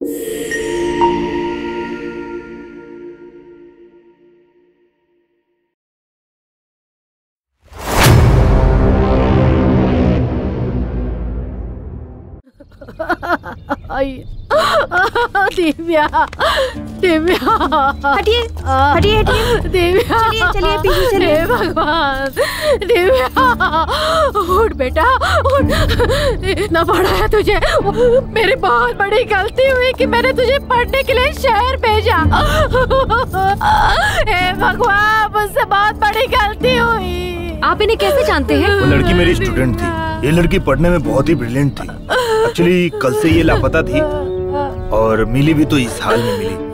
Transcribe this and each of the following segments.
दिव्या। दिव्या। हटिए हटिए हटिए। दिव्या। चलिए, चलिए, पीछे चलिए। भगवान। दिव्या। उठ बेटा उठ। इतना बड़ा है तुझे। मेरी बहुत बड़ी गलती हुई कि मैंने तुझे पढ़ने के लिए शहर भेजा। हे भगवान मुझसे बहुत बड़ी गलती हुई। आप इन्हें कैसे जानते हैं? वो लड़की मेरी स्टूडेंट थी। ये लड़की पढ़ने में बहुत ही ब्रिलियंट थी। एक्चुअली कल से ये लापता थी। और मिली भी तो इस हाल में मिली।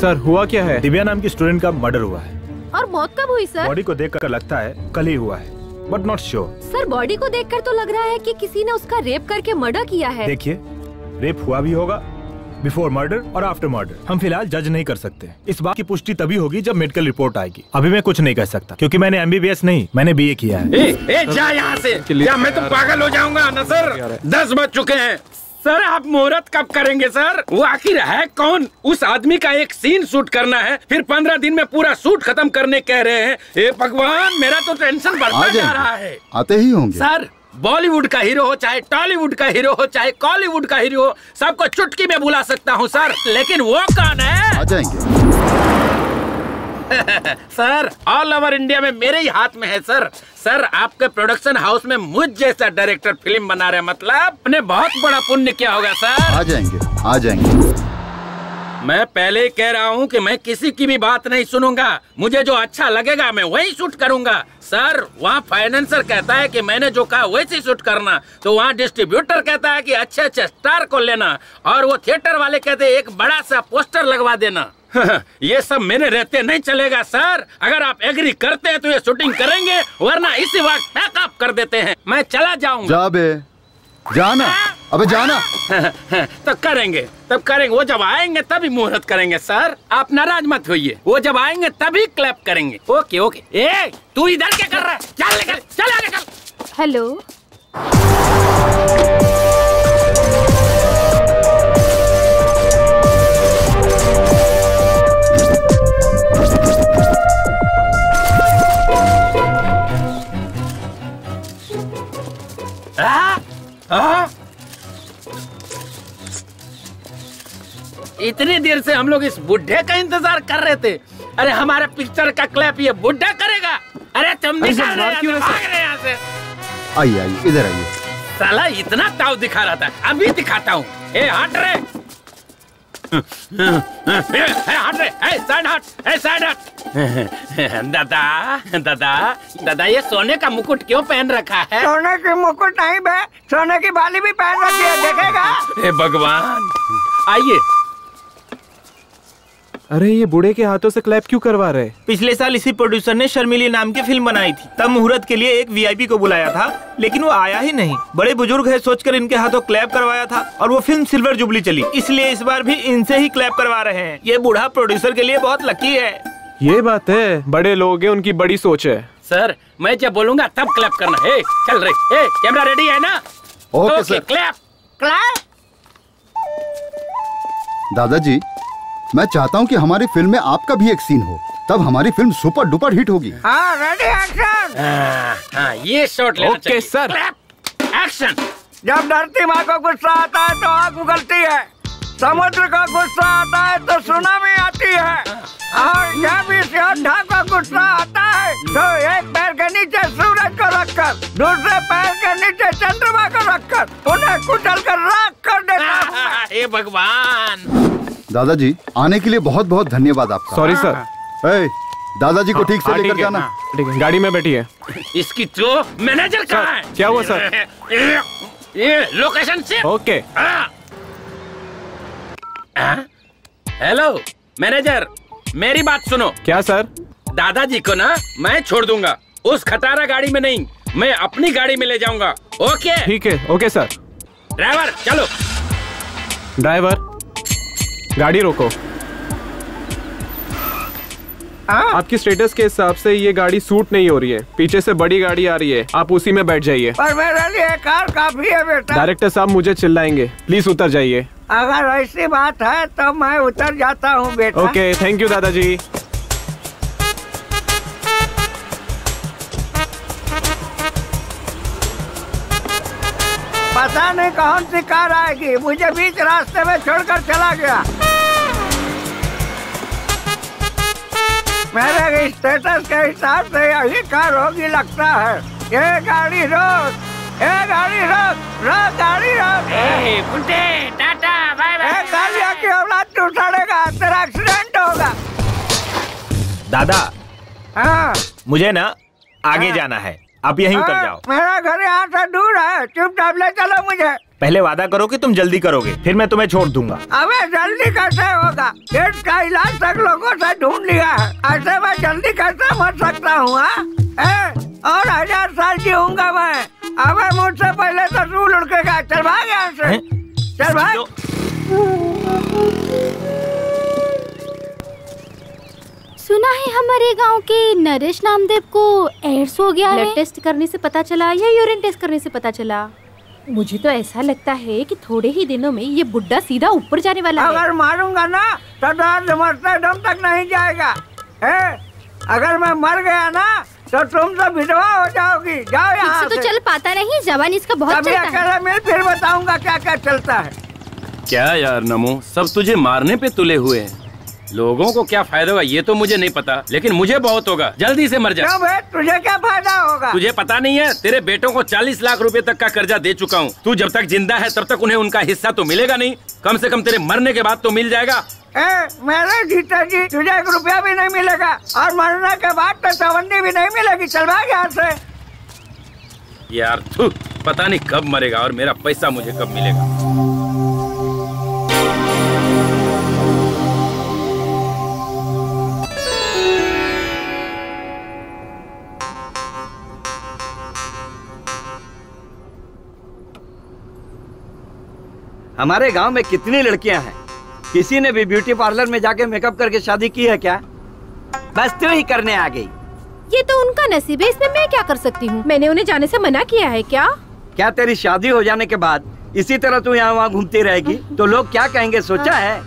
सर हुआ क्या है? दिव्या नाम की स्टूडेंट का मर्डर हुआ है। और मौत कब हुई सर? बॉडी को देखकर लगता है कल ही हुआ है but not sure sir body को देखकर तो लग रहा है कि किसी ने उसका रेप करके मर्डर किया है। देखिए रेप हुआ भी होगा बिफोर मर्डर और आफ्टर मर्डर हम फ़िलहाल जज नहीं कर सकते। इस बात की पुष्टि तभी होगी जब मेडिकल रिपोर्ट आएगी। अभी मैं कुछ नहीं कह सकता क्योंकि मैंने एमबीबीएस नहीं मैंने बीए किया है। ए, ए, जा यहाँ से। क्या मैं तो पागल हो जाऊँगा ना सर। दस बज चुके हैं। सर आप मुहूर्त कब करेंगे सर? वो आखिर है कौन? उस आदमी का एक सीन शूट करना है फिर पंद्रह दिन में पूरा शूट खत्म करने कह रहे हैं। ए भगवान मेरा तो टेंशन बढ़ता जा रहा है। आते ही होंगे। सर बॉलीवुड का हीरो हो चाहे टॉलीवुड का हीरो हो चाहे कॉलीवुड का हीरो हो सबको चुटकी में बुला सकता हूँ सर। लेकिन वो कौन है? आ जाएँगे। सर ऑल ओवर इंडिया में मेरे ही हाथ में है, सर। सर, आपके प्रोडक्शन हाउस में मुझ जैसा डायरेक्टर फ़िल्म बना रहे मतलब आपने बहुत बड़ा पुण्य किया होगा, सर। आ जाएँगे आ जाएँगे। मैं पहले ही कह रहा हूँ कि मैं किसी की भी बात नहीं सुनूँगा। मुझे जो अच्छा लगेगा, मैं वही शूट करूँगा। सर, वहाँ फाइनेंसर कहता है कि मैंने जो कहा वैसे शूट करना। तो वहाँ डिस्ट्रीब्यूटर कहता है कि अच्छे अच्छे स्टार को लेना। और वो थिएटर वाले कहते हैं, एक बड़ा सा पोस्टर लगवा देना। ये सब मेरे रहते नहीं चलेगा, सर। अगर आप एग्री करते हैं तो ये शूटिंग करेंगे, वरना इसी वक्त पैकअप कर देते हैं। मैं चला जाऊँगा। जा जाना। अबे जाना। तो करेंगे तब करेंगे। वो जब आएँगे तभी मुहूर्त करेंगे सर। आप नाराज़ मत होइए। वो जब आएँगे तभी क्लैप करेंगे। Okay okay. ए तू इधर क्या कर रहा है? चल निकल चल आगे निकल। हेलो। आ? आ? इतनी देर से हम लोग इस बुढ़े का इंतज़ार कर रहे थे। अरे हमारे पिक्चर का क्लैप ये बुढ़ा करेगा। अरे तुम निकाल रहे भाग रहे यहाँ से। आइए आइए इधर आइए। साला इतना ताव दिखा रहा था अभी दिखाता हूँ। ए हट रे। दादा दादा दादा ये सोने का मुकुट क्यों पहन रखा है सोने की मुकुट नहीं बे सोने की बाली भी पहन रखी है देखेगा हे भगवान आइए अरे ये बूढ़े के हाथों से क्लैप क्यों करवा रहे? पिछले साल इसी प्रोड्यूसर ने शर्मिली नाम की फ़िल्म बनाई थी। तब मुहूर्त के लिए एक वीआईपी को बुलाया था लेकिन वो आया ही नहीं। बड़े बुज़ुर्ग है सोचकर इनके हाथों क्लैप करवाया था और वो फ़िल्म सिल्वर जुबली चली। इसलिए इस बार भी इनसे ही क्लैप करवा रहे हैं। ये बूढ़ा प्रोड्यूसर के लिए बहुत लकी है। ये बात है बड़े लोग हैं उनकी बड़ी सोच है। सर मैं जब बोलूँगा तब क्लैप करना। है चल रे। ए कैमरा रेडी है ना? ओके सर क्लैप क्लास दादाजी मैं चाहता हूँ कि हमारी फ़िल्म में आपका भी एक सीन हो। तब हमारी फ़िल्म सुपर डुपर हिट होगी। हाँ रेडी एक्शन हाँ, हाँ, ये शॉट लेना ओके, चाहिए। सर। एक्शन जब धरती माँ को गुस्सा आता है तो आग उगलती है। समुद्र का गुस्सा आता है तो सुनामी आती है। और जब इस योद्धा को गुस्सा आता है तो एक पैर के नीचे सूरज को रखकर दूसरे पैर के नीचे चंद्रमा को रखकर उन्हें कुचल कर राख कर देता हूँ हे भगवान। दादाजी आने के लिए बहुत बहुत धन्यवाद आपका। सॉरी सर ए, दादाजी को ठीक से हाँ, लेकर है, जाना। ठीक है गाड़ी में बैठी है। इसकी तो मैनेजर कहाँ है। क्या हुआ, सर? ये, ये लोकेशन से ओके हेलो मैनेजर मेरी बात सुनो। क्या सर? दादाजी को ना मैं छोड़ दूँगा। उस खतारा गाड़ी में नहीं मैं अपनी गाड़ी में ले जाऊँगा। ओके ठीक है ओके सर ड्राइवर चलो। ड्राइवर गाड़ी रोको। आपकी स्टेटस के हिसाब से ये गाड़ी सूट नहीं हो रही है। पीछे से बड़ी गाड़ी आ रही है। आप उसी में बैठ जाइए। पर मेरे लिए कार काफ़ी है बेटा। डायरेक्टर साहब मुझे चिल्लाएँगे। प्लीज़ उतर जाइए। अगर ऐसी बात है तो मैं उतर जाता हूँ बेटा। ओके थैंक यू दादाजी। पता नहीं कौन सी कार आएगी। मुझे बीच रास्ते में छोड़कर चला गया। मेरे स्टेटस के हिसाब से यही कार होगी लगता है। ये गाड़ी रोक ये गाड़ी रोक रोक गाड़ी रोक। कुंटे टाटा बाय ये कालिया की औलाद तू सड़ेगा तेरा एक्सीडेंट होगा। दादा हाँ। मुझे ना आगे हाँ। जाना है। आप यहीं उतर हाँ, जाओ। मेरा घर यहाँ से दूर है। चुपचाप ले चलो मुझे। पहले वादा करो कि तुम जल्दी करोगे फिर मैं तुम्हें छोड़ दूँगा। अबे जल्दी कैसे होगा? इसका इलाज तक लोगों से ढूंढ लिया है। ऐसे मैं जल्दी कैसे मर सकता हूँ हाँ? और हज़ार साल की जीऊँगा मैं। अबे मुझसे पहले तो तू लुढ़केगा। चल भाग यहाँ से। चल भाग। सुना है हमारे गाँव के नरेश नामदेव को एड्स हो गया है। टेस्ट करने से पता चला या यूरिन टेस्ट करने से पता चला? मुझे तो ऐसा लगता है कि थोड़े ही दिनों में ये बुड्ढा सीधा ऊपर जाने वाला है। अगर मारूँगा ना तो दर्द मरते दम तक नहीं जाएगा। ए, अगर मैं मर गया ना तो तुम तो विधवा हो जाओगी। जाओ यहाँ तो चल पाता नहीं जवान इसका बहुत चलता है। अकेले मिल फिर बताऊँगा क्या क्या चलता है। क्या यार नमो सब तुझे मारने पे तुले हुए हैं। लोगों को क्या फ़ायदा होगा? ये तो मुझे नहीं पता लेकिन मुझे बहुत होगा। जल्दी से मर जा। तुझे क्या फ़ायदा होगा? तुझे पता नहीं है तेरे बेटों को 40 लाख रुपए तक का कर्जा दे चुका हूँ। तू जब तक ज़िंदा है तब तक उन्हें उनका हिस्सा तो मिलेगा नहीं। कम से कम तेरे मरने के बाद तो मिल जाएगा। ए, मेरे जीते जी तुझे एक रुपया भी नहीं मिलेगा और मरने के बाद तो चवन्नी भी नहीं मिलेगी। चल भाग यहाँ से। यार थू पता नहीं कब मरेगा और मेरा पैसा मुझे कब मिलेगा। हमारे गाँव में कितनी लड़कियाँ हैं? किसी ने भी ब्यूटी पार्लर में जाके मेकअप करके शादी की है क्या? बस तू ही करने आ गई। ये तो उनका नसीब है इसमें मैं क्या कर सकती हूँ? मैंने उन्हें जाने से मना किया है क्या? क्या तेरी शादी हो जाने के बाद इसी तरह तू यहाँ वहाँ घूमती रहेगी? तो लोग क्या कहेंगे सोचा है।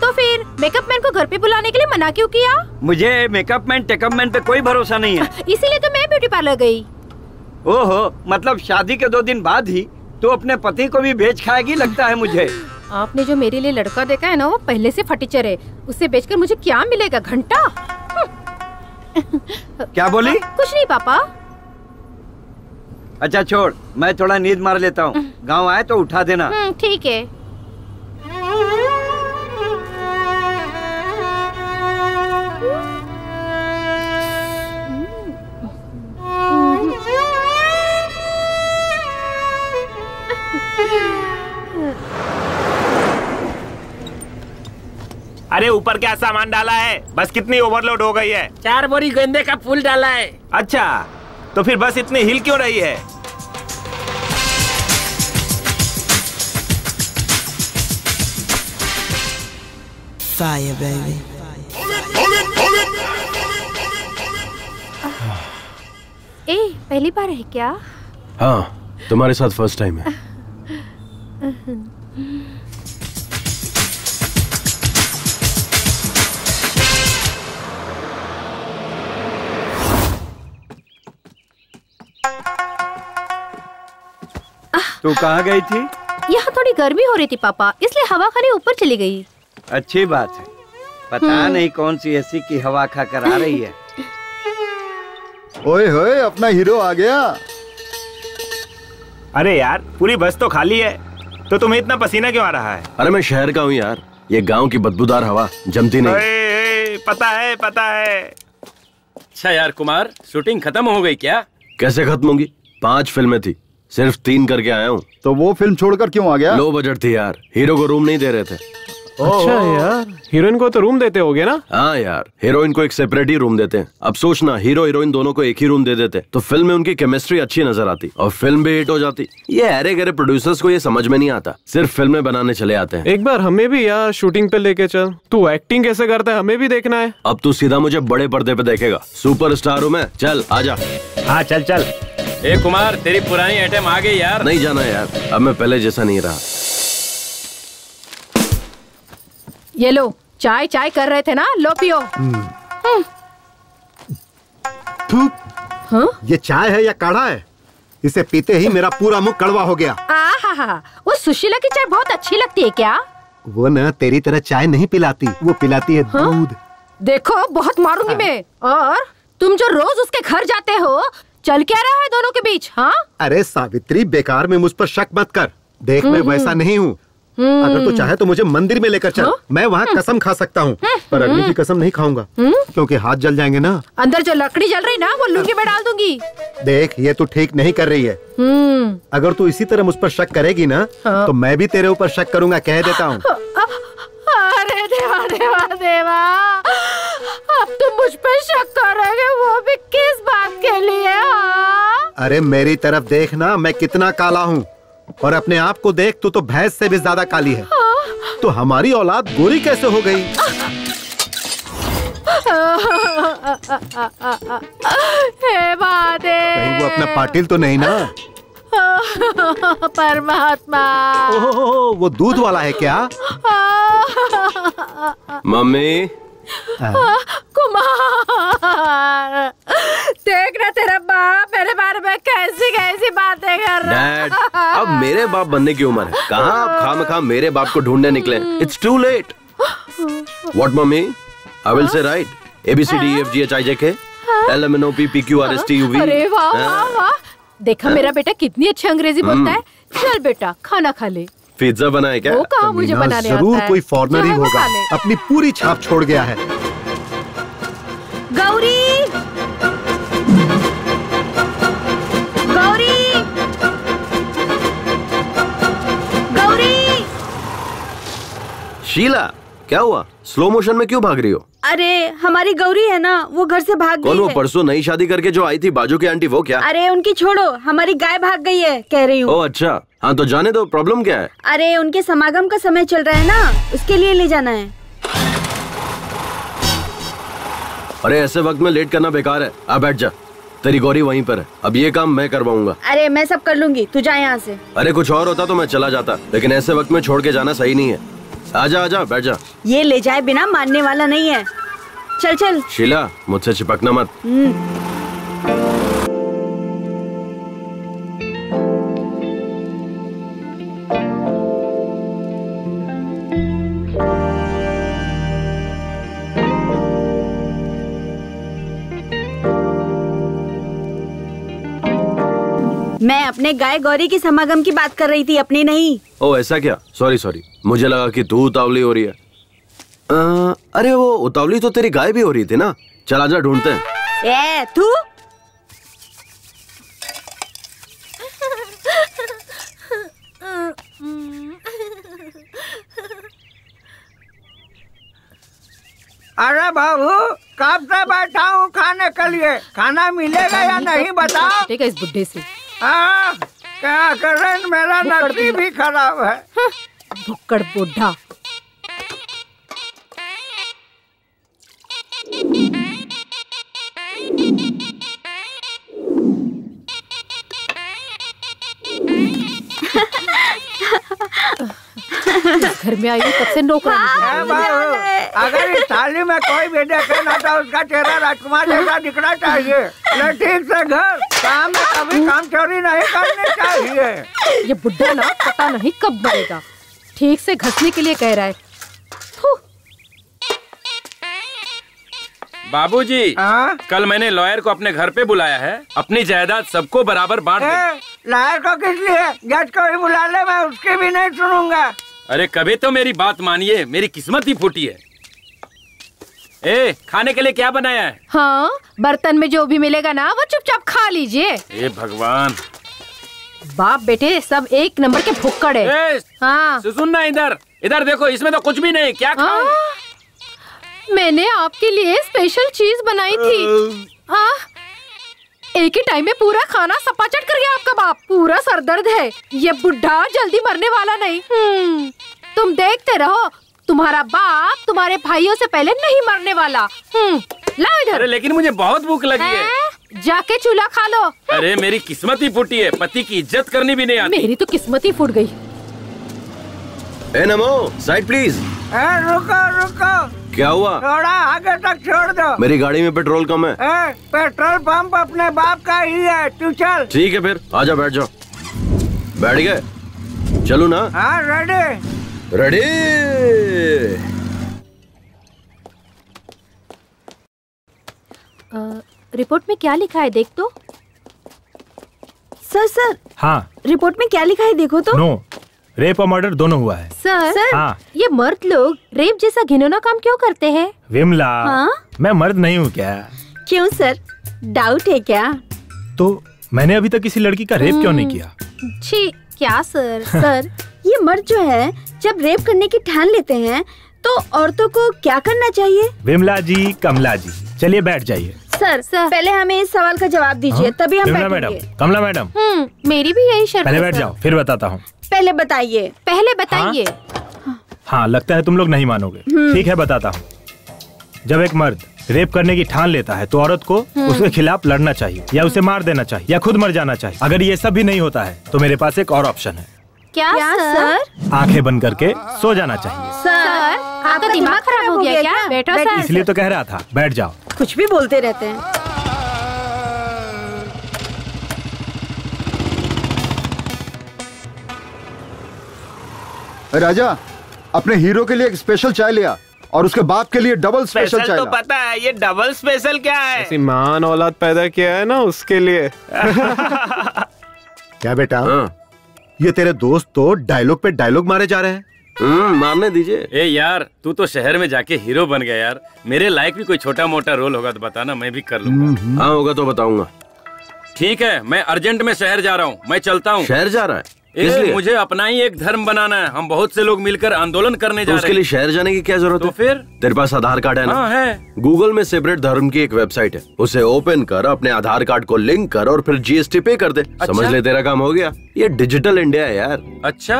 तो फिर मेकअप मैन को घर पे बुलाने के लिए मना क्यों किया? मुझे मेकअप मैन टेकअप मैन पे कोई भरोसा नहीं है। इसीलिए तो मैं ब्यूटी पार्लर गई। ओहो मतलब शादी के दो दिन बाद ही तू अपने पति को भी बेच खाएगी लगता है मुझे। आपने जो मेरे लिए लड़का देखा है ना वो पहले से फटीचर है। उसे बेचकर मुझे क्या मिलेगा घंटा? क्या बोली? कुछ नहीं पापा। अच्छा छोड़ मैं थोड़ा नींद मार लेता हूँ। गाँव आए तो उठा देना। हम्म, ठीक है। अरे ऊपर क्या सामान डाला है? बस कितनी ओवरलोड हो गई है। चार बोरी गेंदे का फूल डाला है। अच्छा तो फिर बस इतनी हिल क्यों रही है? Fire, baby. ए पहली बार है क्या? हाँ तुम्हारे साथ फ़र्स्ट टाइम है। तू कहाँ गई थी? यहाँ थोड़ी गर्मी हो रही थी पापा। इसलिए हवा खाने ऊपर चली गई। अच्छी बात है। पता नहीं कौन सी ऐसी की हवा खा कर आ रही है। ओए होए अपना हीरो आ गया। अरे यार पूरी बस तो खाली है। तो तुम्हें इतना पसीना क्यों आ रहा है? अरे मैं शहर का हूँ यार। ये गाँव की बदबूदार हवा जमती नहीं। ए, ए, पता है पता है। अच्छा यार कुमार शूटिंग खत्म हो गई क्या? कैसे खत्म होंगी? पाँच फ़िल्में थी। सिर्फ़ तीन करके आया हूँ। तो वो फ़िल्म छोड़कर क्यों आ गया? लो बजट थी यार। हीरो को रूम नहीं दे रहे थे। अच्छा यार हीरोइन को तो रूम देते होगे ना? हाँ यार हीरोइन को एक सेपरेट ही रूम देते हैं। अब सोचना हीरो हीरोइन दोनों को एक ही रूम दे देते तो फ़िल्म में उनकी केमिस्ट्री अच्छी नज़र आती और फ़िल्म भी हिट हो जाती। ये अरे गरे प्रोड्यूसर्स को ये समझ में नहीं आता। सिर्फ़ फ़िल्में बनाने चले आते हैं। एक बार हमें भी यार शूटिंग पे लेके चल। तू एक्टिंग कैसे करता है हमें भी देखना है। अब तू सीधा मुझे बड़े पर्दे पे देखेगा। सुपर स्टार हूँ मैं। चल आजा। हाँ चल चल। ए कुमार तेरी पुरानी आइटम आ गई यार। नहीं जाना यार अब मैं पहले जैसा नहीं रहा। ये लो चाय चाय कर रहे थे ना? लो पियो। थू, हाँ? ये चाय है या काढ़ा है? इसे पीते ही मेरा पूरा मुँह कड़वा हो गया। आहा वो सुशीला की चाय बहुत अच्छी लगती है क्या? वो न तेरी तरह चाय नहीं पिलाती वो पिलाती है हाँ? दूध। देखो बहुत मारूँगी हाँ। मैं। और तुम जो रोज उसके घर जाते हो चल क्या रहा है दोनों के बीच हाँ? अरे सावित्री बेकार में मुझ पर शक मत कर। देख मैं हम्म, वैसा नहीं हूँ। हम्म। अगर तू चाहे तो मुझे मंदिर में लेकर चल। हाँ? मैं वहाँ कसम खा सकता हूँ पर अग्नि की कसम नहीं खाऊँगा। क्योंकि हाथ जल जाएँगे ना? अंदर जो लकड़ी जल रही ना वो लुंगी में डाल दूँगी। देख ये तू ठीक नहीं कर रही है। हम्म। अगर तू इसी तरह मुझ पर शक करेगी ना हाँ। तो मैं भी तेरे ऊपर शक करूँगा कह देता हूँ। अरे देवा देवा देवा। अब तुम मुझ पे शक करोगे वो भी किस बात के लिए हाँ? अरे मेरी तरफ़ देखना मैं कितना काला हूँ। और अपने आप को देख तू तो भैंस से भी ज़्यादा काली है। तो हमारी औलाद गोरी कैसे हो गई? हे वो अपना पाटिल तो नहीं ना? परमात्मा। ओहो वो दूध वाला है क्या? मम्मी। कुमार। देख देखना तेरा बाप मेरे बारे में कैसी कैसी बातें कर रहा डैड अब मेरे बाप बनने की उम्र है। कहाँ आप खाम खा मेरे बाप को ढूँढने निकले? It's too late what mummy? I will say right A B C D F G H I J K L M N O P P Q R S T U V अरे वाह वाह वाह। देखा मेरा बेटा कितनी अच्छी अंग्रेज़ी बोलता है। चल बेटा खाना खा ले। पिज्जा बनाए क्या? वो कहा मुझे बनाने ज़रूर कोई फॉरनर ही होगा। अपनी पूरी छाप छोड़ गया है। गौरी! गौरी! गौरी! शीला! क्या हुआ? स्लो मोशन में क्यों भाग रही हो? अरे हमारी गौरी है ना वो घर से भाग कौन गई वो परसों नई शादी करके जो आई थी बाजू की आंटी वो क्या? अरे उनकी छोड़ो हमारी गाय भाग गई है कह रही हूँ। अच्छा। हाँ तो जाने दो प्रॉब्लम क्या है? अरे उनके समागम का समय चल रहा है ना उसके लिए ले जाना है। अरे ऐसे वक्त में लेट करना बेकार है। आ बैठ जा। तेरी गौरी वहीं पर है। अब ये काम मैं करवाऊँगा। अरे मैं सब कर लूँगी तू जा यहाँ से। अरे कुछ और होता तो मैं चला जाता लेकिन ऐसे वक्त में छोड़ के जाना सही नहीं है। आजा आजा बैठ जा। ये ले जाए बिना मानने वाला नहीं है। चल चल। शीला मुझसे चिपकना मत। मैं अपने गाय गौरी के समागम की बात कर रही थी अपनी नहीं। ओ ऐसा क्या? सॉरी सॉरी मुझे लगा कि तू उतावली हो रही है। अ, अरे वो उतावली तो तेरी गाय भी हो रही थी ना? चल आजा ढूंढते हैं। ए तू? अरे बाबू कब से बैठा हूँ खाने के लिए? खाना मिलेगा या नहीं बताओ। ठीक है इस बुढ़े से। हाँ, क्या करें मेरा भुक्कड़ भी खराब है भुक्कड़ बुढ़ा। घर में आई हूँ तब से नौकरानी बन ए गई। बाबू, अगर इस थाली में कोई भी देखे ना तो उसका चेहरा राजकुमार जैसा दिखना चाहिए। ठीक से घर काम में कभी काम चोरी नहीं करनी चाहिए। ये बुढ़ा ना पता नहीं कब मरेगा। ठीक से घसने के लिए कह रहा है। बाबूजी कल मैंने लॉयर को अपने घर पे बुलाया है। अपनी जायदाद सबको बराबर बांट लॉयर को किस लिए? जज को ही बुला ले मैं उसकी भी नहीं सुनूँगा। अरे कभी तो मेरी बात मानिए मेरी किस्मत ही फूटी है। ए खाने के लिए क्या बनाया है? हाँ बर्तन में जो भी मिलेगा ना वो चुपचाप खा लीजिए। ए भगवान। बाप बेटे सब एक नंबर के भुक्कड़ है। हाँ। सुन ना इधर इधर देखो इसमें तो कुछ भी नहीं क्या खाऊं? हाँ, मैंने आपके लिए स्पेशल चीज़ बनाई थी। हाँ एक ही टाइम में पूरा खाना सपाचट कर गया आपका बाप। पूरा सर दर्द है। ये बुढ़ा जल्दी मरने वाला नहीं। हम्म, तुम देखते रहो तुम्हारा बाप तुम्हारे भाइयों से पहले नहीं मरने वाला। हम्म, लाओ इधर। अरे लेकिन मुझे बहुत भूख लगी है। हैं? जाके चूल्हा खा लो। अरे मेरी किस्मत ही फूटी है। पति की इज़्ज़त करनी भी नहीं आती। मेरी तो किस्मत ही फूट गई। ए नमो साइड प्लीज़ ए, रुको रुको। क्या हुआ? थोड़ा आगे तक छोड़ दो। मेरी गाड़ी में पेट्रोल कम है। ए, पेट्रोल पंप अपने बाप का ही है तू चल। ठीक है फिर आजा बैठ जाओ। बैठ गए? चलू ना। हाँ रेडी रेडी रिपोर्ट में क्या लिखा है देख तो। Sir sir. हाँ। रिपोर्ट में क्या लिखा है देखो तो। नो रेप और मर्डर दोनों हुआ है। Sir, sir. हाँ। ये मर्द लोग रेप जैसा घिनौना काम क्यों करते हैं? विमला हाँ? मैं मर्द नहीं हूँ क्या? क्यों सर डाउट है क्या? तो मैंने अभी तक किसी लड़की का रेप क्यों नहीं किया? छी क्या सर सर ये मर्द जो है जब रेप करने की ठान लेते हैं तो औरतों को क्या करना चाहिए? विमला जी कमला जी चलिए बैठ जाइए। सर, सर पहले हमें इस सवाल का जवाब दीजिए हाँ? तभी हम विमला बैठेंगे। Madam Kamala madam. हम्म मेरी भी यही शर्त पहले बैठ। जाओ फिर बताता हूँ। पहले बताइए। पहले बताइए। हाँ? हाँ लगता है तुम लोग नहीं मानोगे। हम्म। ठीक है बताता हूँ। जब एक मर्द रेप करने की ठान लेता है तो औरत को हम्म। उसके खिलाफ लड़ना चाहिए या उसे मार देना चाहिए या खुद मर जाना चाहिए। अगर ये सब भी नहीं होता है तो मेरे पास एक और ऑप्शन है। क्या, सर? आँखें बंद करके सो जाना चाहिए। सर आपका दिमाग खराब हो गया क्या? बैठो सर। इसलिए तो कह रहा था बैठ जाओ। कुछ भी बोलते रहते हैं। राजा अपने हीरो के लिए एक स्पेशल चाय लिया और उसके बाप के लिए डबल स्पेशल स्पेशल चाय तो पता है ये डबल स्पेशल क्या है? ऐसी महान औलाद पैदा किया है ना उसके लिए। क्या बेटा? हाँ। ये तेरे दोस्त तो डायलॉग पे डायलॉग मारे जा रहे हैं। हम्म मारने दीजिए। ए यार तू तो शहर में जाके हीरो बन गया यार। मेरे लायक भी कोई छोटा मोटा रोल होगा तो बताना मैं भी कर लूँगा। हाँ होगा तो बताऊँगा। ठीक है मैं अर्जेंट में शहर जा रहा हूँ मैं चलता हूँ। शहर जा रहा है? ए, किस लिए? मुझे अपना ही एक धर्म बनाना है। हम बहुत से लोग मिलकर आंदोलन करने तो जा उसके लिए शहर जाने की क्या ज़रूरत तो है? फिर? तेरे पास आधार कार्ड है ना? हाँ है। गूगल में सेपरेट धर्म की एक वेबसाइट है। उसे ओपन कर अपने आधार कार्ड को लिंक कर और फिर जीएसटी पे कर दे। अच्छा? समझ ले तेरा काम हो गया। ये डिजिटल इंडिया है यार। अच्छा।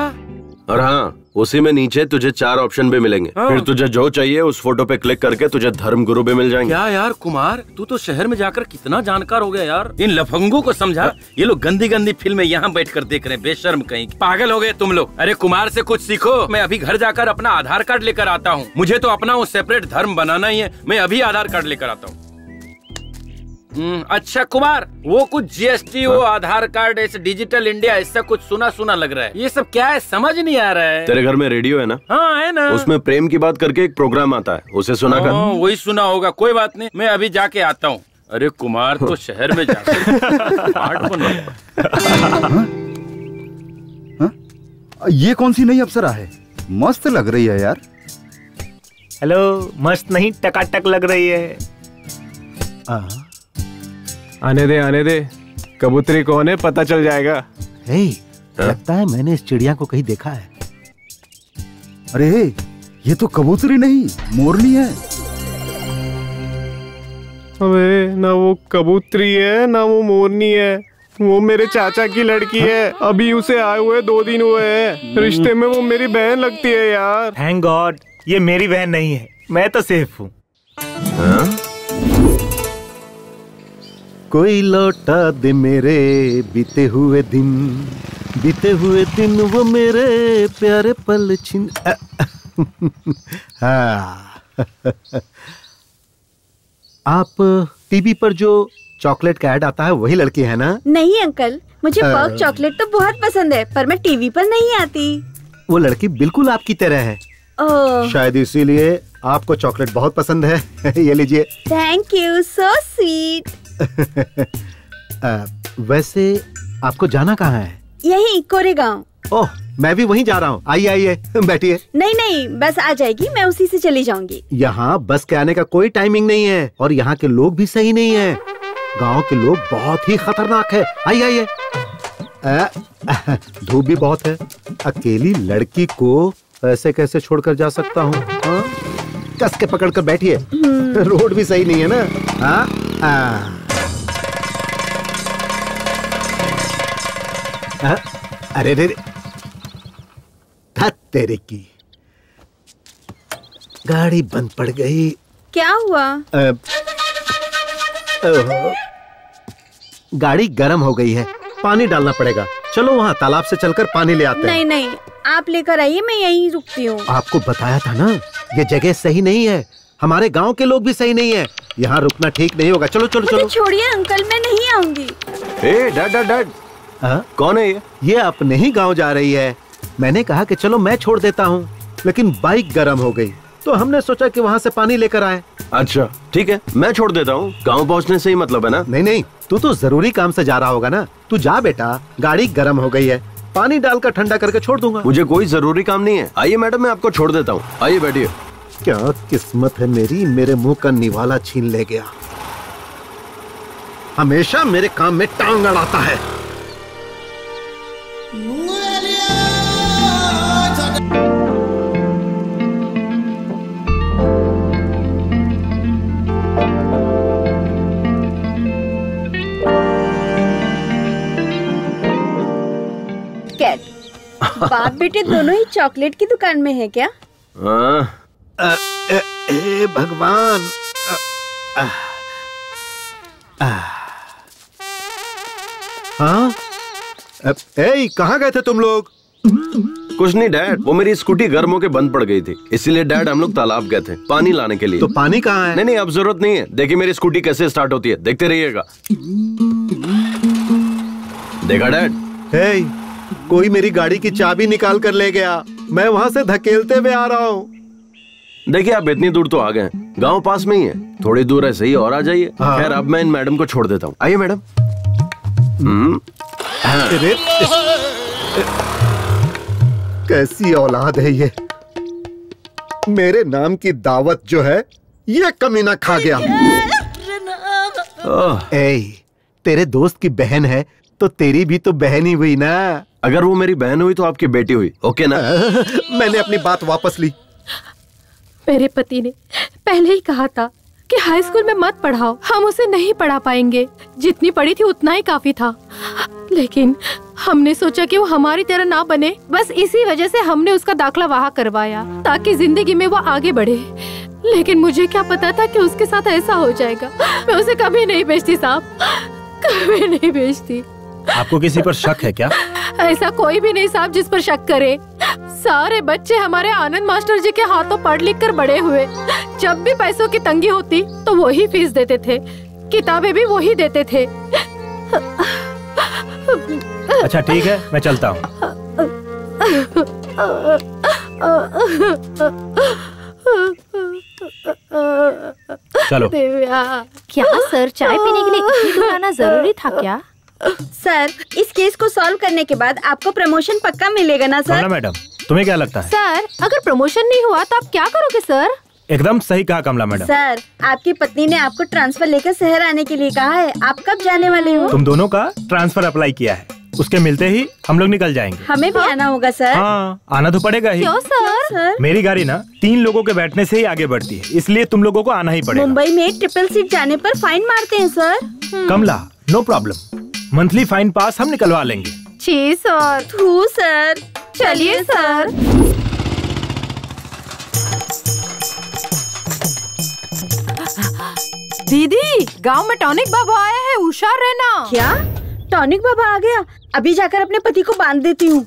और हाँ उसी में नीचे तुझे चार ऑप्शन भी मिलेंगे। हाँ। फिर तुझे जो चाहिए उस फ़ोटो पे क्लिक करके तुझे धर्म गुरु भी मिल जाएँगे। क्या यार कुमार? तू तो शहर में जाकर कितना जानकार हो गया यार। इन लफंगों को समझा। ये लोग गंदी गंदी फ़िल्में यहाँ बैठ कर देख रहे हैं बेशर्म कहीं। पागल हो गए तुम लोग। अरे कुमार से कुछ सीखो। मैं अभी घर जाकर अपना आधार कार्ड लेकर आता हूँ। मुझे तो अपना वो सेपरेट धर्म बनाना ही है। मैं अभी आधार कार्ड लेकर आता हूँ। अच्छा कुमार वो कुछ जीएसटी वो आधार कार्ड ऐसे डिजिटल इंडिया ऐसा कुछ सुना सुना लग रहा है। ये सब क्या है? समझ नहीं आ रहा है। तेरे घर में रेडियो है ना? हाँ है ना। उसमें प्रेम की बात करके एक प्रोग्राम आता है उसे सुना हाँ, कर वही सुना होगा कोई बात नहीं मैं अभी जाके आता हूँ। अरे कुमार तो शहर में जाकर बन गया ये कौन सी नई अप्सरा है? मस्त लग रही है यार। हेलो मस्त नहीं टकाटक लग रही है। आने दे आने दे। कबूतरी कौन है पता चल जाएगा। हे, लगता है मैंने इस चिड़िया को कहीं देखा है। अरे ये तो कबूतरी नहीं मोरनी है। अबे ना वो कबूतरी है ना वो मोरनी है। वो मेरे चाचा की लड़की है। अभी उसे आए हुए दो दिन हुए हैं। रिश्ते में वो मेरी बहन लगती है यार। थैंक गॉड ये मेरी बहन नहीं है। मैं तो सेफ़ हूँ? कोई लौटा दे मेरे बीते हुए दिन। बीते हुए दिन वो मेरे प्यारे पल छिन। हाँ। आप टीवी पर जो चॉकलेट का ऐड आता है वही लड़की है ना? नहीं अंकल। मुझे पर्क चॉकलेट तो बहुत पसंद है पर मैं टीवी पर नहीं आती। वो लड़की बिल्कुल आपकी तरह है। ओह शायद इसीलिए आपको चॉकलेट बहुत पसंद है। ये लीजिए। थैंक यू सो स्वीट अ, वैसे आपको जाना कहाँ है? यही कोरेगांव ओह मैं भी वहीं जा रहा हूँ। आइए आइए बैठिए। नहीं नहीं बस आ जाएगी मैं उसी से चली जाऊँगी। यहाँ बस के आने का कोई टाइमिंग नहीं है और यहाँ के लोग भी सही नहीं है। गाँव के लोग बहुत ही खतरनाक है। आइए आइए। धूप भी बहुत है। अकेली लड़की को ऐसे कैसे छोड़कर जा सकता हूँ? हाँ? कस के पकड़ कर बैठिए। रोड भी सही नहीं है ना? हाँ? आ? अरे रे रे। धत तेरे की। गाड़ी बंद पड़ गई। क्या हुआ? अ, ओहो। गाड़ी गर्म हो गई है। पानी डालना पड़ेगा। चलो वहाँ तालाब से चलकर पानी ले आते हैं। नहीं नहीं आप लेकर आइए मैं यहीं रुकती हूँ। आपको बताया था ना? ये जगह सही नहीं है। हमारे गाँव के लोग भी सही नहीं है। यहाँ रुकना ठीक नहीं होगा। चलो चलो चलो। छोड़िए अंकल मैं नहीं आऊँगी। ए डैड डैड डैड हाँ? कौन है ये? ये अपने ही गाँव जा रही है। मैंने कहा कि चलो मैं छोड़ देता हूँ लेकिन बाइक गर्म हो गई। तो हमने सोचा कि वहाँ से पानी लेकर आए। अच्छा ठीक है मैं छोड़ देता हूँ। गाँव पहुँचने से ही मतलब है ना? नहीं नहीं तू तो ज़रूरी काम से जा रहा होगा ना। तू जा बेटा गाड़ी गर्म हो गई है। पानी डालकर ठंडा करके छोड़ दूँगा। मुझे कोई ज़रूरी काम नहीं है। आइए मैडम मैं आपको छोड़ देता हूँ। आइए बैठिए। क्या किस्मत है मेरी मेरे मुँह का निवाला छीन ले गया। हमेशा मेरे काम में टांग अड़ाता है। बाप बेटे दोनों ही चॉकलेट की दुकान में है क्या? हाँ। अ, ए, ए, भगवान। अ, अ, अ, हाँ? कहाँ गए थे तुम लोग? कुछ नहीं डैड। वो मेरी स्कूटी गर्म होकर बंद पड़ गई थी। इसीलिए डैड हम लोग तालाब गए थे पानी लाने के लिए। तो पानी कहाँ है? नहीं नहीं अब ज़रूरत नहीं है। देखिए मेरी स्कूटी कैसे स्टार्ट होती है। देखते रहिएगा। देखा डैड? हे कोई मेरी गाड़ी की चाबी निकाल कर ले गया। मैं वहाँ से धकेलते हुए आ रहा हूँ। देखिए आप इतनी दूर तो आ गए गाँव पास में ही है। थोड़ी दूर है सही और आ जाइए। हाँ। खैर अब मैं इन मैडम को छोड़ देता हूँ। आइए मैडम। हम्म, हाँ। कैसी औलाद है ये। मेरे नाम की दावत जो है ये कमीना खा गया। ओह, ए तेरे दोस्त की बहन है तो तेरी भी तो बहन ही हुई ना। अगर वो मेरी बहन हुई तो आपकी बेटी हुई ओके ना? मैंने अपनी बात वापस ली। मेरे पति ने पहले ही कहा था कि हाई स्कूल में मत पढ़ाओ हम उसे नहीं पढ़ा पाएँगे। जितनी पढ़ी थी उतना ही काफ़ी था। लेकिन हमने सोचा कि वो हमारी तरह ना बने बस इसी वजह से हमने उसका दाखला वहाँ करवाया ताकि ज़िंदगी में वो आगे बढ़े। लेकिन मुझे क्या पता था कि उसके साथ ऐसा हो जाएगा। मैं उसे कभी नहीं बेचती साहब कभी नहीं बेचती। आपको किसी पर शक है क्या? ऐसा कोई भी नहीं साहब जिस पर शक करे। सारे बच्चे हमारे आनंद मास्टर जी के हाथों पढ़ लिख कर बड़े हुए। जब भी पैसों की तंगी होती तो वही फ़ीस देते थे। किताबें भी वही देते थे। अच्छा ठीक है मैं चलता हूँ। चलो। दिव्या। क्या सर चाय पीने के लिए इतनी दूर आना ज़रूरी था क्या? सर इस केस को सॉल्व करने के बाद आपको प्रमोशन पक्का मिलेगा ना सर? मैडम तुम्हें क्या लगता है? सर अगर प्रमोशन नहीं हुआ तो आप क्या करोगे सर? एकदम सही कहा कमला मैडम। सर आपकी पत्नी ने आपको ट्रांसफ़र लेकर शहर आने के लिए कहा है। आप कब जाने वाले हो? तुम दोनों का ट्रांसफ़र अप्लाई किया है। उसके मिलते ही हम लोग निकल जाएँगे। हमें भी आना होगा सर। हाँ आना तो पड़ेगा ही। क्यों सर? सर? मेरी गाड़ी ना तीन लोगों के बैठने से ही आगे बढ़ती है इसलिए तुम लोगों को आना ही पड़ेगा। मुंबई में ट्रिपल सीट जाने पर फाइन मारते हैं sir. Kamala no problem. Monthly fine pass हम निकलवा लेंगे। जी सर। थू सर। चलिए सर। दीदी गाँव में टॉनिक बाबा आया है हुशार रहना। क्या? टॉनिक बाबा आ गया? अभी जाकर अपने पति को बाँध देती हूँ।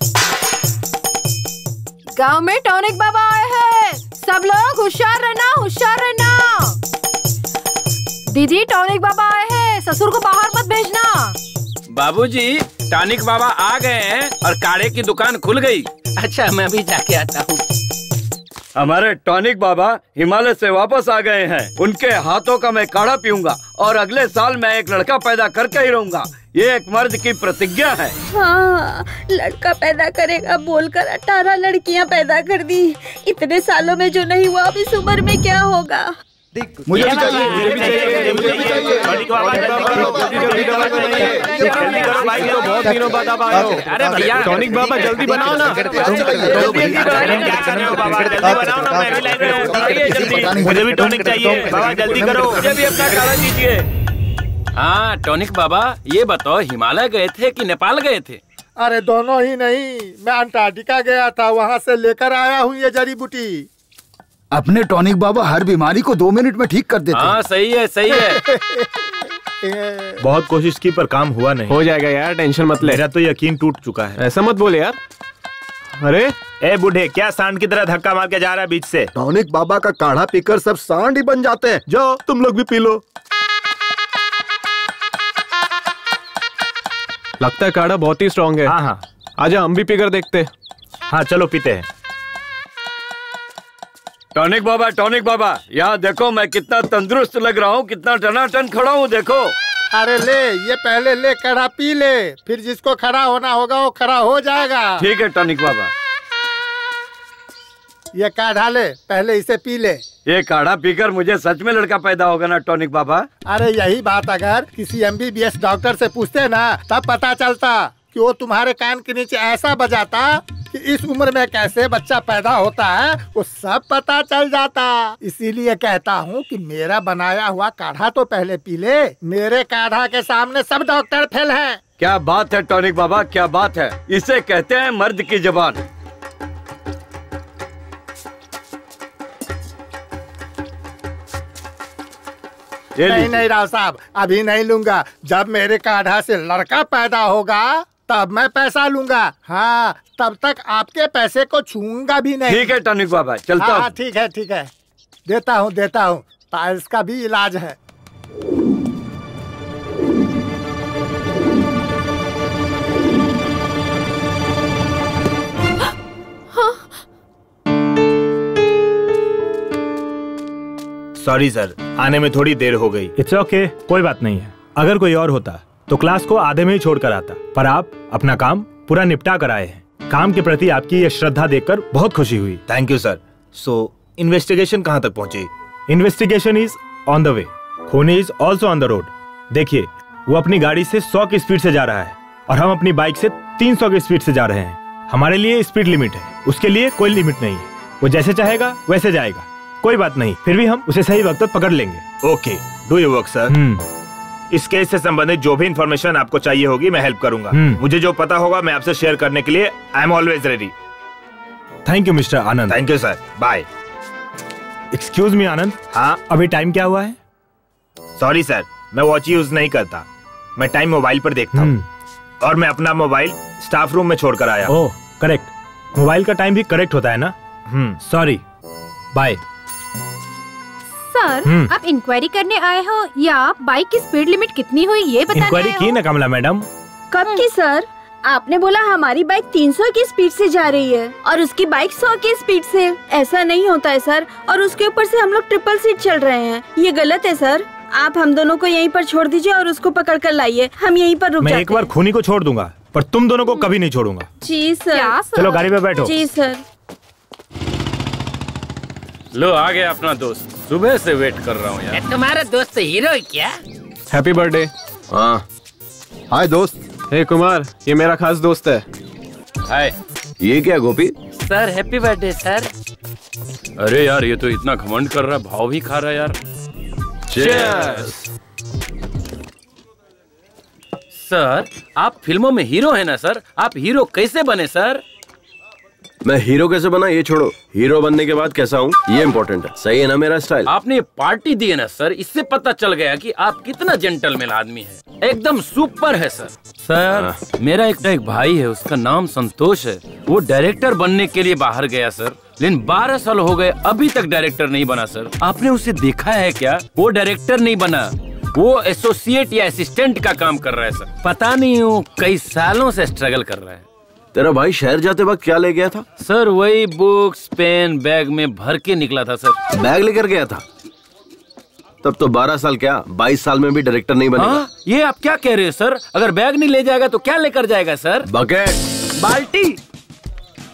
गाँव में टॉनिक बाबा आए हैं। सब लोग होशियार रहना होशियार रहना। दीदी टॉनिक बाबा आए हैं। ससुर को बाहर मत भेजना। बाबूजी टॉनिक बाबा आ गए हैं और काढ़े की दुकान खुल गई। अच्छा मैं भी जाके आता हूँ। हमारे टॉनिक बाबा हिमालय से वापस आ गए हैं। उनके हाथों का मैं काढ़ा पीऊँगा और अगले साल मैं एक लड़का पैदा करके ही रहूँगा। ये एक मर्द की प्रतिज्ञा है। हाँ लड़का पैदा करेगा बोलकर अठारह लड़कियाँ पैदा कर दी। इतने सालों में जो नहीं हुआ अब इस उम्र में क्या होगा? मुझे भी चाहिए मुझे भी चाहिए मुझे भी चाहिए। जल्दी करो भाई तो बहुत दिनों बाद आप आए हो। अरे भैया टॉनिक बाबा जल्दी बनाओ ना। मुझे भी टॉनिक चाहिए। बाबा जल्दी करो। मुझे भी अपना काढ़ा दीजिए हाँ टॉनिक बाबा ये बताओ हिमालय गए थे कि नेपाल गए थे? अरे दोनों ही नहीं मैं अंटार्कटिका गया था वहाँ से लेकर आया हूँ ये जड़ी बूटी। अपने टॉनिक बाबा हर बीमारी को दो मिनट में ठीक कर देते हाँ। सही है सही है। बहुत कोशिश की पर काम हुआ नहीं। हो जाएगा यार टेंशन मत ले। मेरा तो यकीन टूट चुका है। ऐसा मत बोले यार। अरे। ए बूढ़े क्या सांड की तरह धक्का मार के जा रहा है बीच से? टॉनिक बाबा का काढ़ा पीकर सब सांड ही बन जाते हैं। जाओ तुम लोग भी पी लो। लगता है काढ़ा बहुत ही स्ट्रांग है। हाँ हाँ। आजा हम भी पीकर देखते हाँ चलो पीते हैं। Tonic Baba tonic Baba. यहाँ देखो मैं कितना तंदुरुस्त लग रहा हूँ कितना टनाटन खड़ा हूँ देखो। अरे ले ये पहले ले कड़ा पी ले। फिर जिसको खड़ा होना होगा वो खड़ा हो जाएगा। ठीक है टॉनिक बाबा। ये काढ़ा ले पहले इसे पी ले। ये काढ़ा पीकर मुझे सच में लड़का पैदा होगा ना टॉनिक बाबा। अरे यही बात अगर किसी एमबीबीएस डॉक्टर से पूछते ना तब पता चलता। कि वो तुम्हारे कान के नीचे ऐसा बजाता कि इस उम्र में कैसे बच्चा पैदा होता है वो सब पता चल जाता। इसीलिए कहता हूँ कि मेरा बनाया हुआ काढ़ा तो पहले पी ले। मेरे काढ़ा के सामने सब डॉक्टर फेल हैं। क्या बात है टॉनिक बाबा क्या बात है। इसे कहते हैं मर्द की जबान। नहीं नहीं राव साहब अभी नहीं लूँगा। जब मेरे काढ़ा से लड़का पैदा होगा तब मैं पैसा लूँगा। हाँ तब तक आपके पैसे को छूँगा भी नहीं। ठीक है टॉनिक बाबा चलता हाँ, ठीक है ठीक है। देता हूँ देता हूँ। पाइल्स का भी इलाज है। सॉरी सर आने में थोड़ी देर हो गई। इट्स ओके okay, कोई बात नहीं है। अगर कोई और होता तो क्लास को आधे में ही छोड़ कर आता। पर आप अपना काम पूरा निपटा कर आए हैं। काम के प्रति आपकी ये श्रद्धा देखकर बहुत खुशी हुई। Thank you sir so investigation कहाँ तक पहुँची? Investigation is on the way खूनी is also on the road देखिए वो अपनी गाड़ी से 100 की स्पीड से जा रहा है और हम अपनी बाइक से 300 की स्पीड से जा रहे हैं। हमारे लिए स्पीड लिमिट है। उसके लिए कोई लिमिट नहीं है। वो जैसे चाहेगा वैसे जाएगा। कोई बात नहीं फिर भी हम उसे सही वक्त पर पकड़ लेंगे। Okay do you work sir इस केस से संबंधित जो भी इन्फॉर्मेशन आपको चाहिए होगी मैं हेल्प करूँगा। हम्म। मुझे जो पता होगा मैं आपसे शेयर करने के लिए I am always ready thank you mister Anand thank you sir bye excuse me Anand हाँ? अभी टाइम क्या हुआ है? सॉरी सर मैं वॉच यूज़ नहीं करता। मैं टाइम मोबाइल पर देखता हूँ। और मैं अपना मोबाइल स्टाफ रूम में छोड़कर आया ओह करेक्ट मोबाइल का टाइम भी करेक्ट होता है ना? हम्म। सॉरी बाय सर हम्म। आप इंक्वायरी करने आए हो या आप बाइक की स्पीड लिमिट कितनी हुई ये बताने इंक्वायरी की ना कमला मैडम। कब की सर? आपने बोला हमारी बाइक 300 की स्पीड से जा रही है और उसकी बाइक 100 की स्पीड से। ऐसा नहीं होता है सर। और उसके ऊपर से हम लोग ट्रिपल सीट चल रहे हैं। ये गलत है सर। आप हम दोनों को यहीं पर छोड़ दीजिए और उसको पकड़ कर लाइए। हम यहीं पर रुक मैं जाते एक बार खूनी को छोड़ दूँगा पर तुम दोनों को कभी नहीं छोड़ूँगा। जी सर। क्या सर? चलो गाड़ी में बैठो। जी सर। लो आ गया अपना दोस्त। सुबह से वेट कर रहा हूँ यार। तुम्हारा दोस्त हीरो है क्या? हैप्पी बर्थडे हाँ। हाय दोस्त। हे कुमार ये मेरा खास दोस्त है। हाय ये क्या Gopi? Sir happy birthday sir अरे यार ये तो इतना घमंड कर रहा है भाव भी खा रहा है यार। Cheers! सर आप फ़िल्मों में हीरो है ना सर आप हीरो कैसे बने सर मैं हीरो कैसे बना ये छोड़ो। हीरो बनने के बाद कैसा हूँ? ये इम्पोर्टेंट है। सही है ना मेरा स्टाइल आपने ये पार्टी दी है ना सर इससे पता चल गया कि आप कितना जेंटलमैन आदमी है। एकदम सुपर है सर सर मेरा एक एक भाई है उसका नाम संतोष है। वो डायरेक्टर बनने के लिए बाहर गया सर लेकिन बारह साल हो गए अभी तक डायरेक्टर नहीं बना सर आपने उसे देखा है क्या? वो डायरेक्टर नहीं बना। वो एसोसिएट या असिस्टेंट का काम कर रहा है सर पता नहीं वो कई सालों से स्ट्रगल कर रहा है। तेरा भाई शहर जाते वक्त क्या ले गया था? सर वही बुक्स पेन बैग में भर के निकला था सर। बैग लेकर गया था? तब तो 12 साल क्या 22 साल में भी डायरेक्टर नहीं बनेगा? हाँ ये आप क्या कह रहे हो सर? अगर बैग नहीं ले जाएगा तो क्या लेकर जाएगा सर? बकेट। बाल्टी।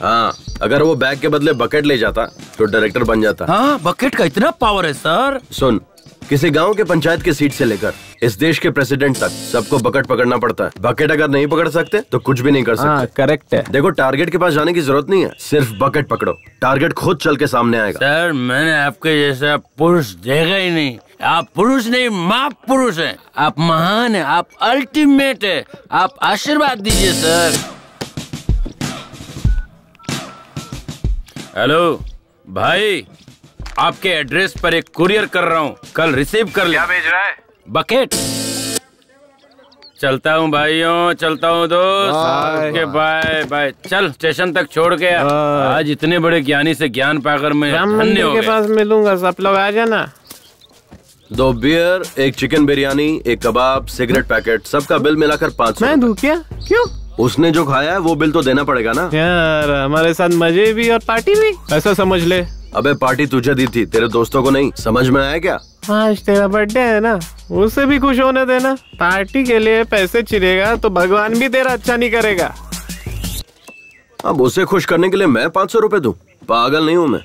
हाँ अगर वो बैग के बदले बकेट ले जाता तो डायरेक्टर बन जाता। हाँ बकेट का इतना पावर है सर। सुन किसी गाँव के पंचायत के सीट से लेकर इस देश के प्रेसिडेंट तक सबको बकेट पकड़ना पड़ता है। बकेट अगर नहीं पकड़ सकते तो कुछ भी नहीं कर सकते। करेक्ट है। देखो टारगेट के पास जाने की ज़रूरत नहीं है सिर्फ़ बकेट पकड़ो। टारगेट खुद चल के सामने आएगा। सर मैंने आपके जैसा पुरुष देखा ही नहीं। आप पुरुष नहीं माँ पुरुष है। आप महान है आप अल्टीमेट है। आप आशीर्वाद दीजिए सर। हेलो भाई। आपके एड्रेस पर एक कुरियर कर रहा हूँ। कल रिसीव कर लिया भेज रहा है? बकेट। चलता हूँ भाइयों चलता हूँ दोस्त। बाय। Okay bye bye. चल स्टेशन तक छोड़ के आज इतने बड़े ज्ञानी से ज्ञान पाकर मैं धन्य हो के पास मिलूँगा सब लोग आ जाना। दो बियर एक चिकन बिरयानी एक कबाब सिगरेट पैकेट सबका बिल मिलाकर पाँच सौ मैं दूँ क्या? क्यों? उसने जो खाया है वो बिल तो देना पड़ेगा ना? यार हमारे साथ मज़े भी और पार्टी भी। ऐसा समझ ले। अबे पार्टी तुझे दी थी तेरे दोस्तों को नहीं। समझ में आया क्या? आज तेरा बर्थडे है ना उसे भी खुश होने देना। पार्टी के लिए पैसे चिरेगा तो भगवान भी तेरा अच्छा नहीं करेगा। अब उसे खुश करने के लिए मैं पाँच सौ रूपए दूँ? पागल नहीं हूँ मैं।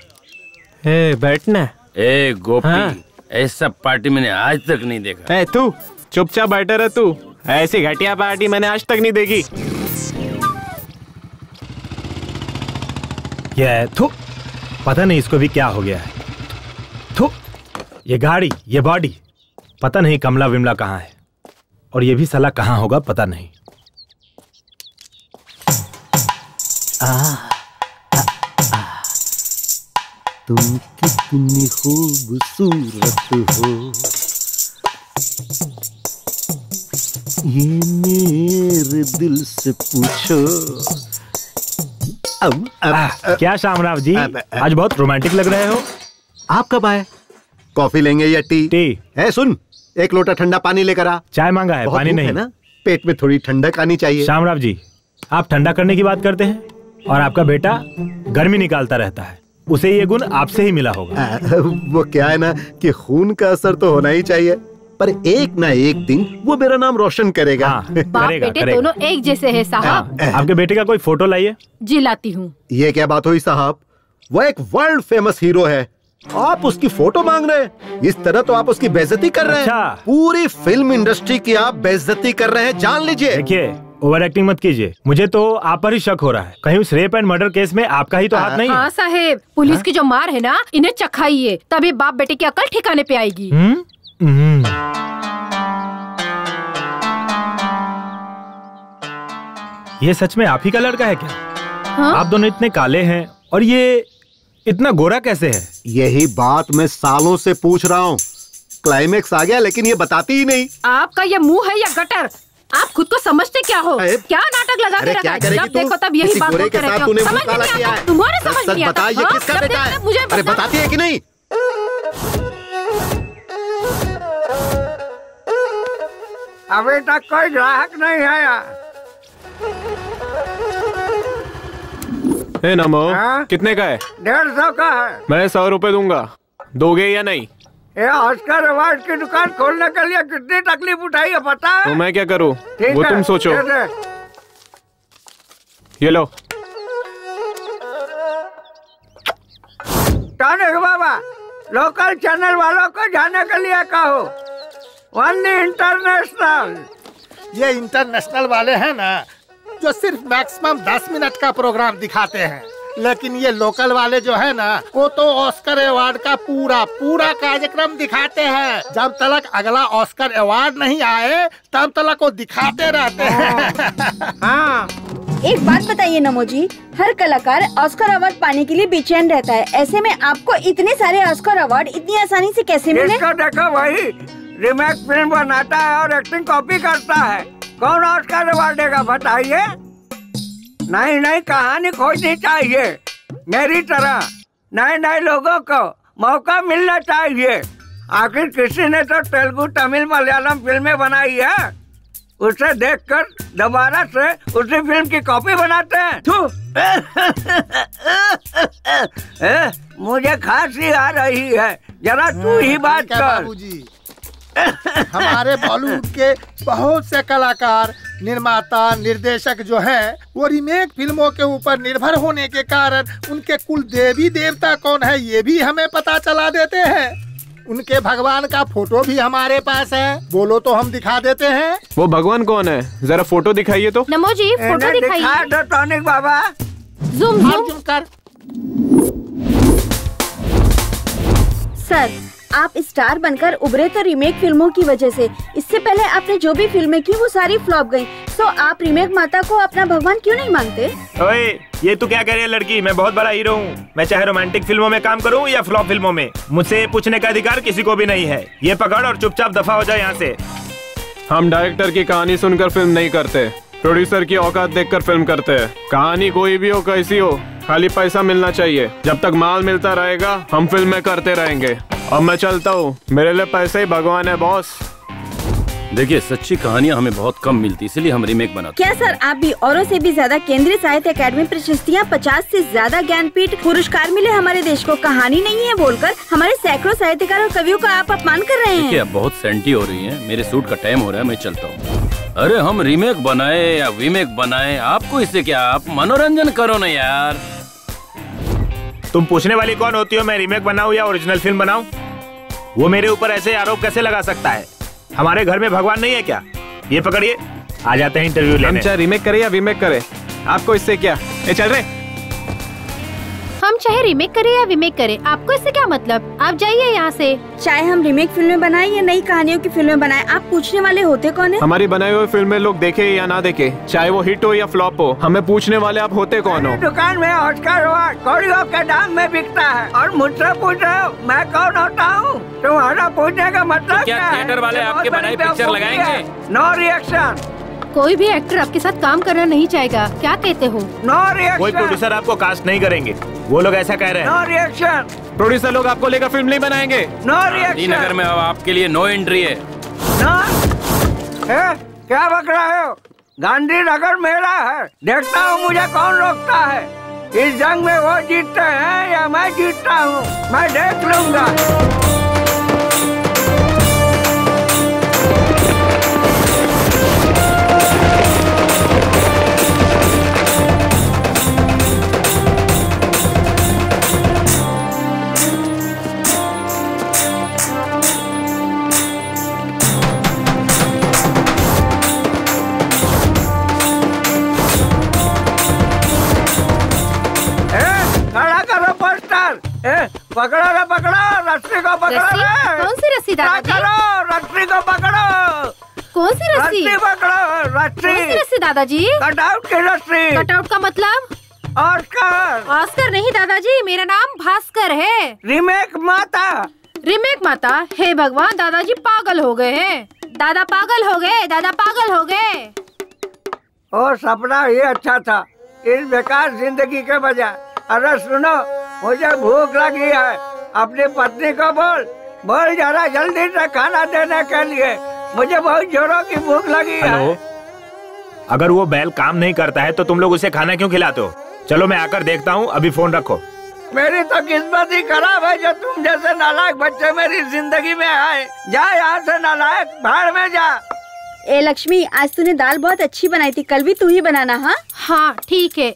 ए बैठना। ए गोपी हाँ। ऐसा पार्टी मैंने आज तक नहीं देखा। तू चुपचाप बैठा रह तू। ऐसी घटिया पार्टी मैंने आज तक नहीं देखी। ये थू पता नहीं इसको भी क्या हो गया है। थू ये गाड़ी ये बॉडी पता नहीं कमला विमला कहाँ है। और ये भी सलाह कहाँ होगा पता नहीं। आ, आ, आ, तुम कितनी खूबसूरत हो। ये मेरे दिल से पूछो। क्या शामराव जी? अब, अब। आज बहुत रोमांटिक लग रहे हो। आप कब आए? कॉफ़ी लेंगे या टी? टी। है सुन एक लोटा ठंडा पानी लेकर आ। चाय मांगा है पानी नहीं है ना? पेट में थोड़ी ठंडक आनी चाहिए। शामराव जी आप ठंडा करने की बात करते हैं? और आपका बेटा गर्मी निकालता रहता है। उसे ये गुण आपसे ही मिला होगा। आ, वो क्या है ना कि खून का असर तो होना ही चाहिए। पर एक ना एक दिन वो मेरा नाम रोशन करेगा। हाँ, बाप करेगा, बेटे करेगा। दोनों एक जैसे हैं साहब। हाँ, आपके बेटे का कोई फ़ोटो लाइए। जी लाती हूँ। ये क्या बात हुई साहब? वो एक वर्ल्ड फ़ेमस हीरो है। आप उसकी फ़ोटो मांग रहे हैं। इस तरह तो आप उसकी बेइज्जती कर रहे हैं। अच्छा। पूरी फ़िल्म इंडस्ट्री की आप बेइज्जती कर रहे हैं जान लीजिए। देखिए ओवर एक्टिंग मत कीजिए। मुझे तो आप पर ही शक हो रहा है। कहीं उस रेप एंड मर्डर केस में आपका ही तो हाथ नहीं है। हाँ साहेब। पुलिस की जो मार है ना इन्हें चखाइए। तभी बाप बेटे की अकल ठिकाने पे आएगी। हम्म? हम्म। ये सच में आप ही का लड़का है क्या? हाँ? आप दोनों इतने काले हैं और ये इतना गोरा कैसे है? यही बात मैं सालों से पूछ रहा हूँ। क्लाइमेक्स आ गया लेकिन ये बताती ही नहीं। आपका ये मुँह है या गटर? आप खुद को समझते क्या हो? अरे, क्या नाटक लगा के अरे रखा क्या है? करेगी जब तू? देखो तब यही बात के साथ रहते हो। तूने समझ नहीं किया? आता। तुम्हारे समझ नहीं आता बता हाँ? किसका बेटा है? मुझे बताती है कि नहीं? अभी तक कोई ग्राहक नहीं आया। ए नमो हाँ? कितने का है? डेढ़ सौ का है। मैं सौ रुपए दूँगा। दोगे या नहीं? ये ऑस्कर अवार्ड की दुकान खोलने के लिए कितनी तकलीफ़ उठाई है पता है? तो मैं क्या करूँ? ठीक वो है, तुम सोचो। ये लो। बाबा? लोकल चैनल वालों को जाने के लिए कहो। वन इंटरनेशनल ये इंटरनेशनल वाले हैं ना जो सिर्फ़ मैक्सिमम दस मिनट का प्रोग्राम दिखाते हैं। लेकिन ये लोकल वाले जो है ना वो तो ऑस्कर अवार्ड का पूरा पूरा कार्यक्रम दिखाते हैं। जब तक अगला ऑस्कर अवार्ड नहीं आए तब तक वो दिखाते रहते हैं। हाँ। एक बात बताइए नमो जी, हर कलाकार ऑस्कर अवार्ड पाने के लिए बेचैन रहता है। ऐसे में आपको इतने सारे ऑस्कर अवार्ड इतनी आसानी से कैसे मिले? देखो वही रिमेक फ़िल्म बनाता है और एक्टिंग कॉपी करता है। कौन ऑस्कर अवार्ड देगा बताइए? नई नई कहानी खोजनी चाहिए। मेरी तरह नए नए लोगों को मौका मिलना चाहिए। आखिर किसी ने तो तेलुगु, तमिल, मलयालम फ़िल्में बनाई है? उसे देखकर दोबारा से उसी फ़िल्म की कॉपी बनाते हैं। मुझे खांसी आ रही है। जरा तू ही बात कर। हमारे बॉलीवुड के बहुत से कलाकार निर्माता निर्देशक जो हैं वो रीमेक फ़िल्मों के ऊपर निर्भर होने के कारण उनके कुल देवी देवता कौन है ये भी हमें पता चला देते हैं। उनके भगवान का फ़ोटो भी हमारे पास है। बोलो तो हम दिखा देते हैं। वो भगवान कौन है? जरा फ़ोटो दिखाइए तो। नमो जी फ़ोटो दिखा दिखाइए। टॉनिक बाबा। Zoom zoom. कर सर आप स्टार बनकर उभरे तो रीमेक फ़िल्मों की वजह से। इससे पहले आपने जो भी फ़िल्में की वो सारी फ्लॉप गई तो आप रीमेक माता को अपना भगवान क्यों नहीं मानते? ओए ये तू क्या कह रही है लड़की? मैं बहुत बड़ा हीरो हूँ। मैं चाहे रोमांटिक फ़िल्मों में काम करूँ या फ्लॉप फ़िल्मों में। मुझसे पूछने का अधिकार किसी को भी नहीं है। ये पकड़ और चुपचाप दफ़ा हो जाए यहाँ ऐसी हम डायरेक्टर की कहानी सुनकर फ़िल्म नहीं करते। प्रोड्यूसर की औकात देखकर फ़िल्म करते। हैं कहानी कोई भी हो कैसी हो खाली पैसा मिलना चाहिए। जब तक माल मिलता रहेगा हम फ़िल्में करते रहेंगे। अब मैं चलता हूँ। मेरे लिए पैसे ही भगवान है बॉस देखिए सच्ची कहानियाँ हमें बहुत कम मिलती इसलिए हम रीमेक बनाते क्या सर आप भी औरों से भी ज़्यादा केंद्रीय साहित्य अकादमी प्रशस्तियाँ पचास से ज़्यादा ज्ञानपीठ पुरस्कार मिले हमारे देश को। कहानी नहीं है बोलकर हमारे सैकड़ों साहित्यकार और कवियों का आप अपमान कर रहे हैं। अब बहुत सेंटी हो रही है। मेरे सूट का टाइम हो रहा है मैं चलता हूँ। अरे हम रीमेक बनाए या वीमेक बनाए? आपको इससे क्या आप मनोरंजन करो ना यार। तुम पूछने वाली कौन होती हो मैं रीमेक बनाऊ या ओरिजिनल फ़िल्म बनाऊँ? वो मेरे ऊपर ऐसे आरोप कैसे लगा सकता है? हमारे घर में भगवान नहीं है क्या? ये पकड़िए। आ जाते हैं इंटरव्यू लेने। चाहे रीमेक करे या रीमेक करे। आपको इससे क्या? ए चल रहे। हम चाहे रीमेक करें या वीमेक करें आपको इससे क्या मतलब? आप जाइए यहाँ से। चाहे हम रीमेक फ़िल्में बनाएँ या नई कहानियों की फ़िल्में बनाएँ आप पूछने वाले होते कौन है? हमारी बनाई हुई फ़िल्में लोग देखे या ना देखे चाहे वो हिट हो या फ्लॉप हो हमें पूछने वाले आप होते कौन हो? दुकान में ऑस्कर हुआ कौड़ियों के दाम में बिकता है। और मुझसे पूछ रहे हो मैं कौन होता हूँ? तुम्हारा पूछने का मतलब तो क्या थिएटर वाले आपके बनाई पिक्चर लगाएँगे? नो रिएक्शन कोई भी एक्टर आपके साथ काम करना नहीं चाहेगा। क्या कहते हो? नो कोई प्रोड्यूसर आपको कास्ट नहीं करेंगे। वो लोग ऐसा कह रहे हैं। नो रिएक्शन प्रोड्यूसर लोग आपको लेकर फ़िल्म नहीं बनाएँगे। नो रिएक्शन नगर में अब आपके लिए नो एंट्री है। नो ए, क्या बक रहे हो? गांधी नगर मेरा है। देखता हूँ मुझे कौन रोकता है। इस जंग में वो जीतते हैं या मैं जीतता हूँ? मैं देख लूँगा। ए, पकड़ो रे पकड़ो। रस्सी को पकड़ो रे। कौन सी रस्सी? करो रस्सी को पकड़ो। कौन सी रस्सी? रस्सी पकड़ो कौन सी रस्सी रस्सी दादाजी कटआउट की रस्सी कटआउट का मतलब? ऑस्कर। ऑस्कर नहीं दादाजी मेरा नाम भास्कर है। रिमेक माता। रिमेक माता? हे भगवान दादाजी पागल हो गए हैं। दादा पागल हो गए दादा पागल हो गए। और सपना ही अच्छा था। इस बेकार ज़िंदगी के बजाय। अरे सुनो मुझे भूख लगी है। अपनी पत्नी को बोल बोल जरा जल्दी से खाना देने के लिए। मुझे बहुत जोरों की भूख लगी है। अगर वो बैल काम नहीं करता है तो तुम लोग उसे खाना क्यों खिलाते हो? चलो मैं आकर देखता हूँ अभी फ़ोन रखो। मेरी तो किस्मत ही खराब है जो तुम जैसे नालायक बच्चे मेरी ज़िंदगी में आए। जा यहाँ से नालायक भाड़ में जा। ए लक्ष्मी आज तूने दाल बहुत अच्छी बनाई थी। कल भी तू ही बनाना हाँ? हाँ ठीक है।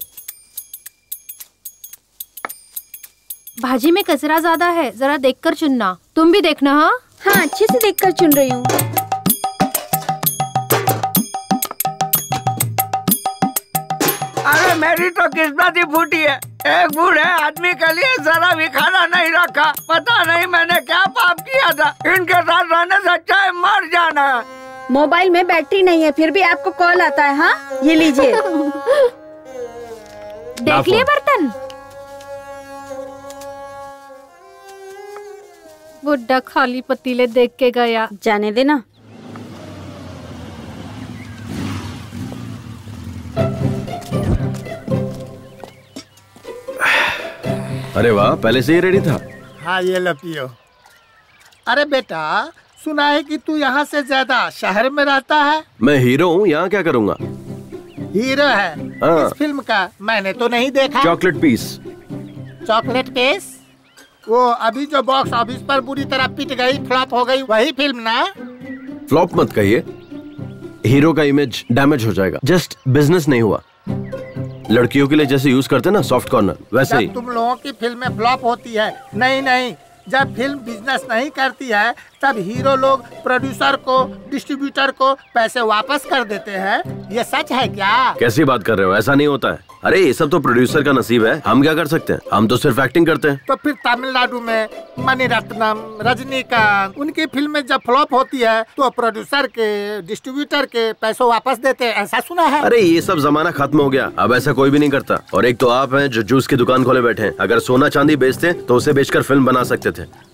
भाजी में कचरा ज़्यादा है जरा देखकर चुनना। तुम भी देखना हाँ? हाँ अच्छे से देखकर चुन रही हूँ। अरे मेरी तो किस्मत ही फूटी है। एक बूढ़े आदमी के लिए जरा भी खाना नहीं रखा। पता नहीं मैंने क्या पाप किया था। इनके साथ रहने से अच्छा है मर जाना। मोबाइल में बैटरी नहीं है फिर भी आपको कॉल आता है हाँ? ये लीजिए। देख लिए बर्तन? बुड्ढा खाली पतीले देख के गया जाने देना अरे वाह पहले से ही रेडी था। हाँ ये लपियो अरे बेटा सुना है कि तू यहाँ से ज़्यादा शहर में रहता है? मैं हीरो हूँ यहाँ क्या करूँगा? हीरो है? हाँ। इस फ़िल्म का मैंने तो नहीं देखा। Chocolate piece. चॉकलेट केस वो अभी जो बॉक्स ऑफ़िस पर बुरी तरह पिट गई फ्लॉप हो गई वही फ़िल्म ना? फ्लॉप मत कहिए। हीरो का इमेज डैमेज हो जाएगा। जस्ट बिज़नेस नहीं हुआ। लड़कियों के लिए जैसे यूज़ करते ना सॉफ्ट कॉर्नर वैसे ही। तुम लोगों की फ़िल्में फ्लॉप होती है नहीं नहीं जब फ़िल्म बिज़नेस नहीं करती है तब हीरो लोग प्रोड्यूसर को डिस्ट्रीब्यूटर को पैसे वापस कर देते हैं? ये सच है क्या? कैसी बात कर रहे हो? ऐसा नहीं होता है। अरे ये सब तो प्रोड्यूसर का नसीब है। हम क्या कर सकते हैं? हम तो सिर्फ़ एक्टिंग करते हैं। तो फिर तमिलनाडु में मणिरत्नम रजनीकांत उनकी फ़िल्में जब फ्लॉप होती है तो प्रोड्यूसर के डिस्ट्रीब्यूटर के पैसों वापस देते हैं। ऐसा सुना है? अरे ये सब जमाना खत्म हो गया। अब ऐसा कोई भी नहीं करता। और एक तो आप हैं जो जूस की दुकान खोले बैठे हैं। अगर सोना चांदी बेचते तो उसे बेचकर फ़िल्म बना सकते थे।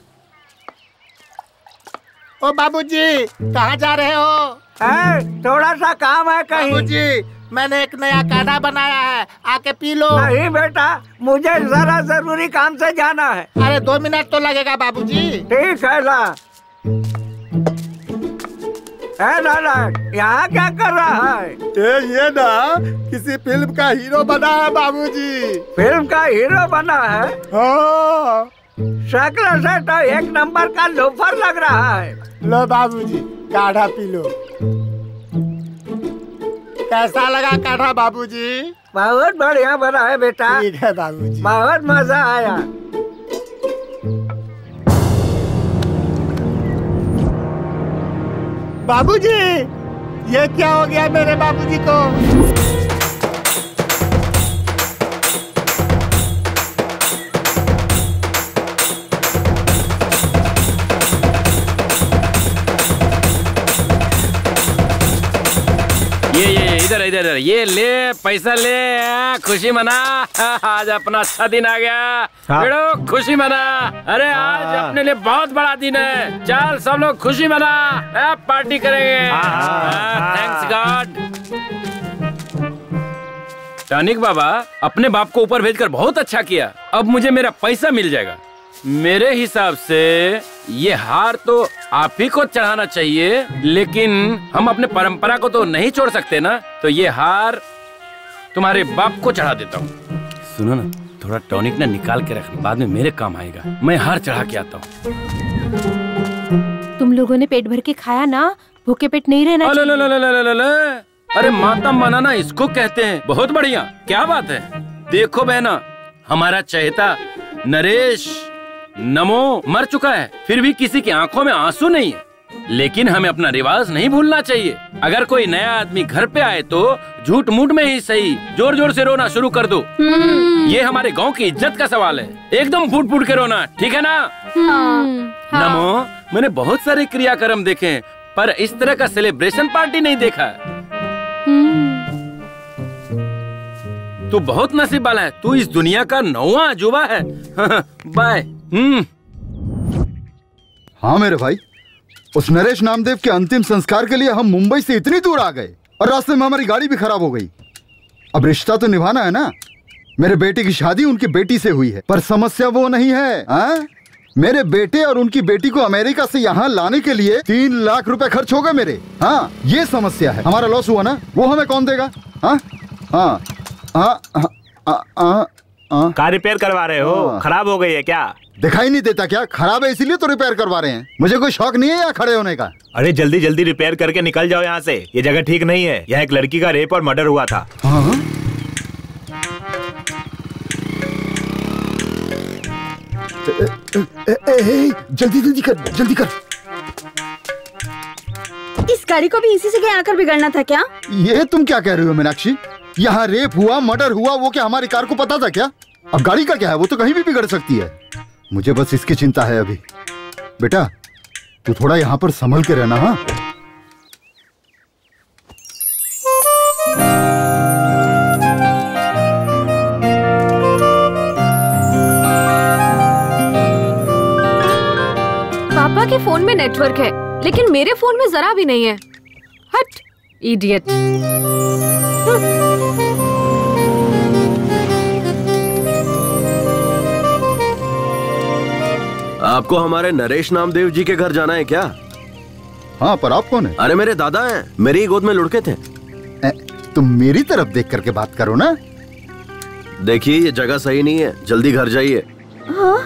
ओ बाबूजी कहाँ जा रहे हो? ए, थोड़ा सा काम है कहीं। बाबूजी मैंने एक नया काढ़ा बनाया है आके पी लो। नहीं बेटा मुझे जरा ज़रूरी काम से जाना है। अरे दो मिनट तो लगेगा बाबूजी। ठीक है ला। ए यहाँ क्या कर रहा है? ये ये ना किसी फ़िल्म का हीरो बना है बाबूजी। फ़िल्म का हीरो बना है? हाँ। शक्ल से तो एक नंबर का लोफर लग रहा है। लो बाबूजी काढ़ा पी लो। कैसा लगा काढ़ा बाबूजी? बहुत बढ़िया बना है बेटा। ठीक है बाबूजी। बहुत मज़ा आया। बाबूजी ये क्या हो गया मेरे बाबूजी को? इधर इधर इधर ये ले पैसा ले खुशी मना आज अपना अच्छा दिन आ गया हाँ। खुशी मना अरे आज। अपने लिए बहुत बड़ा दिन है चल सब लोग खुशी मना पार्टी करेंगे थैंक्स गॉड टानिक बाबा अपने बाप को ऊपर भेजकर बहुत अच्छा किया अब मुझे मेरा पैसा मिल जाएगा मेरे हिसाब से ये हार तो आप ही को चढ़ाना चाहिए लेकिन हम अपने परंपरा को तो नहीं छोड़ सकते ना? तो ये हार तुम्हारे बाप को चढ़ा देता हूँ। सुनो ना थोड़ा टॉनिक ना निकाल के रखना बाद में मेरे काम आएगा। मैं हार चढ़ा के आता हूँ। तुम लोगों ने पेट भर के खाया ना? भूखे पेट नहीं रहना अले ले चाहिए ले ले ले ले ले। अरे माता मनाना इसको कहते हैं। बहुत बढ़िया। क्या बात है? देखो बहना हमारा चहेता नरेश नमो मर चुका है फिर भी किसी की आँखों में आँसू नहीं है। लेकिन हमें अपना रिवाज नहीं भूलना चाहिए। अगर कोई नया आदमी घर पे आए तो झूठ मूठ में ही सही ज़ोर ज़ोर से रोना शुरू कर दो। ये हमारे गाँव की इज़्ज़त का सवाल है। एकदम फूट फूट के रोना ठीक है ना? नमो मैंने बहुत सारे क्रियाक्रम देखे हैं पर इस तरह का सेलिब्रेशन पार्टी नहीं देखा तू बहुत नसीब वाला है तू इस दुनिया का नौवा अजूबा है। बाय हम्म। हाँ मेरे भाई उस नरेश नामदेव के अंतिम संस्कार के लिए हम मुंबई से इतनी दूर आ गए और रास्ते में हमारी गाड़ी भी खराब हो गई। अब रिश्ता तो निभाना है ना? मेरे बेटे की शादी उनकी बेटी से हुई है पर समस्या वो नहीं है आ? मेरे बेटे और उनकी बेटी को अमेरिका से यहाँ लाने के लिए तीन लाख रुपए खर्च हो गए मेरे। हाँ ये समस्या है। हमारा लॉस हुआ ना? वो हमें कौन देगा? हाँ? हाँ? हाँ? हाँ, हाँ, हाँ, हाँ। कार रिपेयर करवा रहे हो? हाँ। खराब हो गई है क्या? दिखाई नहीं देता क्या? खराब है इसीलिए तो रिपेयर करवा रहे हैं। मुझे कोई शौक नहीं है यहाँ खड़े होने का। अरे जल्दी जल्दी रिपेयर करके निकल जाओ यहाँ से। ये जगह ठीक नहीं है। यहाँ एक लड़की का रेप और मर्डर हुआ था। हाँ। ए, ए, ए, जल्दी जल्दी कर जल्दी कर। इस गाड़ी को भी इसी जगह आकर बिगड़ना था क्या? ये तुम क्या कह रही हो मीनाक्षी? यहाँ रेप हुआ मर्डर हुआ वो क्या हमारी कार को पता था क्या? अब गाड़ी का क्या है? वो तो कहीं भी बिगड़ सकती है। मुझे बस इसकी चिंता है अभी। बेटा, तू थोड़ा यहाँ पर संभल के रहना हाँ? पापा के फ़ोन में नेटवर्क है, लेकिन मेरे फ़ोन में जरा भी नहीं है। हट इडियट आपको हमारे नरेश नामदेव जी के घर जाना है क्या? हाँ पर आप कौन है? अरे मेरे दादा हैं। मेरी ही गोद में लुढ़के थे। ए, तुम मेरी तरफ़ देख करके बात करो ना। देखिए ये जगह सही नहीं है। जल्दी घर जाइए। हाँ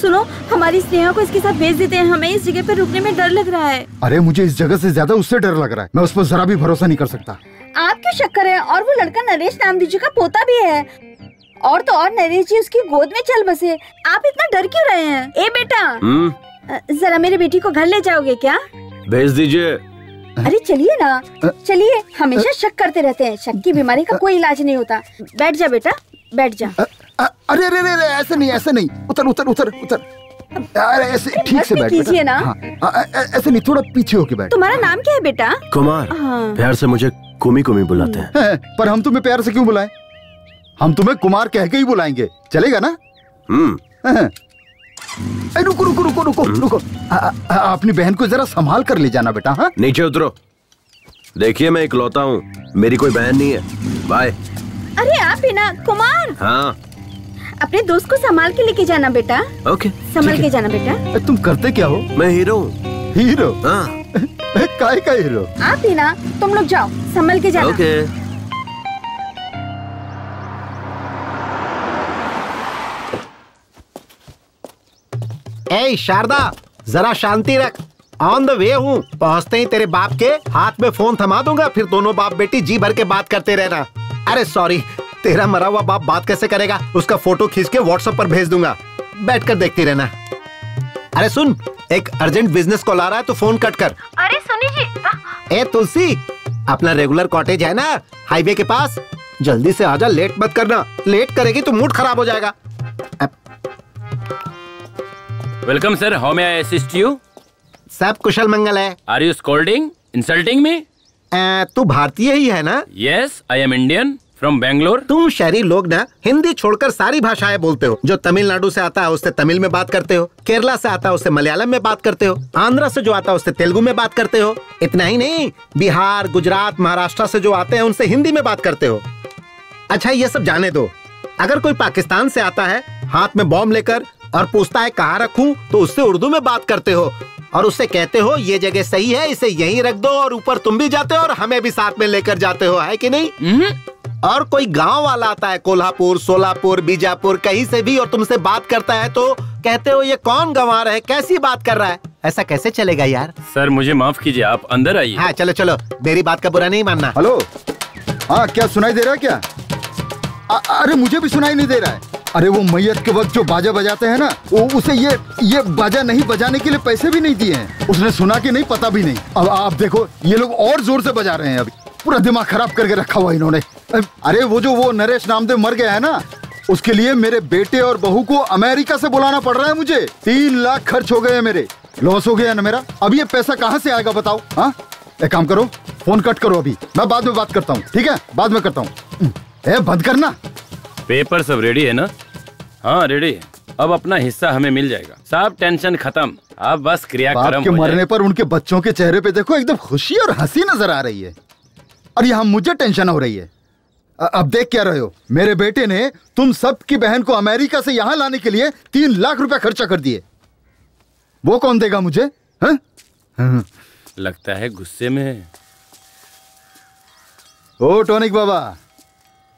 सुनो हमारी स्नेहा को इसके साथ भेज देते हैं। हमें इस जगह पर रुकने में डर लग रहा है। अरे मुझे इस जगह से ज़्यादा उससे डर लग रहा है। मैं उस पर जरा भी भरोसा नहीं कर सकता। आप क्यों शक कर रहे हैं? और वो लड़का नरेश नामदेव जी का पोता भी है। और तो और नरेश जी उसकी गोद में चल बसे। आप इतना डर क्यों रहे हैं? ए बेटा। हम्म। जरा मेरे बेटी को घर ले जाओगे क्या? भेज दीजिए। अरे चलिए ना। चलिए हमेशा शक करते रहते हैं। शक की बीमारी का कोई इलाज नहीं होता। बैठ जा बेटा बैठ जा। अरे अरे अरे ऐसे नहीं ऐसे नहीं। उतर उतर उतर उतर। अरे ऐसे ठीक से बैठ कीजिए ना। हाँ, अ- ऐसे नहीं थोड़ा पीछे होके बैठ। तुम्हारा नाम क्या है बेटा? कुमार हाँ। प्यार से मुझे कुमी कुमी बुलाते हैं। हैं, पर हम तुम्हें प्यार से क्यों बुलाएँ? हम तुम्हें कुमार कह के ही बुलाएँगे। चलेगा ना? हम्म। रुको रुको रुको रुको रुको। आ- आ- आ- अपनी बहन को जरा संभाल कर ले जाना बेटा हाँ? नीचे उतरो। देखिए मैं इकलौता हूँ। मेरी कोई बहन नहीं है। बाय। अरे आप ही ना कुमार। हाँ। अपने दोस्त को संभाल के लेके जाना बेटा। ओके संभाल के जाना बेटा। तुम करते क्या हो? मैं हीरो हूँ। हीरो? हाँ। काय का हीरो? आप ही ना तुम लोग जाओ संभल के जाना। ओके। ए शारदा जरा शांति रख। ऑन द वे हूँ। पहुँचते ही तेरे बाप के हाथ में फ़ोन थमा दूँगा फिर दोनों बाप बेटी जी भर के बात करते रहना। अरे सॉरी तेरा मरा हुआ बाप बात कैसे करेगा? उसका फ़ोटो खींच के व्हाट्सएप पर भेज दूँगा। बैठ कर देखती रहना। अरे सुन एक अर्जेंट बिज़नेस कॉल आ रहा है तो फ़ोन कट कर। अरे सुनी जी ए तुलसी अपना रेगुलर कॉटेज है ना हाईवे के पास? जल्दी से आजा लेट मत करना। लेट करेगी तो मूड खराब हो जाएगा। Welcome sir how may I assist you सब कुशल मंगल है। Are you scolding insulting me तू भारतीय ही है ना? Yes I am Indian from Bangalore तुम शहरी लोग ना हिंदी छोड़कर सारी भाषाएँ बोलते हो जो तमिलनाडु से आता है उससे तमिल में बात करते हो केरला से आता है उससे मलयालम में बात करते हो आंध्रा से जो आता है उससे तेलुगु में बात करते हो। इतना ही नहीं बिहार गुजरात महाराष्ट्र से जो आते हैं उनसे हिंदी में बात करते हो। अच्छा ये सब जाने दो। अगर कोई पाकिस्तान से आता है हाथ में बॉम्ब लेकर और पूछता है कहाँ रखूँ? तो उससे उर्दू में बात करते हो। और उससे कहते हो ये जगह सही है इसे यहीं रख दो और ऊपर तुम भी जाते हो और हमें भी साथ में लेकर जाते हो। है कि नहीं? और कोई गाँव वाला आता है कोल्हापुर सोलापुर बीजापुर कहीं से भी और तुमसे बात करता है तो कहते हो ये कौन गंवार है? कैसी बात कर रहा है? ऐसा कैसे चलेगा यार? सर मुझे माफ़ कीजिए आप अंदर आइए। हाँ चलो चलो। मेरी बात का बुरा नहीं मानना। हेलो। हाँ क्या सुनाई दे रहा है क्या? अ- अरे मुझे भी सुनाई नहीं दे रहा है। अरे वो मैयत के वक्त जो बाजा बजाते हैं ना, वो उसे ये ये बाजा नहीं बजाने के लिए पैसे भी नहीं दिए हैं। उसने सुना कि नहीं, पता भी नहीं। अब आप देखो, ये लोग और ज़ोर से बजा रहे हैं अभी। पूरा दिमाग खराब करके रखा हुआ इन्होंने। अरे वो जो, वो नरेश नामदेव मर गया है ना, उसके लिए मेरे बेटे और बहू को अमेरिका से बुलाना पड़ रहा है मुझे। तीन लाख खर्च हो गए मेरे। लॉस हो गया ना मेरा। अब ये पैसा कहाँ से आएगा बताओ हाँ? एक काम करो, फ़ोन कट करो अभी। मैं बाद में बात करता हूँ, ठीक है? बाद में करता हूँ। ए बंद करना। पेपर सब रेडी है ना? हाँ रेडी है। अब अपना हिस्सा हमें मिल जाएगा। सब टेंशन खत्म। अब बस बाप के हो मरने पर उनके बच्चों के चेहरे पे देखो एकदम खुशी और हँसी नज़र आ रही है। और यहाँ मुझे टेंशन हो रही है। अब देख क्या रहे हो। मेरे बेटे ने तुम सब की बहन को अमेरिका से यहाँ लाने के लिए तीन लाख रुपया खर्चा कर दिए। वो कौन देगा मुझे? हाँ? हाँ। लगता है गुस्से में ओ टॉनिक बाबा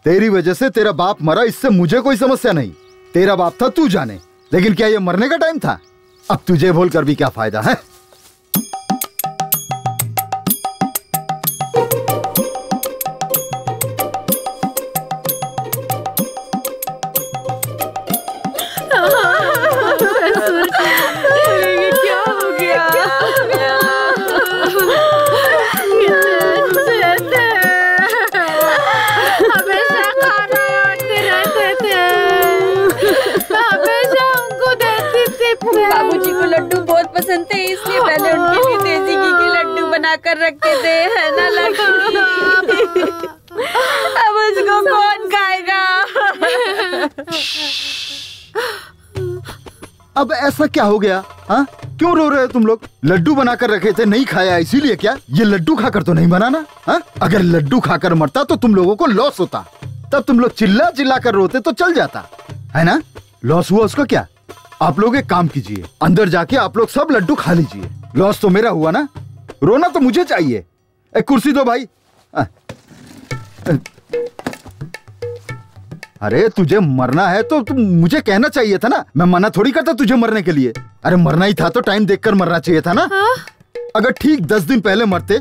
तेरी वजह से तेरा बाप मरा, इससे मुझे कोई समस्या नहीं। तेरा बाप था, तू जाने। लेकिन क्या ये मरने का टाइम था? अब तुझे भूल कर भी क्या फ़ायदा, है? पसंद थे इसलिए मैंने उनके लिए देसी घी के लड्डू बनाकर रखे थे है ना लड्डू अब उसको कौन खाएगा? अब ऐसा क्या हो गया हाँ? क्यों रो रहे हो तुम लोग? लड्डू बनाकर रखे थे नहीं खाया इसीलिए क्या? ये लड्डू खाकर तो नहीं बनाना हाँ? अगर लड्डू खाकर मरता तो तुम लोगों को लॉस होता। तब तुम लोग चिल्ला चिल्ला कर रोते तो चल जाता है ना? लॉस हुआ उसको क्या? आप लोग एक काम कीजिए। अंदर जाके आप लोग सब लड्डू खा लीजिए। लॉस तो मेरा हुआ ना? रोना तो मुझे चाहिए। एक कुर्सी दो भाई। हाँ। अरे तुझे मरना है तो तुम मुझे कहना चाहिए था ना? मैं मना थोड़ी करता तुझे मरने के लिए। अरे मरना ही था तो टाइम देखकर मरना चाहिए था ना? अगर ठीक दस दिन पहले मरते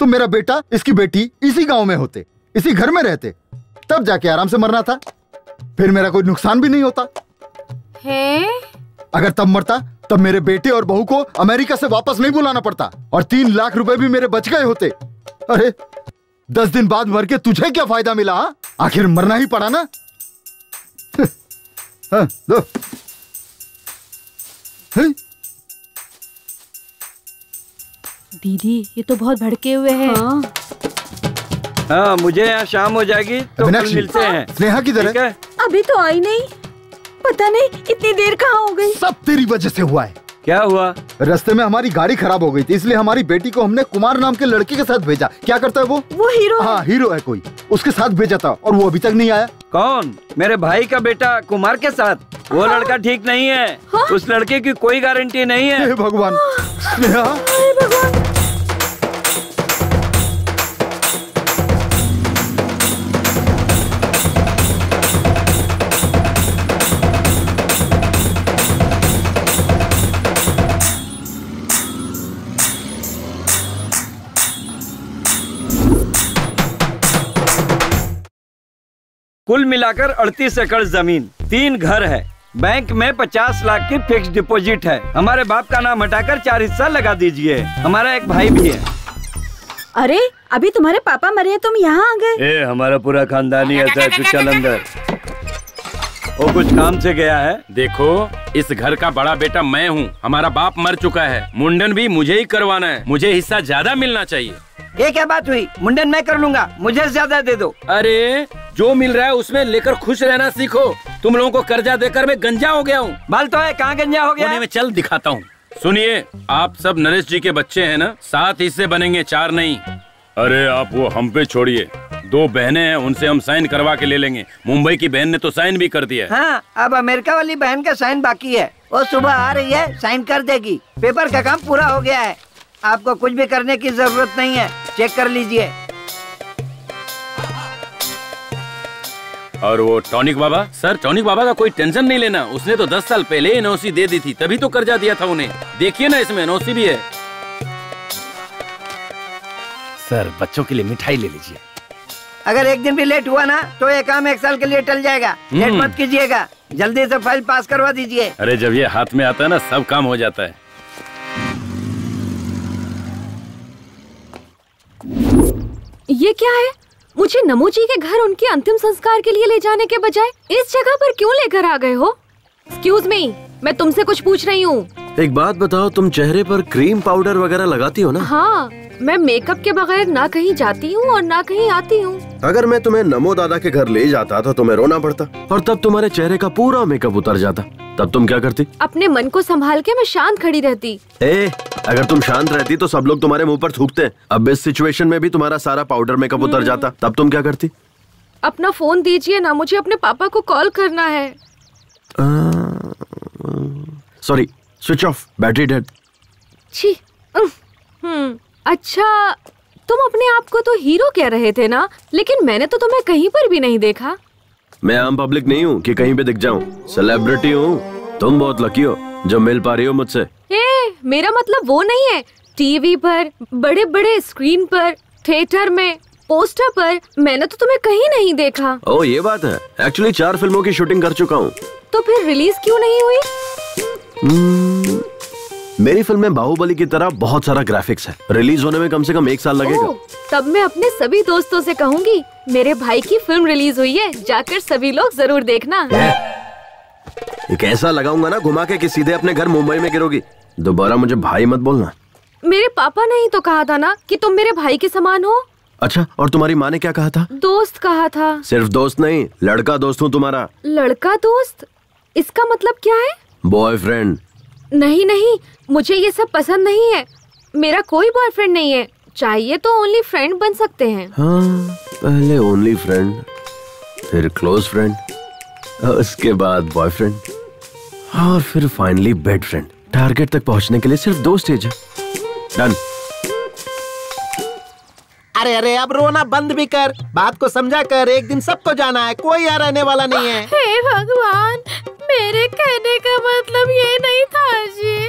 तो मेरा बेटा इसकी बेटी इसी गाँव में होते इसी घर में रहते। तब जाके आराम से मरना था। फिर मेरा कोई नुकसान भी नहीं होता। है? अगर तब मरता तब मेरे बेटे और बहू को अमेरिका से वापस नहीं बुलाना पड़ता और तीन लाख रुपए भी मेरे बच गए होते। अरे दस दिन बाद मर के तुझे क्या फ़ायदा मिला हाँ? आखिर मरना ही पड़ा ना? हाँ, लो। हैं? दीदी ये तो बहुत भड़के हुए हैं। हाँ। हाँ, मुझे यहाँ शाम हो जाएगी तो मिलते हैं। स्नेहा किधर है। अभी तो आई नहीं। पता नहीं इतनी देर कहाँ हो गई? सब तेरी वजह से हुआ है। क्या हुआ? रास्ते में हमारी गाड़ी खराब हो गई थी इसलिए हमारी बेटी को हमने कुमार नाम के लड़के के साथ भेजा। क्या करता है वो? वो हीरो हाँ। हीरो है कोई। उसके साथ भेजा था और वो अभी तक नहीं आया। कौन? मेरे भाई का बेटा कुमार के साथ। वो हाँ। लड़का ठीक नहीं है। हाँ? उस लड़के की कोई गारंटी नहीं है। हे भगवान। कुल मिलाकर अड़तीस एकड़ ज़मीन तीन घर है। बैंक में पचास लाख की फिक्स डिपॉजिट है। हमारे बाप का नाम हटाकर चार हिस्सा लगा दीजिए। हमारा एक भाई भी है। अरे अभी तुम्हारे पापा मरे तुम यहाँ आ गए। ए हमारा पूरा खानदानी ऐसा है चल अंदर वो कुछ काम से गया है। देखो इस घर का बड़ा बेटा मैं हूँ। हमारा बाप मर चुका है। मुंडन भी मुझे ही करवाना है। मुझे हिस्सा ज़्यादा मिलना चाहिए। ये क्या बात हुई? मुंडन मैं कर लूँगा। मुझे ज़्यादा दे दो। अरे जो मिल रहा है उसमें लेकर खुश रहना सीखो। तुम लोगों को कर्जा देकर मैं गंजा हो गया हूँ। बाल तो है कहाँ गंजा हो गया? में चल दिखाता हूँ। सुनिए आप सब नरेश जी के बच्चे हैं ना? सात हिस्से बनेंगे चार नहीं। अरे आप वो हम पे छोड़िए। दो बहनें हैं उनसे हम साइन करवा के ले लेंगे। मुंबई की बहन ने तो साइन भी कर दिया है। हाँ अब अमेरिका वाली बहन का साइन बाकी है। वो सुबह आ रही है साइन कर देगी। पेपर का काम पूरा हो गया है। आपको कुछ भी करने की ज़रूरत नहीं है। चेक कर लीजिए। और वो tonic Baba? Sir tonic Baba का कोई टेंशन नहीं लेना। उसने तो दस साल पहले एनओसी दे दी थी तभी तो कर्जा दिया था उन्हें। देखिए ना इसमें एनओसी भी है। सर बच्चों के लिए मिठाई ले लीजिए। अगर एक दिन भी लेट हुआ ना तो ये काम एक साल के लिए टल जाएगा। लेट हम्म। मत कीजिएगा। जल्दी से फ़ाइल पास करवा दीजिए। अरे जब ये हाथ में आता है ना सब काम हो जाता है। ये क्या है? मुझे नमो जी के घर उनके अंतिम संस्कार के लिए ले जाने के बजाय इस जगह पर क्यों लेकर आ गए हो? एक्सक्यूज मी मैं तुमसे कुछ पूछ रही हूँ। एक बात बताओ तुम चेहरे पर क्रीम पाउडर वगैरह लगाती हो ना? हाँ। मैं मेकअप के बगैर ना कहीं जाती हूँ और ना कहीं आती हूँ। अगर मैं तुम्हें नमो दादा के घर ले जाता तो तुम्हें रोना पड़ता। और तब तुम्हारे चेहरे का पूरा मेकअप उतर जाता। तब तुम क्या करती? अपने मन को संभाल के मैं शांत खड़ी रहती। ए, अगर तुम शांत रहती तो सब लोग तुम्हारे मुँह पर थूकते। अब इस सिचुएशन में भी तुम्हारा सारा पाउडर मेकअप उतर जाता। तब तुम क्या करती? अपना फ़ोन दीजिए ना मुझे अपने पापा को कॉल करना है। Sorry switch off battery dead छी हम्म। अच्छा तुम अपने आप को तो हीरो कह रहे थे ना लेकिन मैंने तो तुम्हें कहीं पर भी नहीं देखा। मैं आम पब्लिक नहीं हूँ कि कहीं पे दिख जाऊँ। सेलिब्रिटी हूँ। तुम बहुत लकी हो जो मिल पा रही हो मुझसे। ए, मेरा मतलब वो नहीं है। टीवी पर बड़े बड़े स्क्रीन पर थिएटर में पोस्टर पर मैंने तो तुम्हें कहीं नहीं देखा। ओ ये बात है। एक्चुअली चार फ़िल्मों की शूटिंग कर चुका हूँ। तो फिर रिलीज़ क्यों नहीं हुई? हम्म, मेरी फ़िल्म में बाहुबली की तरह बहुत सारा ग्राफिक्स है। रिलीज़ होने में कम से कम एक साल लगेगा। ओह, तब मैं अपने सभी दोस्तों से कहूँगी मेरे भाई की फ़िल्म रिलीज़ हुई है जाकर सभी लोग ज़रूर देखना। एक ऐसा लगाऊँगा ना घुमा के कि सीधे अपने घर मुंबई में गिरोगी। दोबारा मुझे भाई मत बोलना। मेरे पापा ने ही तो कहा था ना कि तुम मेरे भाई के समान हो। अच्छा और तुम्हारी माँ ने क्या कहा था? दोस्त कहा था। सिर्फ़ दोस्त नहीं लड़का दोस्त हूँ तुम्हारा। लड़का दोस्त? इसका मतलब क्या है? बॉयफ्रेंड नहीं नहीं, मुझे ये सब पसंद नहीं है। मेरा कोई बॉयफ्रेंड नहीं है। चाहिए तो ओनली फ्रेंड बन सकते हैं। हाँ पहले ओनली फ्रेंड फिर क्लोज फ्रेंड उसके बाद बॉयफ्रेंड और फिर फाइनली बेड फ्रेंड टारगेट तक पहुँचने के लिए सिर्फ़ दो स्टेज है। डन अरे अरे, अब रोना बंद भी कर। बात को समझा कर, एक दिन सबको जाना है, कोई यहाँ रहने वाला नहीं है। हे भगवान, मेरे कहने का मतलब ये नहीं था जी।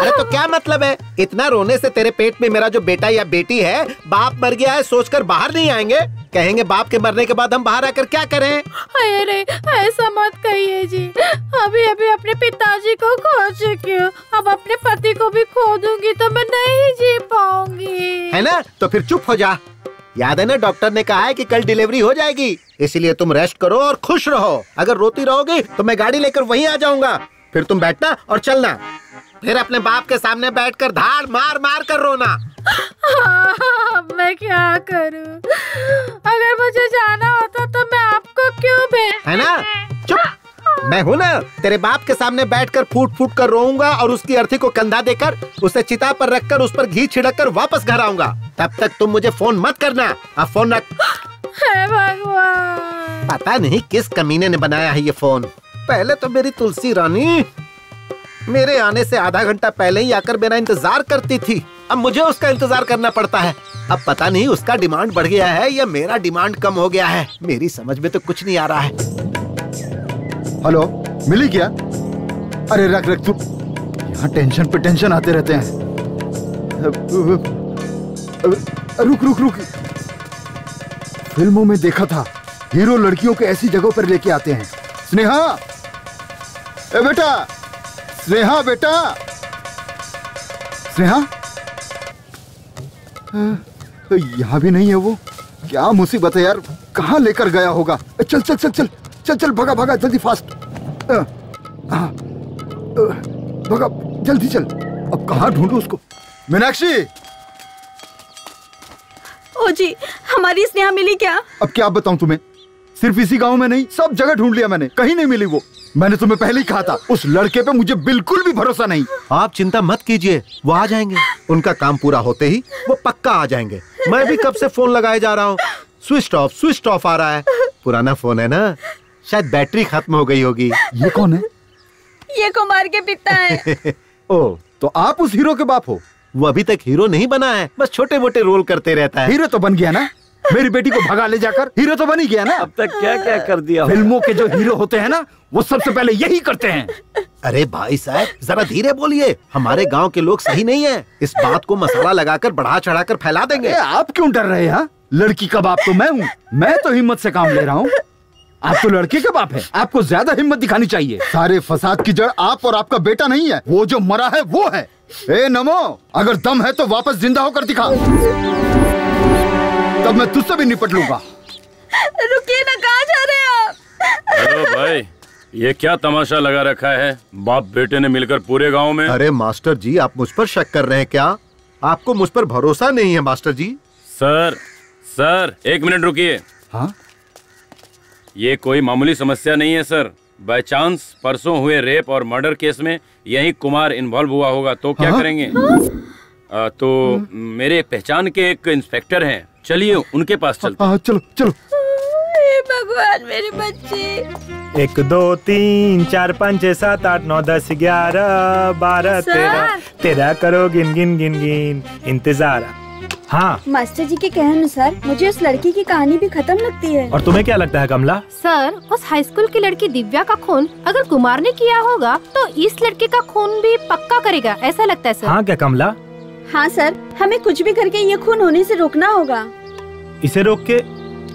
अरे तो क्या मतलब है? इतना रोने से तेरे पेट में मेरा जो बेटा या बेटी है बाप मर गया है सोचकर बाहर नहीं आएँगे? कहेंगे बाप के मरने के बाद हम बाहर आकर क्या करें? अरे ऐसा मत कहिए जी। अभी अभी अपने पिताजी को खो चुकी हूँ। अब अपने पति को भी खो दूँगी तो मैं नहीं जी पाऊँगी। है ना? तो फिर चुप हो जा। याद है ना डॉक्टर ने कहा है कि कल डिलीवरी हो जाएगी। इसलिए तुम रेस्ट करो और खुश रहो। अगर रोती रहोगी तो मैं गाड़ी लेकर वहीं आ जाऊँगा। फिर तुम बैठना और चलना। फिर अपने बाप के सामने बैठकर धाड़ मार मार कर रोना। अब मैं क्या करूँ? अगर मुझे जाना होता तो मैं आपको क्यों भेज है ना? चुप। मैं हूँ ना तेरे बाप के सामने बैठकर फूट फूट कर रोऊँगा और उसकी अर्थी को कंधा देकर उसे चिता पर रखकर उस पर घी छिड़क कर वापस घर आऊँगा। तब तक तुम मुझे फ़ोन मत करना। अब फ़ोन रख। भगवान। पता नहीं किस कमीने ने बनाया है ये फ़ोन। पहले तो मेरी तुलसी रानी मेरे आने से आधा घंटा पहले ही आकर मेरा इंतज़ार करती थी। अब मुझे उसका इंतज़ार करना पड़ता है। अब पता नहीं उसका डिमांड बढ़ गया है या मेरा डिमांड कम हो गया है। मेरी समझ में तो कुछ नहीं आ रहा है। हेलो, मिली क्या? अरे रख रख, तू। यहाँ टेंशन पे टेंशन आते रहते हैं। रुक रुक रुक। फ़िल्मों में देखा था, हीरो लड़कियों को ऐसी जगहों पर लेके आते हैं। स्नेहा! ए, बेटा! स्नेहा बेटा। स्नेहा? अ, यहाँ भी नहीं है वो? क्या मुसीबत है यार? कहाँ लेकर गया होगा? चल चल चल चल। चल चल भगा भगा जल्दी फास्ट। हाँ, भगा जल्दी चल। अब कहाँ ढूंढू उसको? मीनाक्षी! ओ जी हमारी स्नेहा मिली क्या? अब क्या बताऊँ तुम्हें? सिर्फ़ इसी गाँव में नहीं सब जगह ढूंढ लिया मैंने। कहीं नहीं मिली वो। मैंने तुम्हें पहले ही कहा था उस लड़के पे मुझे बिल्कुल भी भरोसा नहीं। आप चिंता मत कीजिए वो आ जाएँगे। उनका काम पूरा होते ही वो पक्का आ जाएँगे। मैं भी कब से फ़ोन लगाए जा रहा हूँ। स्विच ऑफ़ स्विच ऑफ़ आ रहा है। पुराना फ़ोन है ना? शायद बैटरी खत्म हो गई होगी। ये कौन है? ये कुमार के पिता है। ओ तो आप उस हीरो के बाप हो? वो अभी तक हीरो नहीं बना है बस छोटे मोटे रोल करते रहता है। हीरो तो बन गया ना? मेरी बेटी को भगा ले जाकर हीरो तो बन ही गया ना। अब तक क्या क्या कर दिया फ़िल्मों के जो हीरो होते हैं ना वो सबसे पहले यही करते हैं। अरे भाई साहब जरा धीरे बोलिए। हमारे गाँव के लोग सही नहीं है। इस बात को मसाला लगाकर बढ़ा चढ़ा कर फैला देंगे। आप क्यों डर रहे हैं हाँ? लड़की का बाप तो मैं हूँ। मैं तो हिम्मत से काम ले रहा हूँ। आप तो लड़के का बाप है। आपको ज़्यादा हिम्मत दिखानी चाहिए। सारे फसाद की जड़ आप और आपका बेटा नहीं है। वो जो मरा है वो है। ए नमो! अगर दम है तो वापस ज़िंदा होकर दिखा। तब मैं तुझसे भी निपट लूँगा। रुकिए ना कहाँ जा रहे हैं आप? हेलो भाई ये क्या तमाशा लगा रखा है? बाप बेटे ने मिलकर पूरे गाँव में अरे मास्टर जी आप मुझ पर शक कर रहे हैं क्या? आपको मुझ पर भरोसा नहीं है मास्टर जी। सर सर एक मिनट रुकिए। हाँ? ये कोई मामूली समस्या नहीं है सर। बाय चांस परसों हुए रेप और मर्डर केस में यही कुमार इन्वॉल्व हुआ होगा तो क्या हाँ? करेंगे? आ, तो मेरे पहचान के एक इंस्पेक्टर हैं। चलिए उनके पास चलते हाँ। चलो चलो। भगवान मेरे बच्चे। एक दो तीन चार पाँच छह सात आठ नौ दस ग्यारह बारह। तेरह। तेरह करो गिन गिन गिन गिन। इंतज़ार। हाँ। मास्टर जी के कहने अनुसार मुझे उस लड़की की कहानी भी खत्म लगती है। और तुम्हें क्या लगता है कमला? सर उस हाई स्कूल की लड़की दिव्या का खून अगर कुमार ने किया होगा तो इस लड़के का खून भी पक्का करेगा ऐसा लगता है सर। हाँ क्या कमला? हाँ सर। हमें कुछ भी करके ये खून होने से रोकना होगा। इसे रोक के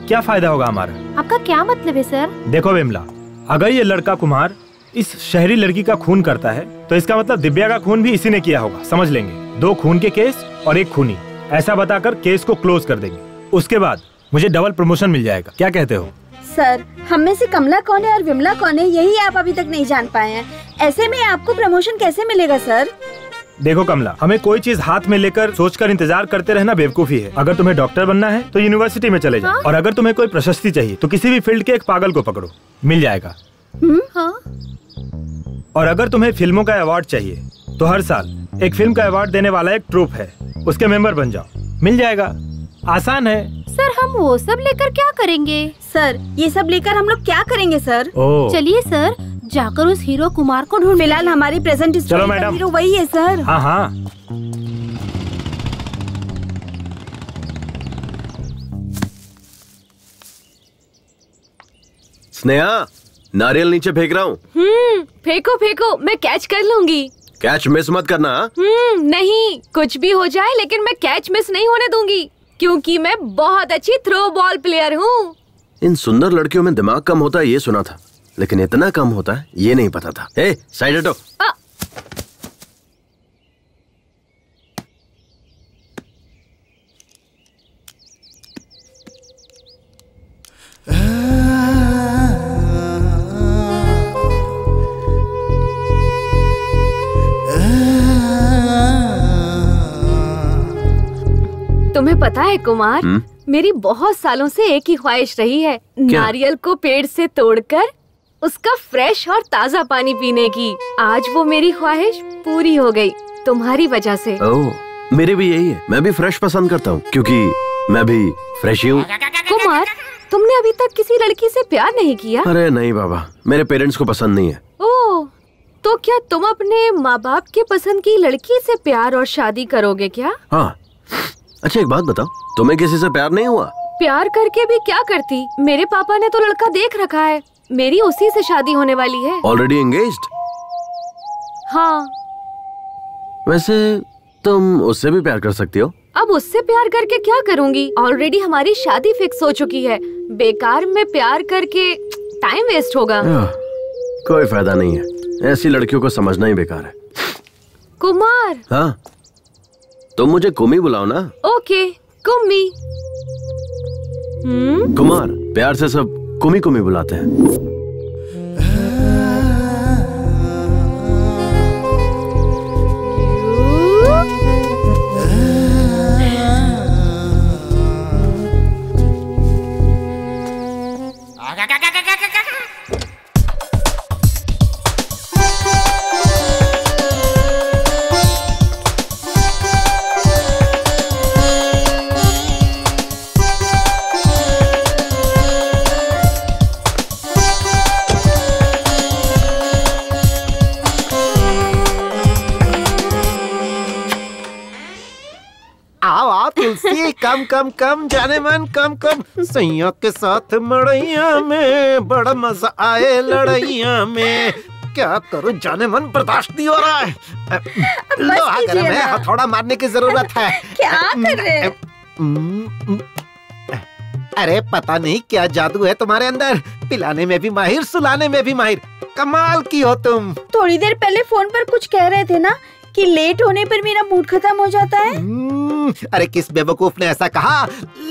क्या फ़ायदा होगा हमारा? आपका क्या मतलब है सर? देखो विमला अगर ये लड़का कुमार इस शहरी लड़की का खून करता है तो इसका मतलब दिव्या का खून भी इसी ने किया होगा समझ लेंगे। दो खून के केस और एक खूनी। ऐसा बताकर केस को क्लोज कर देंगे। उसके बाद मुझे डबल प्रमोशन मिल जाएगा। क्या कहते हो? सर हम में से कमला कौन है और विमला कौन है यही आप अभी तक नहीं जान पाए हैं। ऐसे में आपको प्रमोशन कैसे मिलेगा सर? देखो कमला हमें कोई चीज़ हाथ में लेकर सोचकर इंतज़ार करते रहना बेवकूफ़ी है। अगर तुम्हें डॉक्टर बनना है तो यूनिवर्सिटी में चले जाओ। और अगर तुम्हें कोई प्रशस्ति चाहिए तो किसी भी फ़ील्ड के एक पागल को पकड़ो। मिल जाएगा। हाँ। और अगर तुम्हें फ़िल्मों का अवार्ड चाहिए तो हर साल एक फ़िल्म का अवार्ड देने वाला एक ट्रूप है। उसके मेंबर बन जाओ। मिल जाएगा। आसान है। सर हम वो सब लेकर क्या करेंगे? सर ये सब लेकर हम लोग क्या करेंगे सर? चलिए सर जाकर उस हीरो कुमार को ढूंढ फ़िलहाल हमारी प्रेजेंट चलो मैडम। हीरो वही है सर। हाँ हाँ। स्नेहा नारियल नीचे फेंक रहा हूँ। हम्म फेंको फेंको मैं कैच कर लूँगी। कैच मिस मत करना हाँ? हम्म नहीं कुछ भी हो जाए लेकिन मैं कैच मिस नहीं होने दूँगी। क्योंकि मैं बहुत अच्छी थ्रो बॉल प्लेयर हूँ। इन सुंदर लड़कियों में दिमाग कम होता है ये सुना था। लेकिन इतना कम होता है ये नहीं पता था। ए साइड हटो। तुम्हें पता है कुमार? हुँ? मेरी बहुत सालों से एक ही ख्वाहिश रही है नारियल को पेड़ से तोड़कर उसका फ्रेश और ताज़ा पानी पीने की। आज वो मेरी ख्वाहिश पूरी हो गई तुम्हारी वजह से। ओह मेरे भी यही है। मैं भी फ्रेश पसंद करता हूँ क्योंकि मैं भी फ्रेश ही हूँ। कुमार तुमने अभी तक किसी लड़की से प्यार नहीं किया? अरे नहीं बाबा। मेरे पेरेंट्स को पसंद नहीं है। ओ तो क्या तुम अपने माँ बाप के पसंद की लड़की से प्यार और शादी करोगे क्या? हाँ। अच्छा एक बात बताओ तुम्हें किसी से प्यार नहीं हुआ? प्यार करके भी क्या करती? मेरे पापा ने तो लड़का देख रखा है। मेरी उसी से शादी होने वाली है। ऑलरेडी एंगेज्ड हाँ। वैसे तुम उससे भी प्यार कर सकती हो। अब उससे प्यार करके क्या करूँगी? ऑलरेडी हमारी शादी फिक्स हो चुकी है। बेकार में प्यार करके टाइम वेस्ट होगा। कोई फ़ायदा नहीं है। ऐसी लड़कियों को समझना ही बेकार है। कुमार! हाँ? तुम मुझे कुमी बुलाओ ना ओके कुमी हम्म कुमार प्यार से सब कुमी कुमी बुलाते हैं कम कम कम जाने मन कम कम। सैया के साथ मड़ैया में बड़ा मज़ा आए लड़ैया में। क्या करूँ? जाने मन बर्दाश्त नहीं हो रहा है। लोहा गर्म है हथौड़ा मारने की ज़रूरत है। क्या कर रहे अरे पता नहीं क्या जादू है तुम्हारे अंदर। पिलाने में भी माहिर सुलाने में भी माहिर। कमाल की हो तुम। थोड़ी देर पहले फ़ोन पर कुछ कह रहे थे ना कि लेट होने पर मेरा मूड खत्म हो जाता है? हम्म, अरे किस बेवकूफ़ ने ऐसा कहा?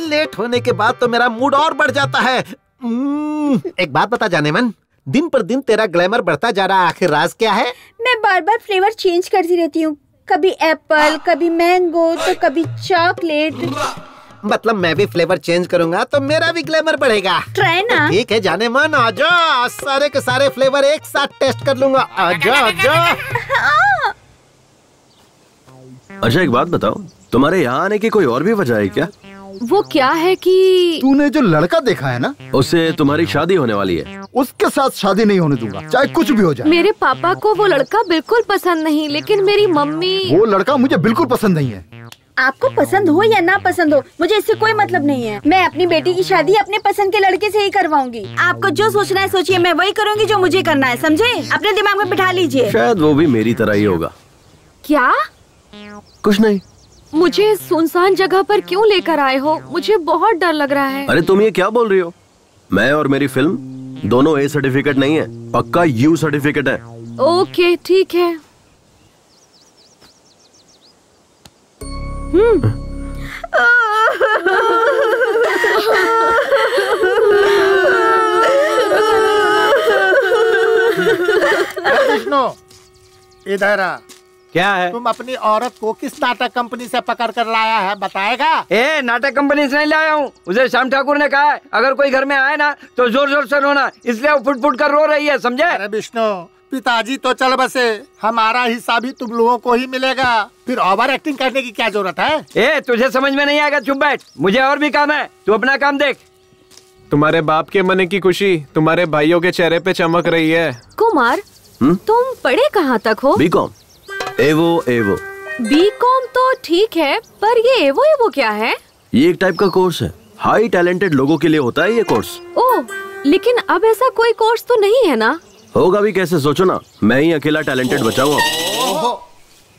लेट होने के बाद तो मेरा मूड और बढ़ जाता है। हम्म, एक बात बता जाने मन दिन पर दिन तेरा ग्लैमर बढ़ता जा रहा है आखिर राज क्या है? मैं बार बार फ्लेवर चेंज करती रहती हूँ। कभी एप्पल कभी मैंगो तो कभी चॉकलेट मतलब मैं भी फ्लेवर चेंज करूँगा तो मेरा भी ग्लैमर बढ़ेगा। ट्राई ना। ठीक है जाने मन आजा आज सारे के सारे फ्लेवर एक साथ टेस्ट कर लूँगा। आ आजा आजा अच्छा एक बात बताओ तुम्हारे यहाँ आने की कोई और भी वजह है क्या? वो क्या है कि तूने जो लड़का देखा है ना उससे तुम्हारी शादी होने वाली है। उसके साथ शादी नहीं होने दूँगा चाहे कुछ भी हो जाए। मेरे पापा को वो लड़का बिल्कुल पसंद नहीं लेकिन मेरी मम्मी वो लड़का मुझे बिल्कुल पसंद नहीं है। आपको पसंद हो या ना पसंद हो मुझे इससे कोई मतलब नहीं है। मैं अपनी बेटी की शादी अपने पसंद के लड़के से ही करवाऊँगी। आपको जो सोचना है सोचिए मैं वही करूँगी जो मुझे करना है समझे? अपने दिमाग में बिठा लीजिए। शायद वो भी मेरी तरह ही होगा। क्या? कुछ नहीं। मुझे सुनसान जगह पर क्यों लेकर आए हो? मुझे बहुत डर लग रहा है। अरे तुम ये क्या बोल रही हो? मैं और मेरी फ़िल्म दोनों ए सर्टिफिकेट नहीं है पक्का यू सर्टिफिकेट है। ओके ठीक है। हम्म। अरे इधर आ। क्या है? तुम अपनी औरत को किस नाटक कंपनी से पकड़ कर लाया है बताएगा? ए नाटक कंपनी से नहीं लाया हूँ। उसे श्याम ठाकुर ने कहा है अगर कोई घर में आए ना तो ज़ोर ज़ोर से रोना इसलिए वो फुट फुट कर रो रही है समझे? अरे विष्णु पिताजी तो चल बसे हमारा हिस्सा भी तुम लोगों को ही मिलेगा। फिर ओवर एक्टिंग करने की क्या ज़रूरत है? ए तुझे समझ में नहीं आएगा चुप बैठ। मुझे और भी काम है तू अपना काम देख। तुम्हारे बाप के मन की खुशी तुम्हारे भाइयों के चेहरे पे चमक रही है। कुमार हम्म? तुम पढ़े कहाँ तक हो? बी कॉम एवो एवो। बी कॉम तो ठीक है पर ये एवो एवो क्या है? ये एक टाइप का कोर्स है। हाई टैलेंटेड लोगों के लिए होता है ये कोर्स ओह लेकिन अब ऐसा कोई कोर्स तो नहीं है ना? होगा भी कैसे सोचो ना। मैं ही अकेला टैलेंटेड बचा हुआ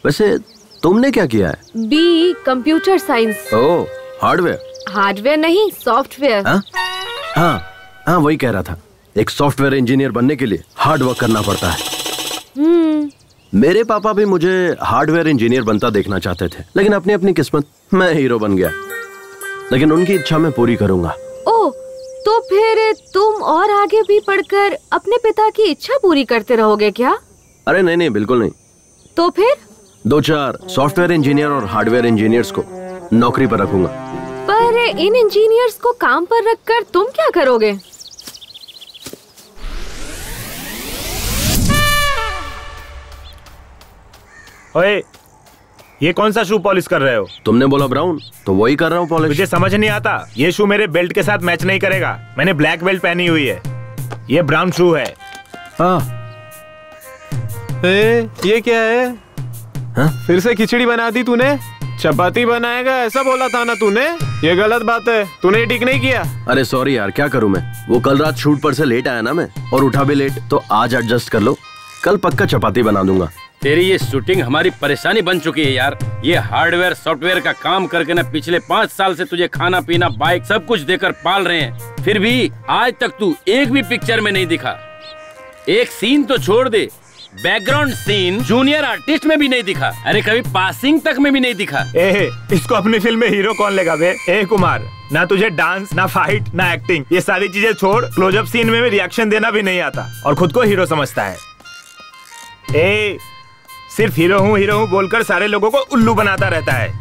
वैसे तुमने क्या किया है? B computer science oh hardware hardware नहीं सॉफ्टवेयर हाँ? हाँ हाँ वही कह रहा था। एक सॉफ्टवेयर इंजीनियर बनने के लिए हार्ड वर्क करना पड़ता है। हम्म। मेरे पापा भी मुझे हार्डवेयर इंजीनियर बनता देखना चाहते थे लेकिन अपनी अपनी किस्मत मैं हीरो बन गया। लेकिन उनकी इच्छा मैं पूरी करूँगा। ओ तो फिर तुम और आगे भी पढ़कर अपने पिता की इच्छा पूरी करते रहोगे क्या? अरे नहीं नहीं बिल्कुल नहीं। तो फिर? दो चार सॉफ्टवेयर इंजीनियर और हार्डवेयर इंजीनियर्स को नौकरी पर रखूँगा। पर इन इंजीनियर्स को काम पर रखकर तुम क्या करोगे? ओए ये कौन सा शू पॉलिश कर रहे हो? तुमने बोला ब्राउन तो वही कर रहा हूँ पॉलिश मुझे समझ नहीं आता ये शू मेरे बेल्ट के साथ मैच नहीं करेगा। मैंने ब्लैक बेल्ट पहनी हुई है। ये ब्राउन शू है। हाँ। ए, ये क्या है? हाँ? फिर से खिचड़ी बना दी तूने? चपाती बनाएगा ऐसा बोला था ना तूने? ये गलत बात है तूने ये ठीक नहीं किया। अरे सॉरी यार क्या करूँ मैं? वो कल रात शूट पर से लेट आया ना मैं और उठा भी लेट तो आज एडजस्ट कर लो। कल पक्का चपाती बना दूँगा। तेरी ये शूटिंग हमारी परेशानी बन चुकी है यार। ये हार्डवेयर, सॉफ्टवेयर का काम करके ना पिछले पाँच साल से तुझे खाना, पीना, बाइक सब कुछ देकर पाल रहे हैं। फिर भी आज तक तू एक भी पिक्चर में नहीं दिखा। एक सीन तो छोड़ दे। बैकग्राउंड सीन जूनियर आर्टिस्ट में भी नहीं दिखा। अरे कभी पासिंग तक में भी नहीं दिखा। ए इसको अपनी फ़िल्म में हीरो कौन लेगा बे? ए, कुमार, ना तुझे डांस ना फाइट ना एक्टिंग ये सारी चीज़ें छोड़ क्लोजअप सीन में रिएक्शन देना भी नहीं आता। और खुद को हीरो समझता है। ए सिर्फ़ हीरो हूँ हीरो हूँ बोलकर सारे लोगों को उल्लू बनाता रहता है।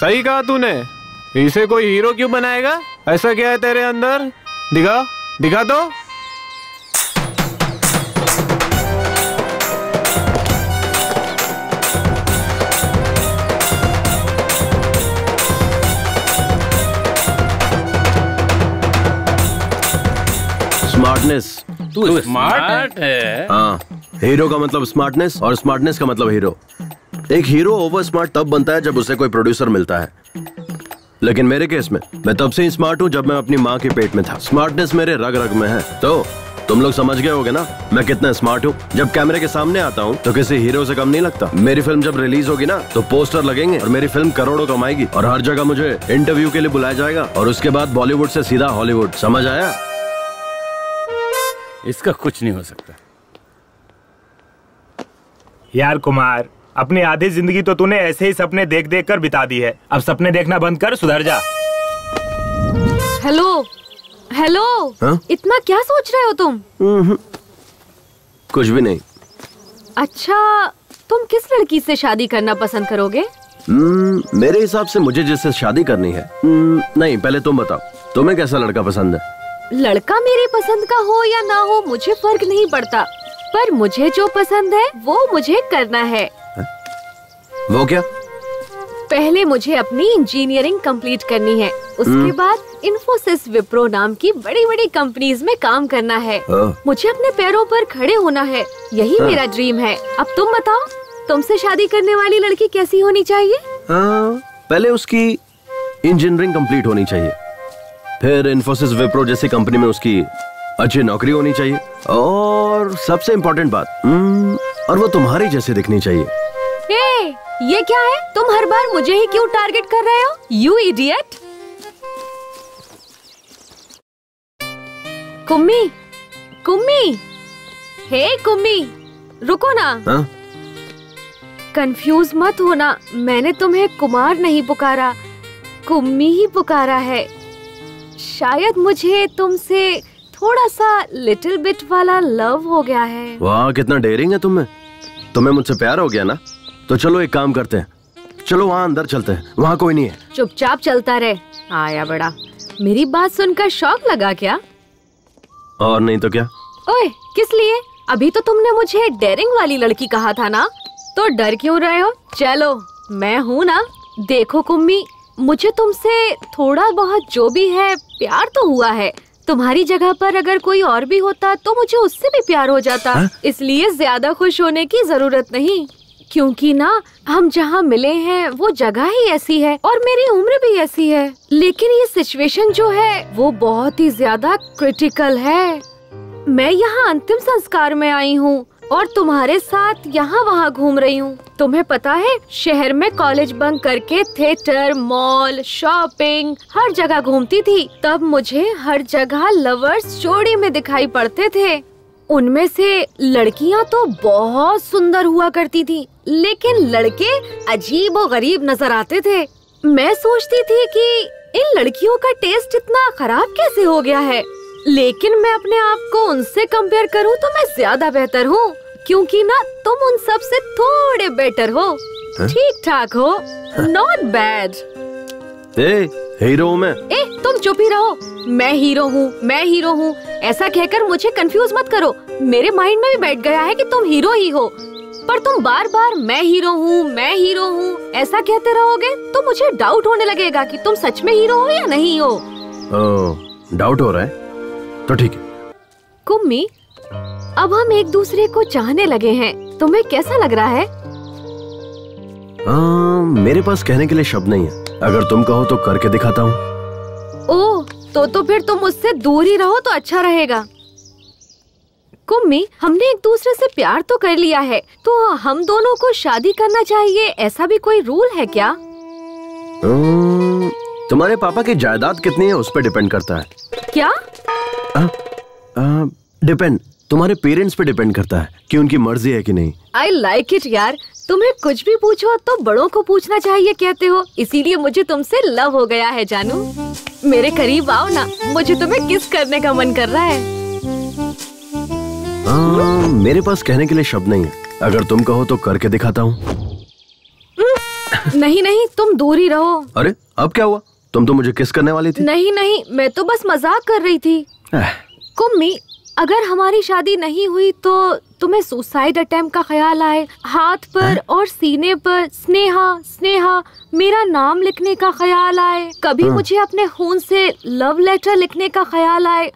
सही कहा तूने। इसे कोई हीरो क्यों बनाएगा? ऐसा क्या है तेरे अंदर? दिखा दिखा तो। स्मार्टनेस तू स्मार्ट है। हाँ। हीरो का मतलब स्मार्टनेस और स्मार्टनेस का मतलब हीरो एक हीरो ओवर स्मार्ट तब बनता है जब उसे कोई प्रोड्यूसर मिलता है। लेकिन मेरे केस में, मैं तब से ही स्मार्ट हूँ जब मैं अपनी माँ के पेट में था। स्मार्टनेस मेरे रग रग में है। तो तुम लोग समझ गए होगे ना, मैं कितना स्मार्ट हूँ। जब कैमरे के सामने आता हूँ तो किसी हीरो से कम नहीं लगता। मेरी फ़िल्म जब रिलीज़ होगी ना तो पोस्टर लगेंगे और मेरी फ़िल्म करोड़ों कमाएगी। और हर जगह मुझे इंटरव्यू के लिए बुलाया जाएगा। और उसके बाद बॉलीवुड से सीधा हॉलीवुड समझ आया? इसका कुछ नहीं हो सकता। यार कुमार अपनी आधी ज़िंदगी तो तूने ऐसे ही सपने देख देख कर बिता दी है। अब सपने देखना बंद कर सुधर जा। हेलो हेलो हाँ? इतना क्या सोच रहे हो तुम? हम्म, कुछ भी नहीं। अच्छा तुम किस लड़की से शादी करना पसंद करोगे? हम्म, मेरे हिसाब से मुझे जिससे शादी करनी है। हम्म, नहीं पहले तुम बताओ तुम्हें कैसा लड़का पसंद है? लड़का मेरी पसंद का हो या ना हो मुझे फ़र्क नहीं पड़ता। पर मुझे जो पसंद है वो मुझे करना है। वो क्या? पहले मुझे अपनी इंजीनियरिंग कंप्लीट करनी है। उसके हम्म। बाद इन्फोसिस विप्रो नाम की बड़ी बड़ी कंपनीज़ में काम करना है। मुझे अपने पैरों पर खड़े होना है। यही हाँ। मेरा ड्रीम है। अब तुम बताओ तुमसे शादी करने वाली लड़की कैसी होनी चाहिए? हाँ, पहले उसकी इंजीनियरिंग कंप्लीट होनी चाहिए। फिर इन्फोसिस विप्रो जैसी कंपनी में उसकी अच्छी नौकरी होनी चाहिए। और सबसे इम्पोर्टेंट बात हम्म, और वो तुम्हारी जैसे दिखनी चाहिए। ए, ये क्या है? तुम हर बार मुझे ही क्यों टारगेट कर रहे हो? You idiot Kummi Kummi! Hey Kummi रुको ना। हाँ? कंफ्यूज मत होना मैंने तुम्हें कुमार नहीं पुकारा कुम्मी ही पुकारा है। शायद मुझे तुमसे थोड़ा सा लिटिल बिट वाला लव हो गया है। वाह कितना डेयरिंग है तुम्हें। तुम्हें मुझसे प्यार हो गया ना? तो चलो एक काम करते हैं। चलो वहाँ अंदर चलते हैं। वहाँ कोई नहीं है। चुपचाप चलता रहे। आया बड़ा। मेरी बात सुनकर शौक लगा क्या? और नहीं तो क्या? ओए किस लिए? अभी तो तुमने मुझे डेरिंग वाली लड़की कहा था ना? तो डर क्यों रहे हो? चलो मैं हूँ ना। देखो कुम्मी मुझे तुमसे थोड़ा बहुत जो भी है प्यार तो हुआ है। तुम्हारी जगह पर अगर कोई और भी होता तो मुझे उससे भी प्यार हो जाता। हाँ? इसलिए ज़्यादा खुश होने की ज़रूरत नहीं। क्योंकि ना हम जहाँ मिले हैं वो जगह ही ऐसी है और मेरी उम्र भी ऐसी है। लेकिन ये सिचुएशन जो है वो बहुत ही ज़्यादा क्रिटिकल है। मैं यहाँ अंतिम संस्कार में आई हूँ। और तुम्हारे साथ यहाँ वहाँ घूम रही हूँ। तुम्हें पता है, शहर में कॉलेज बंक करके थिएटर, मॉल, शॉपिंग, हर जगह घूमती थी। तब मुझे हर जगह लवर्स जोड़ी में दिखाई पड़ते थे। उनमें से लड़कियाँ तो बहुत सुंदर हुआ करती थी, लेकिन लड़के अजीब और गरीब नज़र आते थे। मैं सोचती थी कि इन लड़कियों का टेस्ट इतना खराब कैसे हो गया है? लेकिन मैं अपने आप को उनसे कंपेयर करूँ तो मैं ज़्यादा बेहतर हूँ क्योंकि ना तुम उन सबसे थोड़े बेटर हो। ठीक ठाक हो नॉट बैड ए हीरो हूँ मैं। ए तुम चुप ही रहो। मैं हीरो हूँ मैं हीरो हूँ। ऐसा कहकर मुझे कंफ्यूज मत करो। मेरे माइंड में भी बैठ गया है कि तुम हीरो ही हो। पर तुम बार बार मैं हीरो हूँ मैं हीरो हूँ ऐसा कहते रहोगे तो मुझे डाउट होने लगेगा कि तुम सच में हीरो हो या नहीं हो। डाउट हो रहा है? तो ठीक है। कुम्मी अब हम एक दूसरे को चाहने लगे हैं। तुम्हें कैसा लग रहा है? हाँ, मेरे पास कहने के लिए शब्द नहीं है। अगर तुम कहो तो करके दिखाता हूँ। ओह तो तो फिर तुम उससे दूर ही रहो तो अच्छा रहेगा। कुम्मी हमने एक दूसरे से प्यार तो कर लिया है तो हम दोनों को शादी करना चाहिए ऐसा भी कोई रूल है क्या? हम्म, तुम्हारे पापा की जायदाद कितनी है उस पर डिपेंड करता है। क्या? डिपेंड। तुम्हारे पेरेंट्स पे डिपेंड करता है कि उनकी मर्ज़ी है कि नहीं। आई लाइक इट यार। तुम्हें कुछ भी पूछो तो बड़ों को पूछना चाहिए कहते हो। इसीलिए मुझे तुमसे लव हो गया है जानू। मेरे करीब आओ ना। मुझे तुम्हें किस करने का मन कर रहा है। हाँ, मेरे पास कहने के लिए शब्द नहीं है। अगर तुम कहो तो करके दिखाता हूँ। नहीं नहीं तुम दूर ही रहो। अरे अब क्या हुआ? तुम तो मुझे किस करने वाली थी? नहीं नहीं मैं तो बस मज़ाक कर रही थी। कुम्मी अगर हमारी शादी नहीं हुई तो तुम्हें सुसाइड अटेम्प्ट का ख्याल आए। हाथ पर है? और सीने पर स्नेहा स्नेहा मेरा नाम लिखने का ख्याल आए। कभी हाँ। मुझे अपने खून से लव लेटर लिखने का ख्याल आए।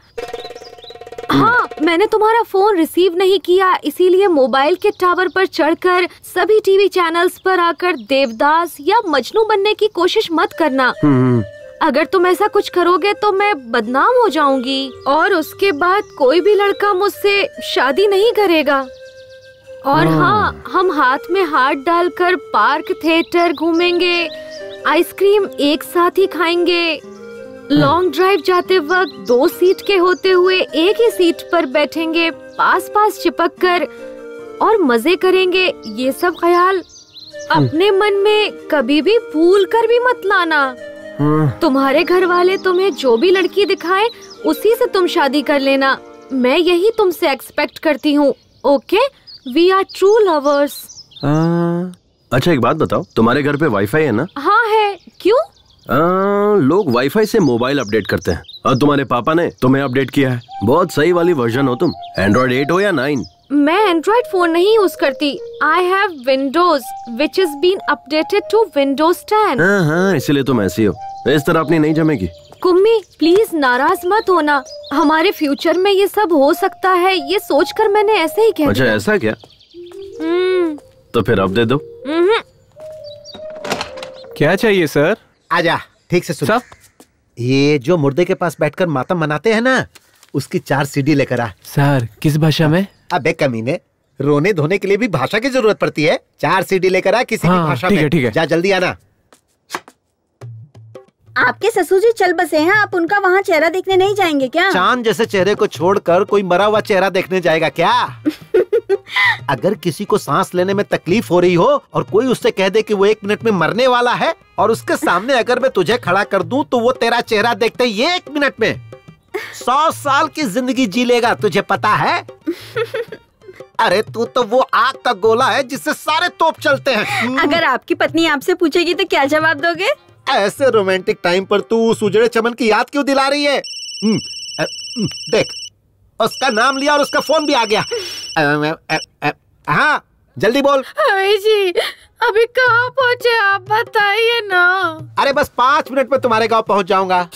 हाँ मैंने तुम्हारा फ़ोन रिसीव नहीं किया इसीलिए मोबाइल के टावर पर चढ़कर सभी टीवी चैनल्स पर आकर देवदास या मजनू बनने की कोशिश मत करना। हम्म, अगर तुम ऐसा कुछ करोगे तो मैं बदनाम हो जाऊँगी। और उसके बाद कोई भी लड़का मुझसे शादी नहीं करेगा। और हाँ। हाँ हम हाथ में हाथ डालकर पार्क थिएटर घूमेंगे आइसक्रीम एक साथ ही खाएँगे। लॉन्ग ड्राइव जाते वक्त दो सीट के होते हुए एक ही सीट पर बैठेंगे पास पास चिपक कर और मज़े करेंगे ये सब ख्याल। अपने मन में कभी भी भूल कर भी मत लाना। तुम्हारे घर वाले तुम्हें जो भी लड़की दिखाए उसी से तुम शादी कर लेना। मैं यही तुमसे एक्सपेक्ट करती हूँ okay we are true lovers अच्छा एक बात बताओ तुम्हारे घर पे वाईफाई है ना? हाँ है। क्यों? आ, लोग वाईफाई से मोबाइल अपडेट करते हैं। और तुम्हारे पापा ने तुम्हें अपडेट किया है। बहुत सही वाली वर्जन हो तुम। एंड्रॉइड एट हो या नाइन मैं एंड्रॉइड फ़ोन नहीं यूज़ करती। I have Windows which is been updated to Windows ten हाँ हाँ इसीलिए तुम ऐसी हो। इस तरह अपनी नहीं जमेगी। कुम्मी प्लीज़ नाराज़ मत होना। हमारे फ्यूचर में ये सब हो सकता है ये सोच कर मैंने ऐसे ही कह अच्छा ऐसा क्या? हम्म, तो फिर अब दे दो। हम्म। क्या चाहिए सर आजा ठीक से सुन। ये जो मुर्दे के पास बैठकर मातम मनाते हैं ना उसकी चार सीडी लेकर आ। सर किस भाषा में? अबे कमीने रोने धोने के लिए भी भाषा की ज़रूरत पड़ती है। चार सीडी लेकर आ किसी भी हाँ, भाषा में। ठीक है। जा जल्दी आना। आपके ससुर जी चल बसे हैं आप उनका वहाँ चेहरा देखने नहीं जाएँगे क्या? चाँद जैसे चेहरे को छोड़कर कोई मरा हुआ चेहरा देखने जाएगा क्या? अगर किसी को सांस लेने में तकलीफ़ हो रही हो और कोई उससे कह दे कि वो एक मिनट में मरने वाला है और उसके सामने अगर मैं तुझे खड़ा कर दूँ तो वो तेरा चेहरा देखते ही एक मिनट में सौ साल की ज़िंदगी जी लेगा तुझे पता है? अरे तू तो वो आग का गोला है जिससे सारे तोप चलते हैं। अगर आपकी पत्नी आपसे पूछेगी तो क्या जवाब दोगे? ऐसे रोमांटिक टाइम पर तू उस उजड़े चमन की याद क्यों दिला रही है? हम्म, हम्म, देख उसका नाम लिया और उसका फ़ोन भी आ गया। हाँ जल्दी बोल। जी अभी कहाँ पहुँचे आप बताइए ना। अरे बस पाँच मिनट में तुम्हारे गाँव पहुँच जाऊँगा।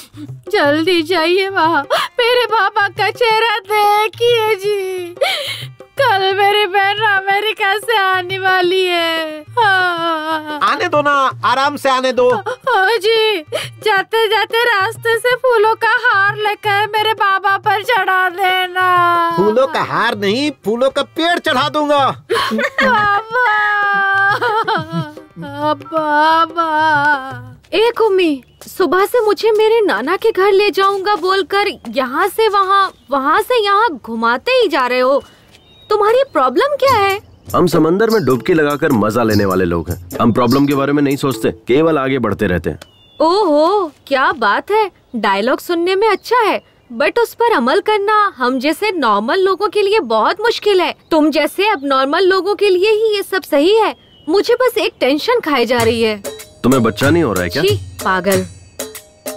जल्दी जाइए वहाँ मेरे बाबा का चेहरा देखिए जी। कल मेरी बहन अमेरिका से आने वाली है? हाँ। आने दो ना आराम से आने दो। हाँ जी जाते जाते रास्ते से फूलों का हार लेकर मेरे बाबा पर चढ़ा देना। फूलों का हार नहीं फूलों का पेड़ चढ़ा दूँगा। बाबा बाबा। ए कुम्मी सुबह से मुझे मेरे नाना के घर ले जाऊँगा बोलकर यहाँ से वहाँ वहाँ से यहाँ घुमाते ही जा रहे हो। तुम्हारी प्रॉब्लम क्या है? हम समंदर में डुबकी लगाकर मज़ा लेने वाले लोग हैं। हम प्रॉब्लम के बारे में नहीं सोचते केवल आगे बढ़ते रहते हैं। ओहो क्या बात है। डायलॉग सुनने में अच्छा है बट उस पर अमल करना हम जैसे नॉर्मल लोगों के लिए बहुत मुश्किल है। तुम जैसे अब नॉर्मल लोगों के लिए ही ये सब सही है। मुझे बस एक टेंशन खाई जा रही है। तुम्हें बच्चा नहीं हो रहा है क्या? पागल।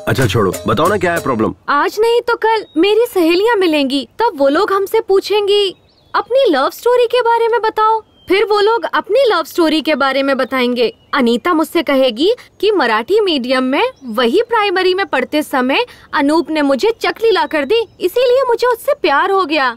अच्छा छोड़ो। बताओ ना क्या है प्रॉब्लम आज नहीं तो कल मेरी सहेलियाँ मिलेंगी तब वो लोग हमसे पूछेंगी अपनी लव स्टोरी के बारे में बताओ। फिर वो लोग अपनी लव स्टोरी के बारे में बताएँगे। अनीता मुझसे कहेगी कि मराठी मीडियम में वही प्राइमरी में पढ़ते समय अनूप ने मुझे चकली ला कर दी इसीलिए मुझे उससे प्यार हो गया।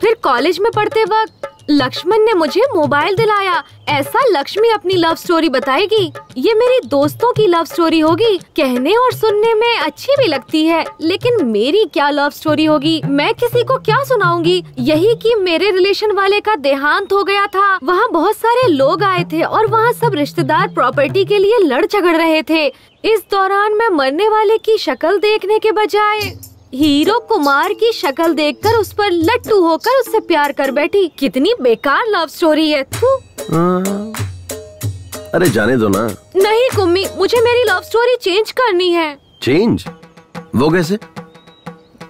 फिर कॉलेज में पढ़ते वक्त लक्ष्मण ने मुझे मोबाइल दिलाया। ऐसा लक्ष्मी अपनी लव स्टोरी बताएगी। ये मेरी दोस्तों की लव स्टोरी होगी। कहने और सुनने में अच्छी भी लगती है, लेकिन मेरी क्या लव स्टोरी होगी? मैं किसी को क्या सुनाऊँगी? यही कि मेरे रिलेशन वाले का देहांत हो गया था। वहाँ बहुत सारे लोग आए थे और वहाँ सब रिश्तेदार प्रॉपर्टी के लिए लड़ झगड़ रहे थे। इस दौरान मैं मरने वाले की शक्ल देखने के बजाय हीरो कुमार की शक्ल देखकर उस पर लट्टू होकर उससे प्यार कर बैठी। कितनी बेकार लव स्टोरी है थू। अरे जाने दो ना। नहीं कुम्मी मुझे मेरी लव स्टोरी चेंज करनी है। चेंज वो कैसे?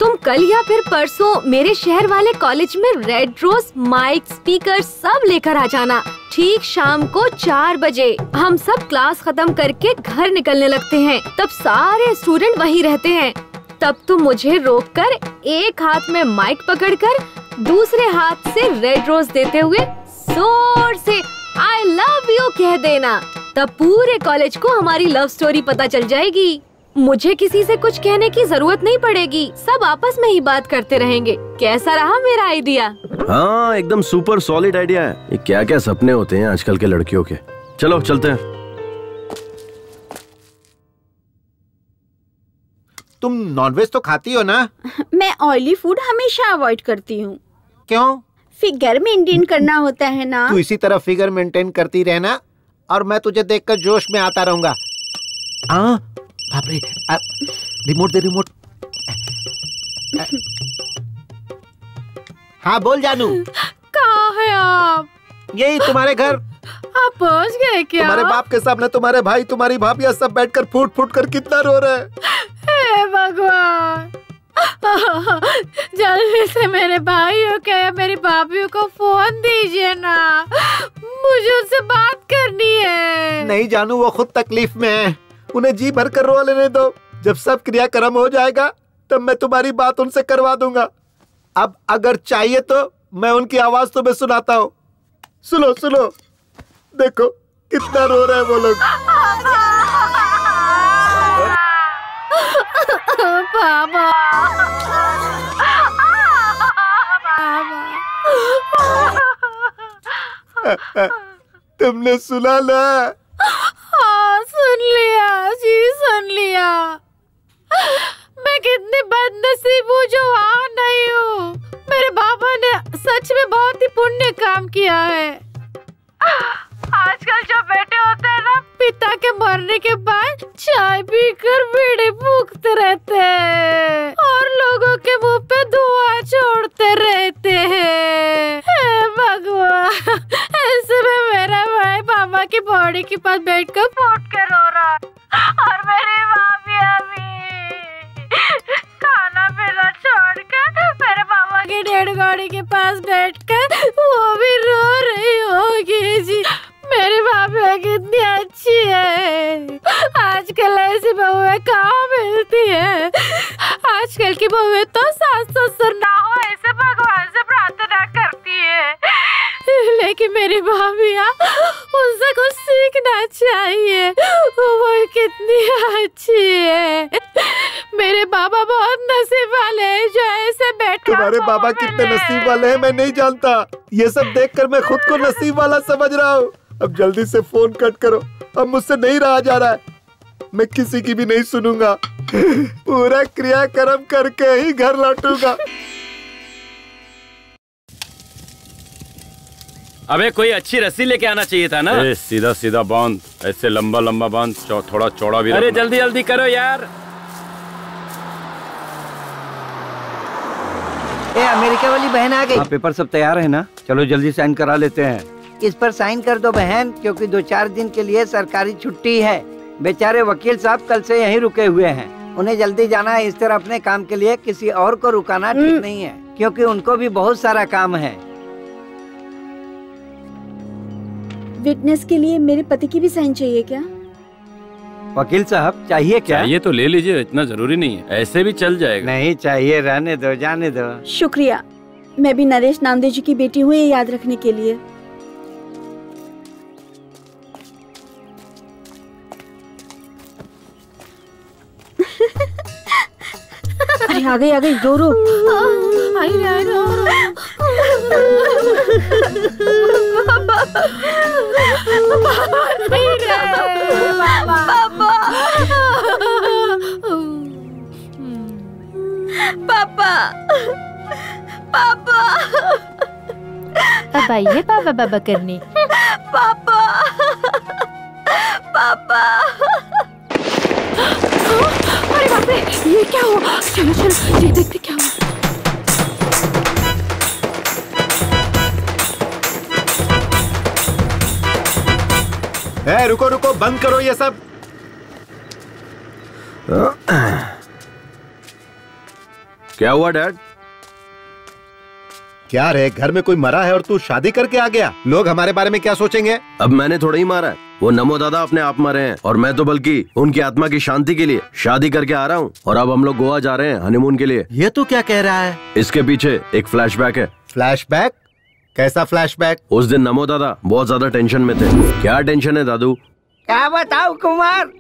तुम कल या फिर परसों मेरे शहर वाले कॉलेज में रेड रोज माइक स्पीकर सब लेकर आ जाना। ठीक शाम को चार बजे हम सब क्लास खत्म करके घर निकलने लगते हैं। तब सारे स्टूडेंट वहीं रहते हैं। तब तुम मुझे रोककर एक हाथ में माइक पकड़कर दूसरे हाथ से रेड रोज देते हुए ज़ोर से आई लव यू कह देना। तब पूरे कॉलेज को हमारी लव स्टोरी पता चल जाएगी। मुझे किसी से कुछ कहने की ज़रूरत नहीं पड़ेगी। सब आपस में ही बात करते रहेंगे। कैसा रहा मेरा आइडिया हाँ एकदम सुपर सॉलिड आइडिया है। क्या क्या सपने होते हैं आजकल के लड़कियों के। चलो, चलते हैं। तुम नॉनवेज तो खाती हो ना? मैं ऑयली फ़ूड हमेशा अवॉइड करती हूँ। क्यों? फिगर मेंटेन करना होता है ना। तू इसी तरह फिगर मेंटेन करती रहना और मैं तुझे देखकर जोश में आता रहूँगा। हाँ? बाप रे रिमोट दे रिमोट हाँ बोल जानू। कहाँ है आप? यही तुम्हारे घर। आप पहुँच गए क्या? तुम्हारे बाप के सामने तुम्हारे भाई तुम्हारी भाभी सब बैठकर फूट फूट कर कितना रो रहे हैं। हे भगवान। जल्दी से मेरे भाइयों के या मेरी भाभीयों को फ़ोन दीजिए ना। मुझे उनसे बात करनी है। नहीं जानू वो खुद तकलीफ़ में है। उन्हें जी भर कर रो लेने दो। जब सब क्रियाक्रम हो जाएगा तब मैं तुम्हारी बात उनसे करवा दूँगा। अब अगर चाहिए तो मैं उनकी आवाज़ तुम्हें सुनाता हूँ। सुनो सुनो। देखो कितना रो रहे हैं वो लोग। तुमने सुना ना? हाँ सुन लिया जी सुन लिया। मैं कितनी बदनसीब हूँ जो वहाँ नहीं हूँ। मेरे बाबा ने सच में बहुत ही पुण्य काम किया है। आजकल जो बेटे होते हैं ना, पिता के मरने के बाद चाय पीकर बीड़ी फूकते रहते हैं और लोगों के मुँह पे धुआँ छोड़ते रहते हैं। भगवान, ऐसे में मेरा भाई पापा की बॉडी के पास बैठकर फूट के रो रहा और मेरी भाभी अभी खाना पीना छोड़कर मेरे पापा की डेड गाड़ी के पास बैठकर वो भी रो रही होगी जी। मेरी भाभी कितनी अच्छी है। आजकल ऐसी बहुएँ कहाँ मिलती है? आजकल की बहुएँ तो सास ससुर ना हो ऐसे भगवान से प्रार्थना करती है। लेकिन मेरी भाभिया उनसे कुछ सीखना चाहिए। वो कितनी अच्छी है। मेरे बाबा बहुत नसीब वाले हैं जो ऐसे बैठे तुम्हारे बाबा कितने नसीब वाले हैं मैं नहीं जानता। ये सब देखकर मैं खुद को नसीब वाला समझ रहा हूँ। अब जल्दी से फ़ोन कट करो। अब मुझसे नहीं रहा जा रहा है। मैं किसी की भी नहीं सुनूँगा। पूरा क्रियाक्रम करके ही घर लौटूँगा। अबे कोई अच्छी रस्सी लेके आना चाहिए था ना? ए, सीधा सीधा बाँध। ऐसे लंबा लंबा बाँध चौ, थोड़ा चौड़ा भी अरे जल्दी जल्दी करो यार। ए अमेरिका वाली बहन आ गई। हाँ, पेपर सब तैयार है ना? चलो जल्दी साइन करा लेते हैं। इस पर साइन कर दो बहन क्योंकि दो चार दिन के लिए सरकारी छुट्टी है। बेचारे वकील साहब कल से यहीं रुके हुए हैं। उन्हें जल्दी जाना है इस तरह अपने काम के लिए किसी और को रुकाना ठीक नहीं है क्योंकि उनको भी बहुत सारा काम है। विटनेस के लिए मेरे पति की भी साइन चाहिए क्या? वकील साहब चाहिए क्या? चाहिए तो ले लीजिए इतना ज़रूरी नहीं है। ऐसे भी चल जाएगा। नहीं चाहिए रहने दो जाने दो। शुक्रिया। मैं भी नरेश नामदेव जी की बेटी हूँ ये याद रखने के लिए। अरे आ गई आ गई रो रो। आई आई रो। पापा पापा अब आइए पापा बाबा करने। पापा पापा। अरे बाप रे ये क्या हुआ? चलो चलो ये देखते क्या हुआ? ए, रुको रुको बंद करो ये सब। क्या हुआ डैड? क्या रे घर में कोई मरा है और तू शादी करके आ गया? लोग हमारे बारे में क्या सोचेंगे? अब मैंने थोड़ा ही मारा है। वो नमो दादा अपने आप मरे हैं। और मैं तो बल्कि उनकी आत्मा की शांति के लिए शादी करके आ रहा हूँ। और अब हम लोग गोवा जा रहे हैं हनीमून के लिए। ये तो क्या कह रहा है? इसके पीछे एक फ्लैशबैक है। फ्लैशबैक कैसा फ्लैशबैक उस दिन नमो दादा बहुत ज़्यादा टेंशन में थे। क्या टेंशन है दादू? क्या बताओ कुमार?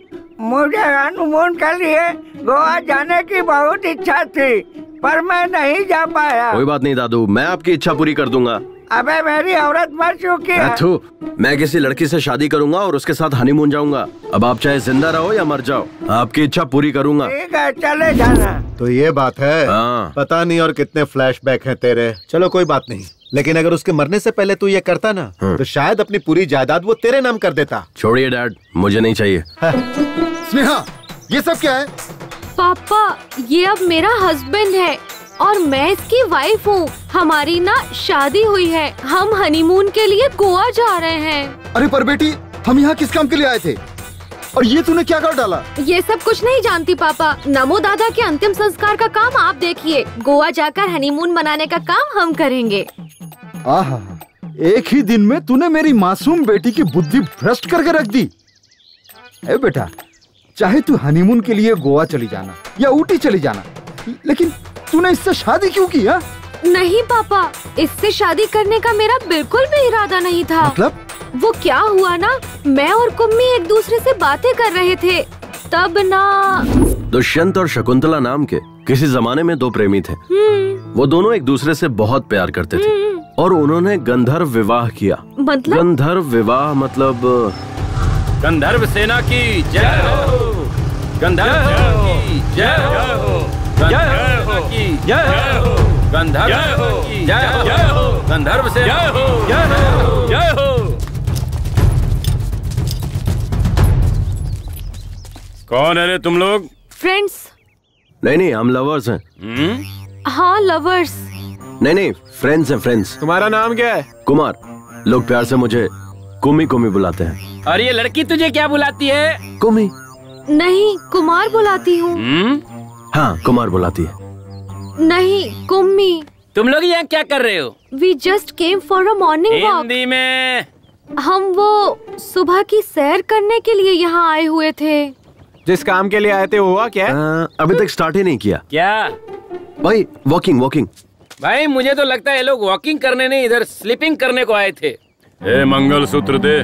मुझे हनुमान के लिए गोवा जाने की बहुत इच्छा थी। पर मैं नहीं जा पाया। कोई बात नहीं दादू। मैं आपकी इच्छा पूरी कर दूँगा। अबे मेरी औरत मर चुकी है। मैं किसी लड़की से शादी करूँगा और उसके साथ हनीमून जाऊँगा। अब आप चाहे ज़िंदा रहो या मर जाओ आपकी इच्छा पूरी करूँगा। ठीक है चले जाना। तो ये बात है। हाँ। पता नहीं और कितने फ्लैशबैक हैं तेरे। चलो कोई बात नहीं। लेकिन अगर उसके मरने से पहले तू ये करता ना तो शायद अपनी पूरी जायदाद वो तेरे नाम कर देता। छोड़िए डैड। मुझे नहीं चाहिए। स्नेहा ये सब क्या है? पापा ये अब मेरा हस्बैंड है और मैं इसकी वाइफ हूँ। हमारी ना शादी हुई है। हम हनीमून के लिए गोवा जा रहे हैं। अरे पर बेटी हम यहाँ किस काम के लिए आए थे? और ये तूने क्या कर डाला? ये सब कुछ नहीं जानती पापा। नमो दादा के अंतिम संस्कार का काम आप देखिए। गोवा जाकर हनीमून मनाने का काम हम करेंगे। आहा एक ही दिन में तूने मेरी मासूम बेटी की बुद्धि भ्रष्ट करके रख दी। ए बेटा चाहे तू हनीमून के लिए गोवा चली जाना या ऊटी चली जाना लेकिन तूने इससे शादी क्यों की हा? नहीं पापा इससे शादी करने का मेरा बिल्कुल भी इरादा नहीं था। मतलब? वो क्या हुआ ना मैं और कुम्मी एक दूसरे से बातें कर रहे थे तब ना। दुष्यंत और शकुंतला नाम के किसी जमाने में दो प्रेमी थे। हम्म, वो दोनों एक दूसरे से बहुत प्यार करते थे। और उन्होंने गंधर्व विवाह किया। मतलब? गंधर्व विवाह मतलब गंधर्व सेना की जय हो गंधर्व सेना की जय हो गंधर्व सेना की जय हो गंधर्व सेना की जय हो गंधर्व सेना की जय हो जय हो कौन है रे तुम लोग फ्रेंड्स नहीं नहीं हम लवर्स हैं हाँ लवर्स नहीं नहीं फ्रेंड्स हैं फ्रेंड्स तुम्हारा नाम क्या है कुमार लोग प्यार से मुझे कुमी कुमी बुलाते हैं। और ये लड़की तुझे क्या बुलाती है? कुमी। नहीं कुमार बुलाती हूँ। हाँ कुमार बुलाती है। नहीं कुम्मी। तुम लोग यहाँ क्या कर रहे हो? We just came for a morning walk Hindi में। हम वो सुबह की सैर करने के लिए यहाँ आए हुए थे। जिस काम के लिए आए थे हुआ क्या? आ, अभी तक स्टार्ट ही नहीं किया। क्या? भाई वॉकिंग वॉकिंग भाई मुझे तो लगता है ये लोग वॉकिंग करने नहीं इधर स्लीपिंग करने को आए थे। ए मंगल सूत्र दे।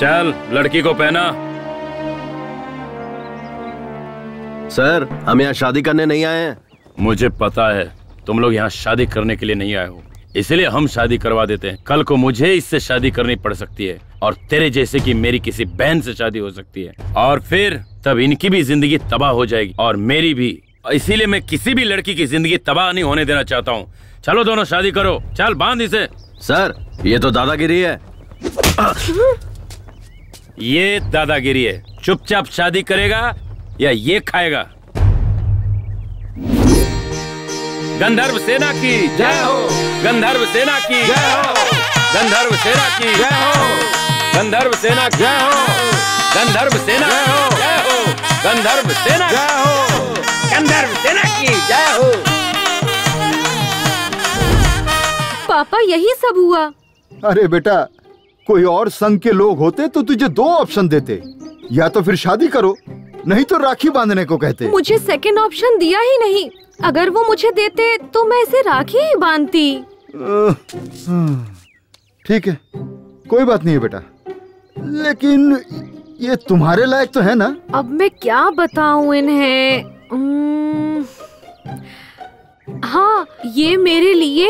चल लड़की को पहना। सर हम यहाँ शादी करने नहीं आए हैं। मुझे पता है तुम लोग यहाँ शादी करने के लिए नहीं आए हो। इसलिए हम शादी करवा देते हैं। कल को मुझे इससे शादी करनी पड़ सकती है और तेरे जैसे कि मेरी किसी बहन से शादी हो सकती है। और फिर तब इनकी भी ज़िंदगी तबाह हो जाएगी और मेरी भी। इसीलिए मैं किसी भी लड़की की ज़िंदगी तबाह नहीं होने देना चाहता हूँ। चलो दोनों शादी करो। चल बाँध इसे। सर, ये तो दादागिरी है। ये दादागिरी है। चुपचाप शादी करेगा या ये खाएगा? गंधर्व सेना की जय हो। गंधर्व सेना की जय हो। गंधर्व सेना की जय हो। गंधर्व सेना जय हो। गंधर्व सेना जय हो। गंधर्व सेना जय हो। गंधर्व सेना की जय हो। पापा यही सब हुआ। अरे बेटा कोई और संघ के लोग होते तो तुझे दो ऑप्शन देते। या तो फिर शादी करो नहीं तो राखी बांधने को कहते। मुझे सेकंड ऑप्शन दिया ही नहीं। अगर वो मुझे देते तो मैं इसे राखी ही बांधती। ठीक है कोई बात नहीं है बेटा। लेकिन ये तुम्हारे लायक तो है ना? अब मैं क्या बताऊँ इन्हें? हाँ ये मेरे लिए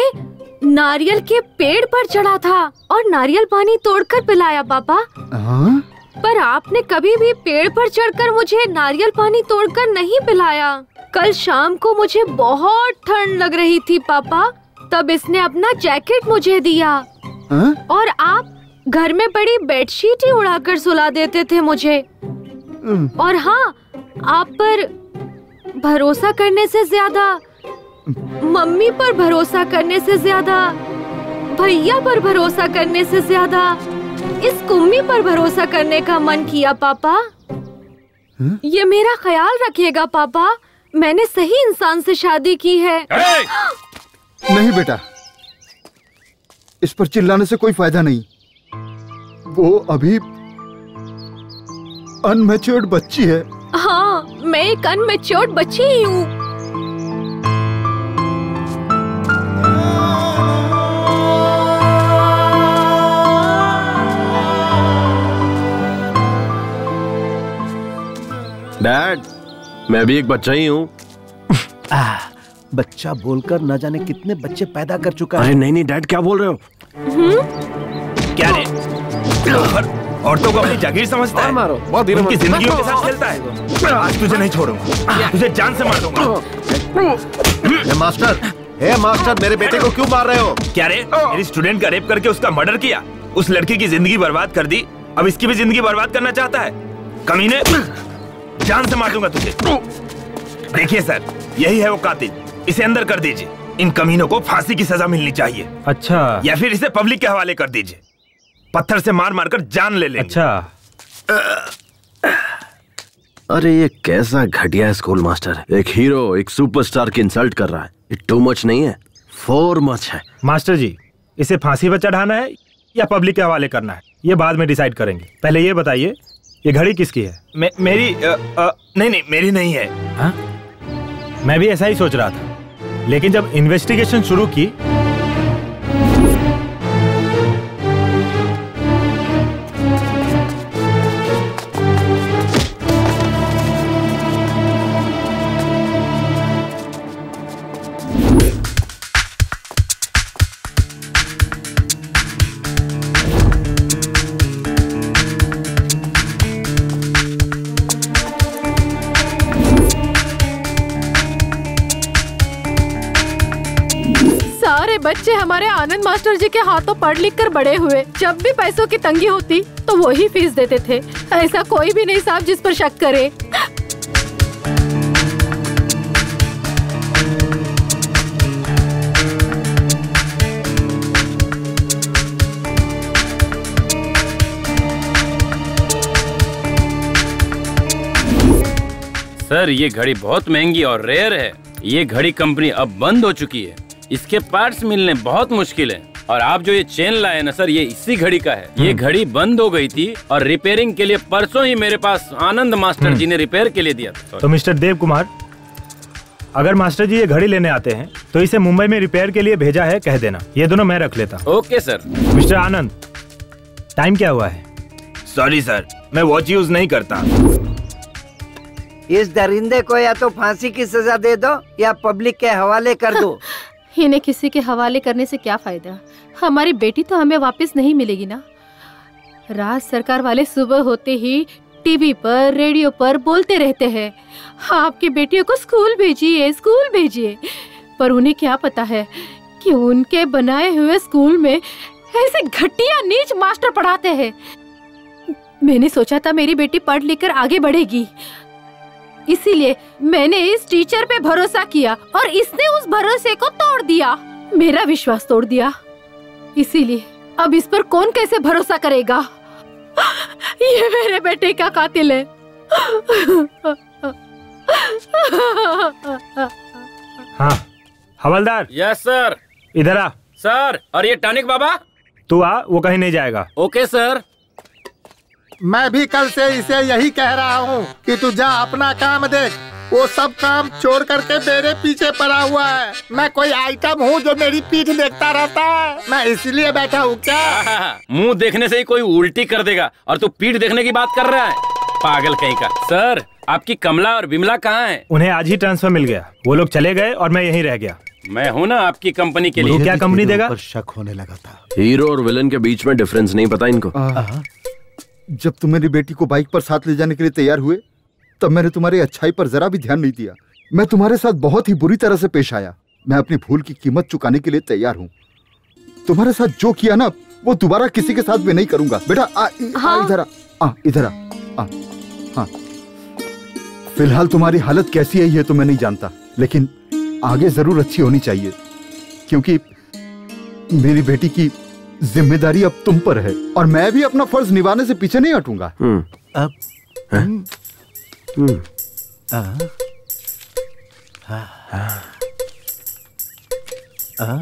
नारियल के पेड़ पर चढ़ा था और नारियल पानी तोड़कर पिलाया पापा। हाँ? पर आपने कभी भी पेड़ पर चढ़कर मुझे नारियल पानी तोड़कर नहीं पिलाया। कल शाम को मुझे बहुत ठंड लग रही थी पापा। तब इसने अपना जैकेट मुझे दिया। हाँ? और आप घर में पड़ी बेडशीट ही उड़ाकर सुला देते थे मुझे। और हाँ आप पर भरोसा करने से ज़्यादा मम्मी पर भरोसा करने से ज़्यादा भैया पर भरोसा करने से ज़्यादा इस कुम्मी पर भरोसा करने का मन किया पापा। ये मेरा ख्याल रखिएगा पापा मैंने सही इंसान से शादी की है। नहीं बेटा इस पर चिल्लाने से कोई फ़ायदा नहीं। वो अभी अनमेच्योर्ड बच्ची है। हाँ मैं एक अनमेच्योर्ड बच्ची ही हूँ। डैड मैं भी एक बच्चा ही हूँ। बच्चा बोलकर न जाने कितने बच्चे पैदा कर चुका अरे है नहीं नहीं डैड क्या बोल रहे हो? क्या रे? औरतों को अपनी जागीर समझता है? मारो, बहुत धीरे उनकी मारो। जिंदगियों के साथ खेलता है। आज तुझे नहीं छोड़ूँगा। तुझे जान से मार दूँगा। मास्टर ए मास्टर मेरे बेटे को क्यों मार रहे हो? क्या रे? मेरी स्टूडेंट का रेप करके उसका मर्डर किया? उस लड़की की ज़िंदगी बर्बाद कर दी? अब इसकी भी ज़िंदगी बर्बाद करना चाहता है? कमीने? जान से मार दूँगा तुझे। देखिए सर यही है वो कातिल। इसे अंदर कर दीजिए। इन कमीनों को फांसी की सजा मिलनी चाहिए। अच्छा। या फिर इसे पब्लिक के हवाले कर दीजिए। पत्थर से मार मार कर जान ले लेंगे। अच्छा। अरे ये कैसा घटिया स्कूल मास्टर है। एक हीरो एक सुपरस्टार की इंसल्ट कर रहा है। ये टू मच नहीं है। फोर मच है। मास्टर जी इसे फांसी पर चढ़ाना है या पब्लिक के हवाले करना है? ये बाद में डिसाइड करेंगे। पहले ये बताइए ये घड़ी किसकी है? मे, मेरी आ, आ, नहीं नहीं मेरी नहीं है। हा? मैं भी ऐसा ही सोच रहा था। लेकिन जब इन्वेस्टिगेशन शुरू की हमारे आनंद मास्टर जी के हाथों पढ़ लिख कर बड़े हुए। जब भी पैसों की तंगी होती तो वो ही फ़ीस देते थे। ऐसा कोई भी नहीं साहब जिस पर शक करे। सर, ये घड़ी बहुत महँगी और रेयर है। ये घड़ी कंपनी अब बंद हो चुकी है। इसके पार्ट्स मिलने बहुत मुश्किल है। और आप जो ये चेन लाए ना सर ये इसी घड़ी का है। ये घड़ी बंद हो गई थी और रिपेयरिंग के लिए परसों ही मेरे पास आनंद मास्टर जी ने रिपेयर के लिए दिया था। तो मिस्टर देव कुमार अगर मास्टर जी ये घड़ी लेने आते हैं तो इसे मुंबई में रिपेयर के लिए भेजा है कह देना। ये दोनों मैं रख लेता। Okay sir. Mister Anand time क्या हुआ है? सॉरी सर मैं वॉच यूज़ नहीं करता। इस दरिंदे को या तो फांसी की सजा दे दो या पब्लिक के हवाले कर दो। इन्हें किसी के हवाले करने से क्या फ़ायदा? हमारी बेटी तो हमें वापस नहीं मिलेगी ना? राज सरकार वाले सुबह होते ही टीवी पर, रेडियो पर बोलते रहते हैं, आपकी बेटियों को स्कूल भेजिए स्कूल भेजिए। पर उन्हें क्या पता है कि उनके बनाए हुए स्कूल में ऐसे घटिया नीच मास्टर पढ़ाते हैं। मैंने सोचा था मेरी बेटी पढ़ लिख कर आगे बढ़ेगी। इसीलिए मैंने इस टीचर पे भरोसा किया और इसने उस भरोसे को तोड़ दिया। मेरा विश्वास तोड़ दिया। इसीलिए अब इस पर कौन कैसे भरोसा करेगा? ये मेरे बेटे का कातिल है। हाँ हवलदार। यस सर इधर आ। सर और ये टॉनिक बाबा? तू आ वो कहीं नहीं जाएगा। ओके सर मैं भी कल से इसे यही कह रहा हूँ कि तू जा अपना काम देख। वो सब काम छोड़ करके मेरे पीछे पड़ा हुआ है। मैं कोई आइटम हूँ जो मेरी पीठ देखता रहता है। मैं इसलिए बैठा हूँ क्या? मुँह देखने से ही कोई उल्टी कर देगा और तू पीठ देखने की बात कर रहा है। पागल कहीं का। सर आपकी कमला और बिमला कहाँ है? उन्हें आज ही ट्रांसफ़र मिल गया। वो लोग चले गए और मैं यही रह गया। मैं हूँ ना आपकी कंपनी के लिए। क्या कंपनी देगा? शक होने लगा था। हीरो और विलन के बीच में डिफरेंस नहीं पता इनको। जब तुम मेरी बेटी को बाइक पर साथ ले जाने के लिए तैयार हुए तब मैंने तुम्हारी अच्छाई पर जरा भी ध्यान नहीं दिया। मैं तुम्हारे साथ बहुत ही बुरी तरह से पेश आया। मैं अपनी भूल की कीमत चुकाने के लिए तैयार हूँ। तुम्हारे साथ जो किया ना वो दोबारा किसी के साथ भी नहीं करूँगा। बेटा आ, इ- आ, हाँ? इधर आ, आ इधर आ, आ हाँ। फ़िलहाल तुम्हारी हालत कैसी है ये तो मैं नहीं जानता। लेकिन आगे ज़रूर अच्छी होनी चाहिए क्योंकि मेरी बेटी की ज़िम्मेदारी अब तुम पर है। और मैं भी अपना फ़र्ज़ निभाने से पीछे नहीं हटूँगा। अब हम्म। आ, आ, आ, आ,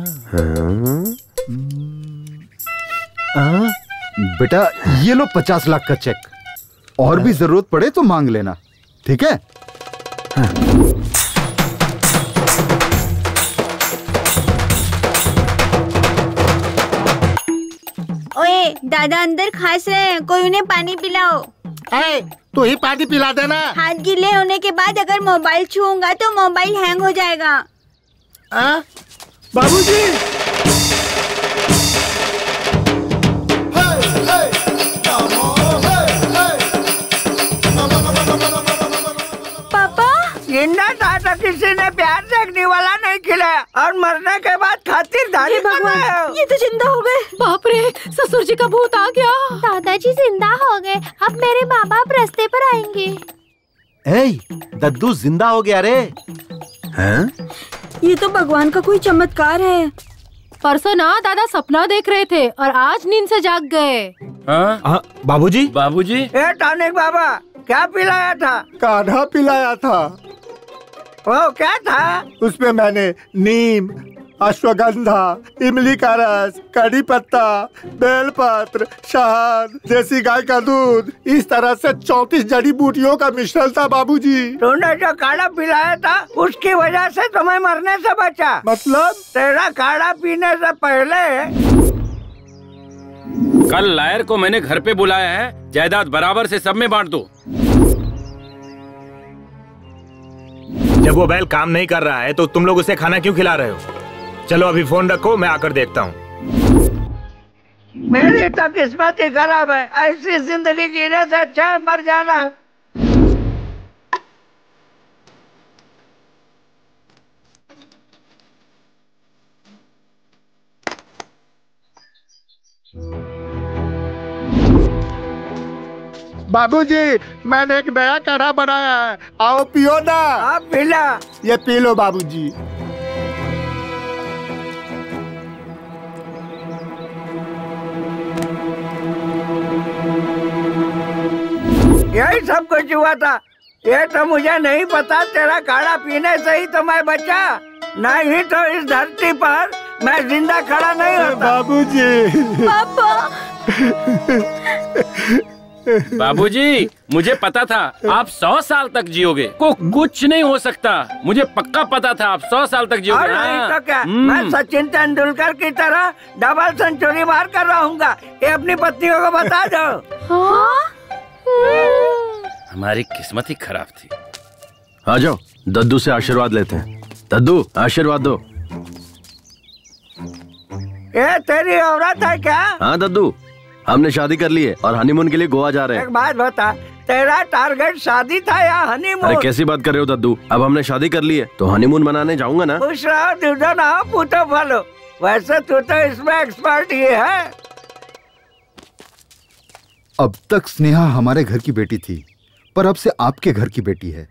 बेटा ये लो पचास लाख का चेक और भी ज़रूरत पड़े तो मांग लेना। ठीक है। दादा अंदर खास रहे हैं कोई उन्हें पानी पिलाओ। ए, तू ही पानी पिला देना। हाथ गीले होने के बाद अगर मोबाइल छूँगा तो मोबाइल हैंग हो जाएगा। बाबूजी! पापा ज़िंदा था तो किसी ने प्यार देखने वाला नहीं खिलाया और मरने के बाद खातिरदारी बनाया ये तो ज़िंदा हो गए। बाप रे ससुर जी का भूत आ गया। दादाजी ज़िंदा हो गए। अब मेरे माँ बाप रास्ते पर आएँगे। ए, दद्दू ज़िंदा हो गया रे। हैं? ये तो भगवान का कोई चमत्कार है। परसों ना दादा सपना देख रहे थे और आज नींद से जाग गए। हाँ? बाबूजी? बाबूजी? ए टॉनिक बाबा क्या पिलाया था? काढ़ा पिलाया था। वो क्या था? उसमें मैंने नीम अश्वगंधा इमली का रस कड़ी पत्ता बेलपत्र शहद देसी गाय का दूध इस तरह से चौंतीस जड़ी बूटियों का मिश्रण था बाबूजी। तूने जो काढ़ा पिलाया था उसकी वजह से तुम्हें मरने से बचा। मतलब? तेरा काढ़ा पीने से पहले कल लायर को मैंने घर पे बुलाया है जायदाद बराबर से सब में बांट दो। जब वो बैल काम नहीं कर रहा है तो तुम लोग उसे खाना क्यों खिला रहे हो? चलो अभी फ़ोन रखो, मैं आकर देखता हूँ। मेरी तो किस्मत ही खराब है। ऐसी ज़िंदगी जीने से अच्छा मर जाना। बाबूजी मैंने एक नया काढ़ा बनाया है। आओ पियो ना। आप पिला ये पी लो बाबूजी। यही सब कुछ हुआ था। ये तो मुझे नहीं पता तेरा काढ़ा पीने से ही तो मैं बचा। नहीं तो इस धरती पर मैं ज़िंदा खड़ा नहीं होता। बाबूजी। पापा। बाबूजी मुझे पता था आप सौ साल तक जियोगे। को कुछ नहीं हो सकता। मुझे पक्का पता था आप सौ साल तक और जियोगे। नहीं हाँ। तो क्या? हम्म। मैं सचिन तेंदुलकर की तरह डबल सेंचुरी मार कर रहूँगा। ये अपनी पत्नियों को बता दो। हमारी किस्मत ही खराब थी। आ जाओ दद्दू से आशीर्वाद लेते हैं। दद्दू आशीर्वाद दो। ये तेरी औरत है क्या? हाँ दद्दू। हमने शादी कर ली है और हनीमून के लिए गोवा जा रहे एक हैं बात बता तेरा टारगेट शादी था या हनीमून अरे कैसी बात कर रहे हो दद्दू? अब हमने शादी कर ली है तो हनीमून मनाने जाऊँगा ना? खुश रहो दूधो ना पूतो फलो वैसे तू तो इसमें एक्सपर्ट ही है। अब तक स्नेहा हमारे घर की बेटी थी पर अब से आपके घर की बेटी है।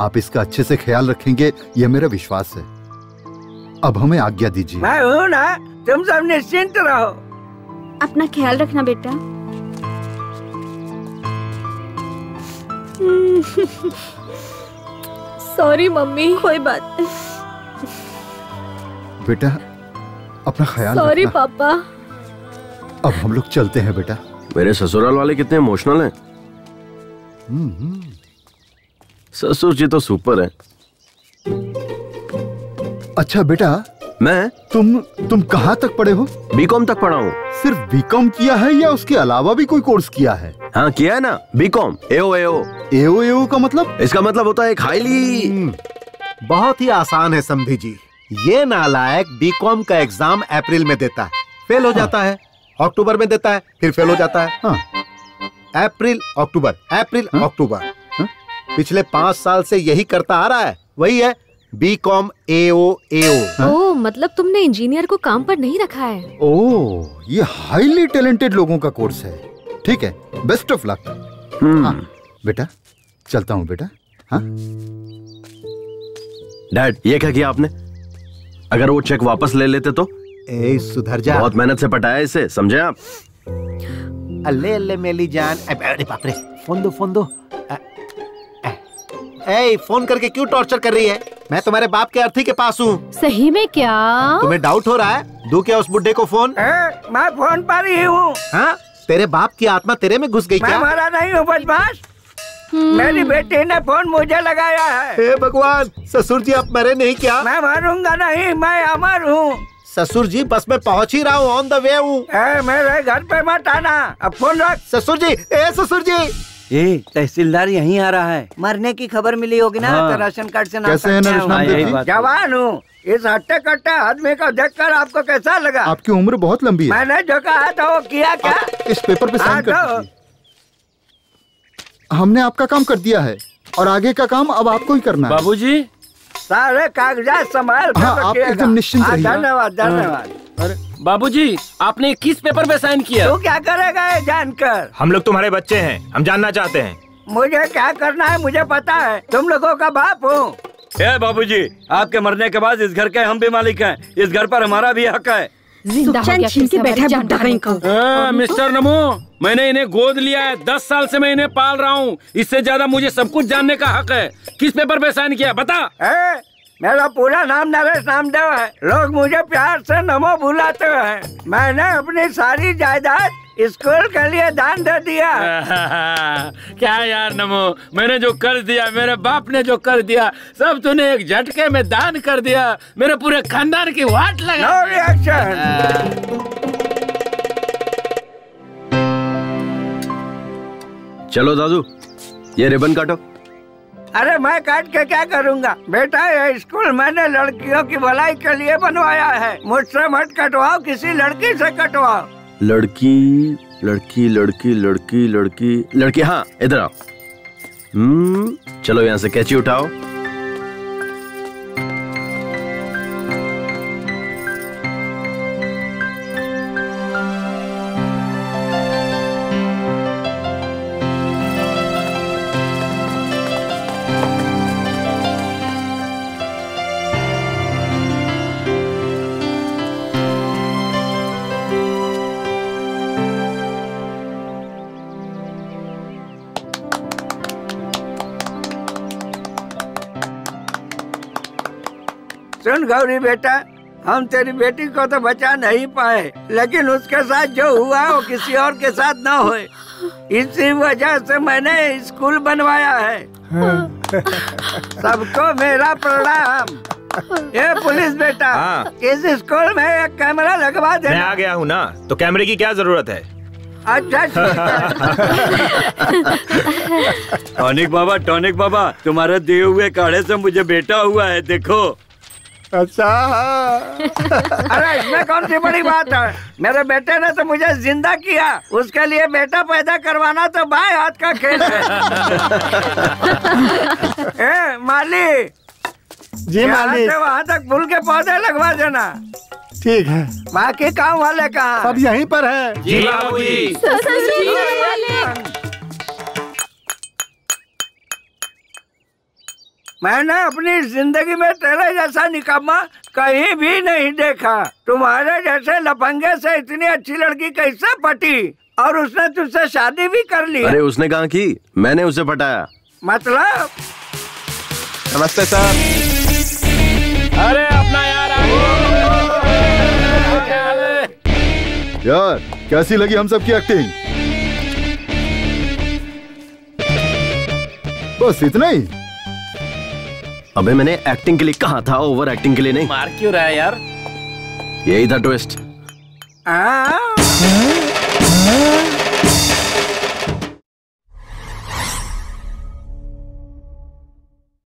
आप इसका अच्छे से ख्याल रखेंगे यह मेरा विश्वास है। अब हमें आज्ञा दीजिए। मैं हूँ ना तुम सब निश्चिंत रहो। अपना ख्याल रखना बेटा। Sorry mummy. कोई बात नहीं। बेटा अपना ख्याल सॉरी पापा। अब हम लोग चलते हैं बेटा। मेरे ससुराल वाले कितने इमोशनल हैं। ससुर जी तो सुपर है। अच्छा बेटा मैं? तुम तुम कहाँ तक पढ़े हो? बीकॉम तक पढ़ा हूँ। सिर्फ़ बीकॉम किया है या उसके अलावा भी कोई कोर्स किया है? हाँ किया है ना। B Com A O A O A O A O का मतलब? इसका मतलब होता है एक हाईली बहुत ही आसान है समधी जी। ये नालायक बीकॉम का एग्ज़ाम अप्रैल में देता है। फेल हो जाता है। अक्टूबर में देता है फिर फेल हो जाता है। अप्रैल अक्टूबर। अप्रैल अक्टूबर। पिछले पाँच साल से यही करता आ रहा है। वही है बी कॉम ए ओ ए ओ ओ मतलब तुमने इंजीनियर को काम पर नहीं रखा है? ओ ये हाईली टैलेंटेड लोगों का कोर्स है। ठीक है बेस्ट ऑफ़ लक हाँ बेटा चलता हूँ बेटा। हाँ? डैड ये क्या किया आपने? अगर वो चेक वापस ले लेते तो? ए सुधर जा। बहुत मेहनत से पटाया इसे समझे आप? अल्ले अल्ले मेली जान। अरे बाप रे फ़ोन दो फ़ोन दो। ए फ़ोन करके क्यों टॉर्चर कर रही है? मैं तुम्हारे बाप के अर्थी के पास हूँ। सही में क्या? तुम्हें डाउट हो रहा है? दू क्या उस बुढ़े को फ़ोन मैं फ़ोन पर ही हूँ। हाँ? तेरे बाप की आत्मा तेरे में घुस गई मैं मरा नहीं हूँ बदमाश। मेरी बेटी ने फ़ोन मुझे लगाया है। हे भगवान ससुर जी आप मरे नहीं क्या? मैं मरूँगा नहीं मैं अमर हूँ। ससुर जी बस मैं पहुँच ही रहा हूँ ऑन द वे हूँ। मेरे घर पे मत आना। अब फ़ोन रख। ससुर जी ए ससुर जी! ए तहसीलदार यहीं आ रहा है। मरने की खबर मिली होगी ना हाँ। तो राशन कार्ड से नाम कैसे है। जवान हूँ। इस हट्टे कट्टे आदमी को देख कर आपको कैसा लगा? आपकी उम्र बहुत लंबी है। मैंने जो कहा था वो किया क्या? इस पेपर पे हाँ, साइन कर तो- हमने आपका काम कर दिया है और आगे का काम अब आपको ही करना है। बाबूजी सारे कागजात संभाल कर हाँ, आप एकदम निश्चिंत हाँ, रहिए। धन्यवाद धन्यवाद। बाबूजी आपने किस पेपर पे साइन किया? तू क्या करेगा ये जानकर? हम लोग तुम्हारे बच्चे हैं हम जानना चाहते हैं। मुझे क्या करना है मुझे पता है। तुम लोगों का बाप हूँ। बाबू जी आपके मरने के बाद इस घर के हम भी मालिक हैं। इस घर पर हमारा भी हक है। ज़िंदा छीन के बैठा बुड्ढा कहीं का। मिस्टर नमो मैंने इन्हें गोद लिया है। दस साल से मैं इन्हें पाल रहा हूँ। इससे ज़्यादा मुझे सब कुछ जानने का हक है। किस पेपर पे साइन किया बता। ए, मेरा पूरा नाम नरेश नामदेव है। लोग मुझे प्यार से नमो बुलाते हैं। मैंने अपनी सारी जायदाद स्कूल के लिए दान दे दिया। क्या यार नमो मैंने जो कर दिया मेरे बाप ने जो कर दिया सब तूने एक झटके में दान कर दिया मेरे पूरे खानदान की वाट लगा नो रिएक्शन चलो दादू ये रिबन काटो। अरे मैं काट के क्या करूँगा? बेटा ये स्कूल मैंने लड़कियों की भलाई के लिए बनवाया है। मुझसे मत कटवाओ किसी लड़की से कटवाओ। लड़की लड़की लड़की लड़की लड़की लड़की हाँ इधर आओ। हम्म चलो यहाँ से कैची उठाओ। सुन गौरी बेटा हम तेरी बेटी को तो बचा नहीं पाए लेकिन उसके साथ जो हुआ वो किसी और के साथ ना होए। इसी वजह से मैंने स्कूल बनवाया है। सबको मेरा प्रणाम। ये पुलिस बेटा हाँ। इस स्कूल में एक कैमरा लगवा मैं आ गया हूँ ना तो कैमरे की क्या ज़रूरत है? अच्छा। टॉनिक बाबा टॉनिक बाबा तुम्हारे दिए हुए काढ़े से मुझे बेटा हुआ है देखो। अच्छा। अरे इसमें कौन सी बड़ी बात है? मेरे बेटे ने तो मुझे ज़िंदा किया। उसके लिए बेटा पैदा करवाना तो बाएँ हाथ का खेल है। ए, माली। जी माली। से वहाँ तक फूल के पौधे लगवा देना। ठीक है। बाकी काम वाले कहाँ सब यहीं पर है। जी बाबूजी। मैंने अपनी ज़िंदगी में तेरे जैसा निकम्मा कहीं भी नहीं देखा। तुम्हारे जैसे लफंगे से इतनी अच्छी लड़की कैसे पटी और उसने तुझसे शादी भी कर ली। अरे उसने कहा की? मैंने उसे पटाया मतलब? नमस्ते सर। अरे अपना यार यार कैसी लगी हम सबकी एक्टिंग बस इतना ही। अबे मैंने एक्टिंग के लिए कहा था ओवर एक्टिंग के लिए नहीं। मार क्यों रहा है यार? यही था ट्विस्ट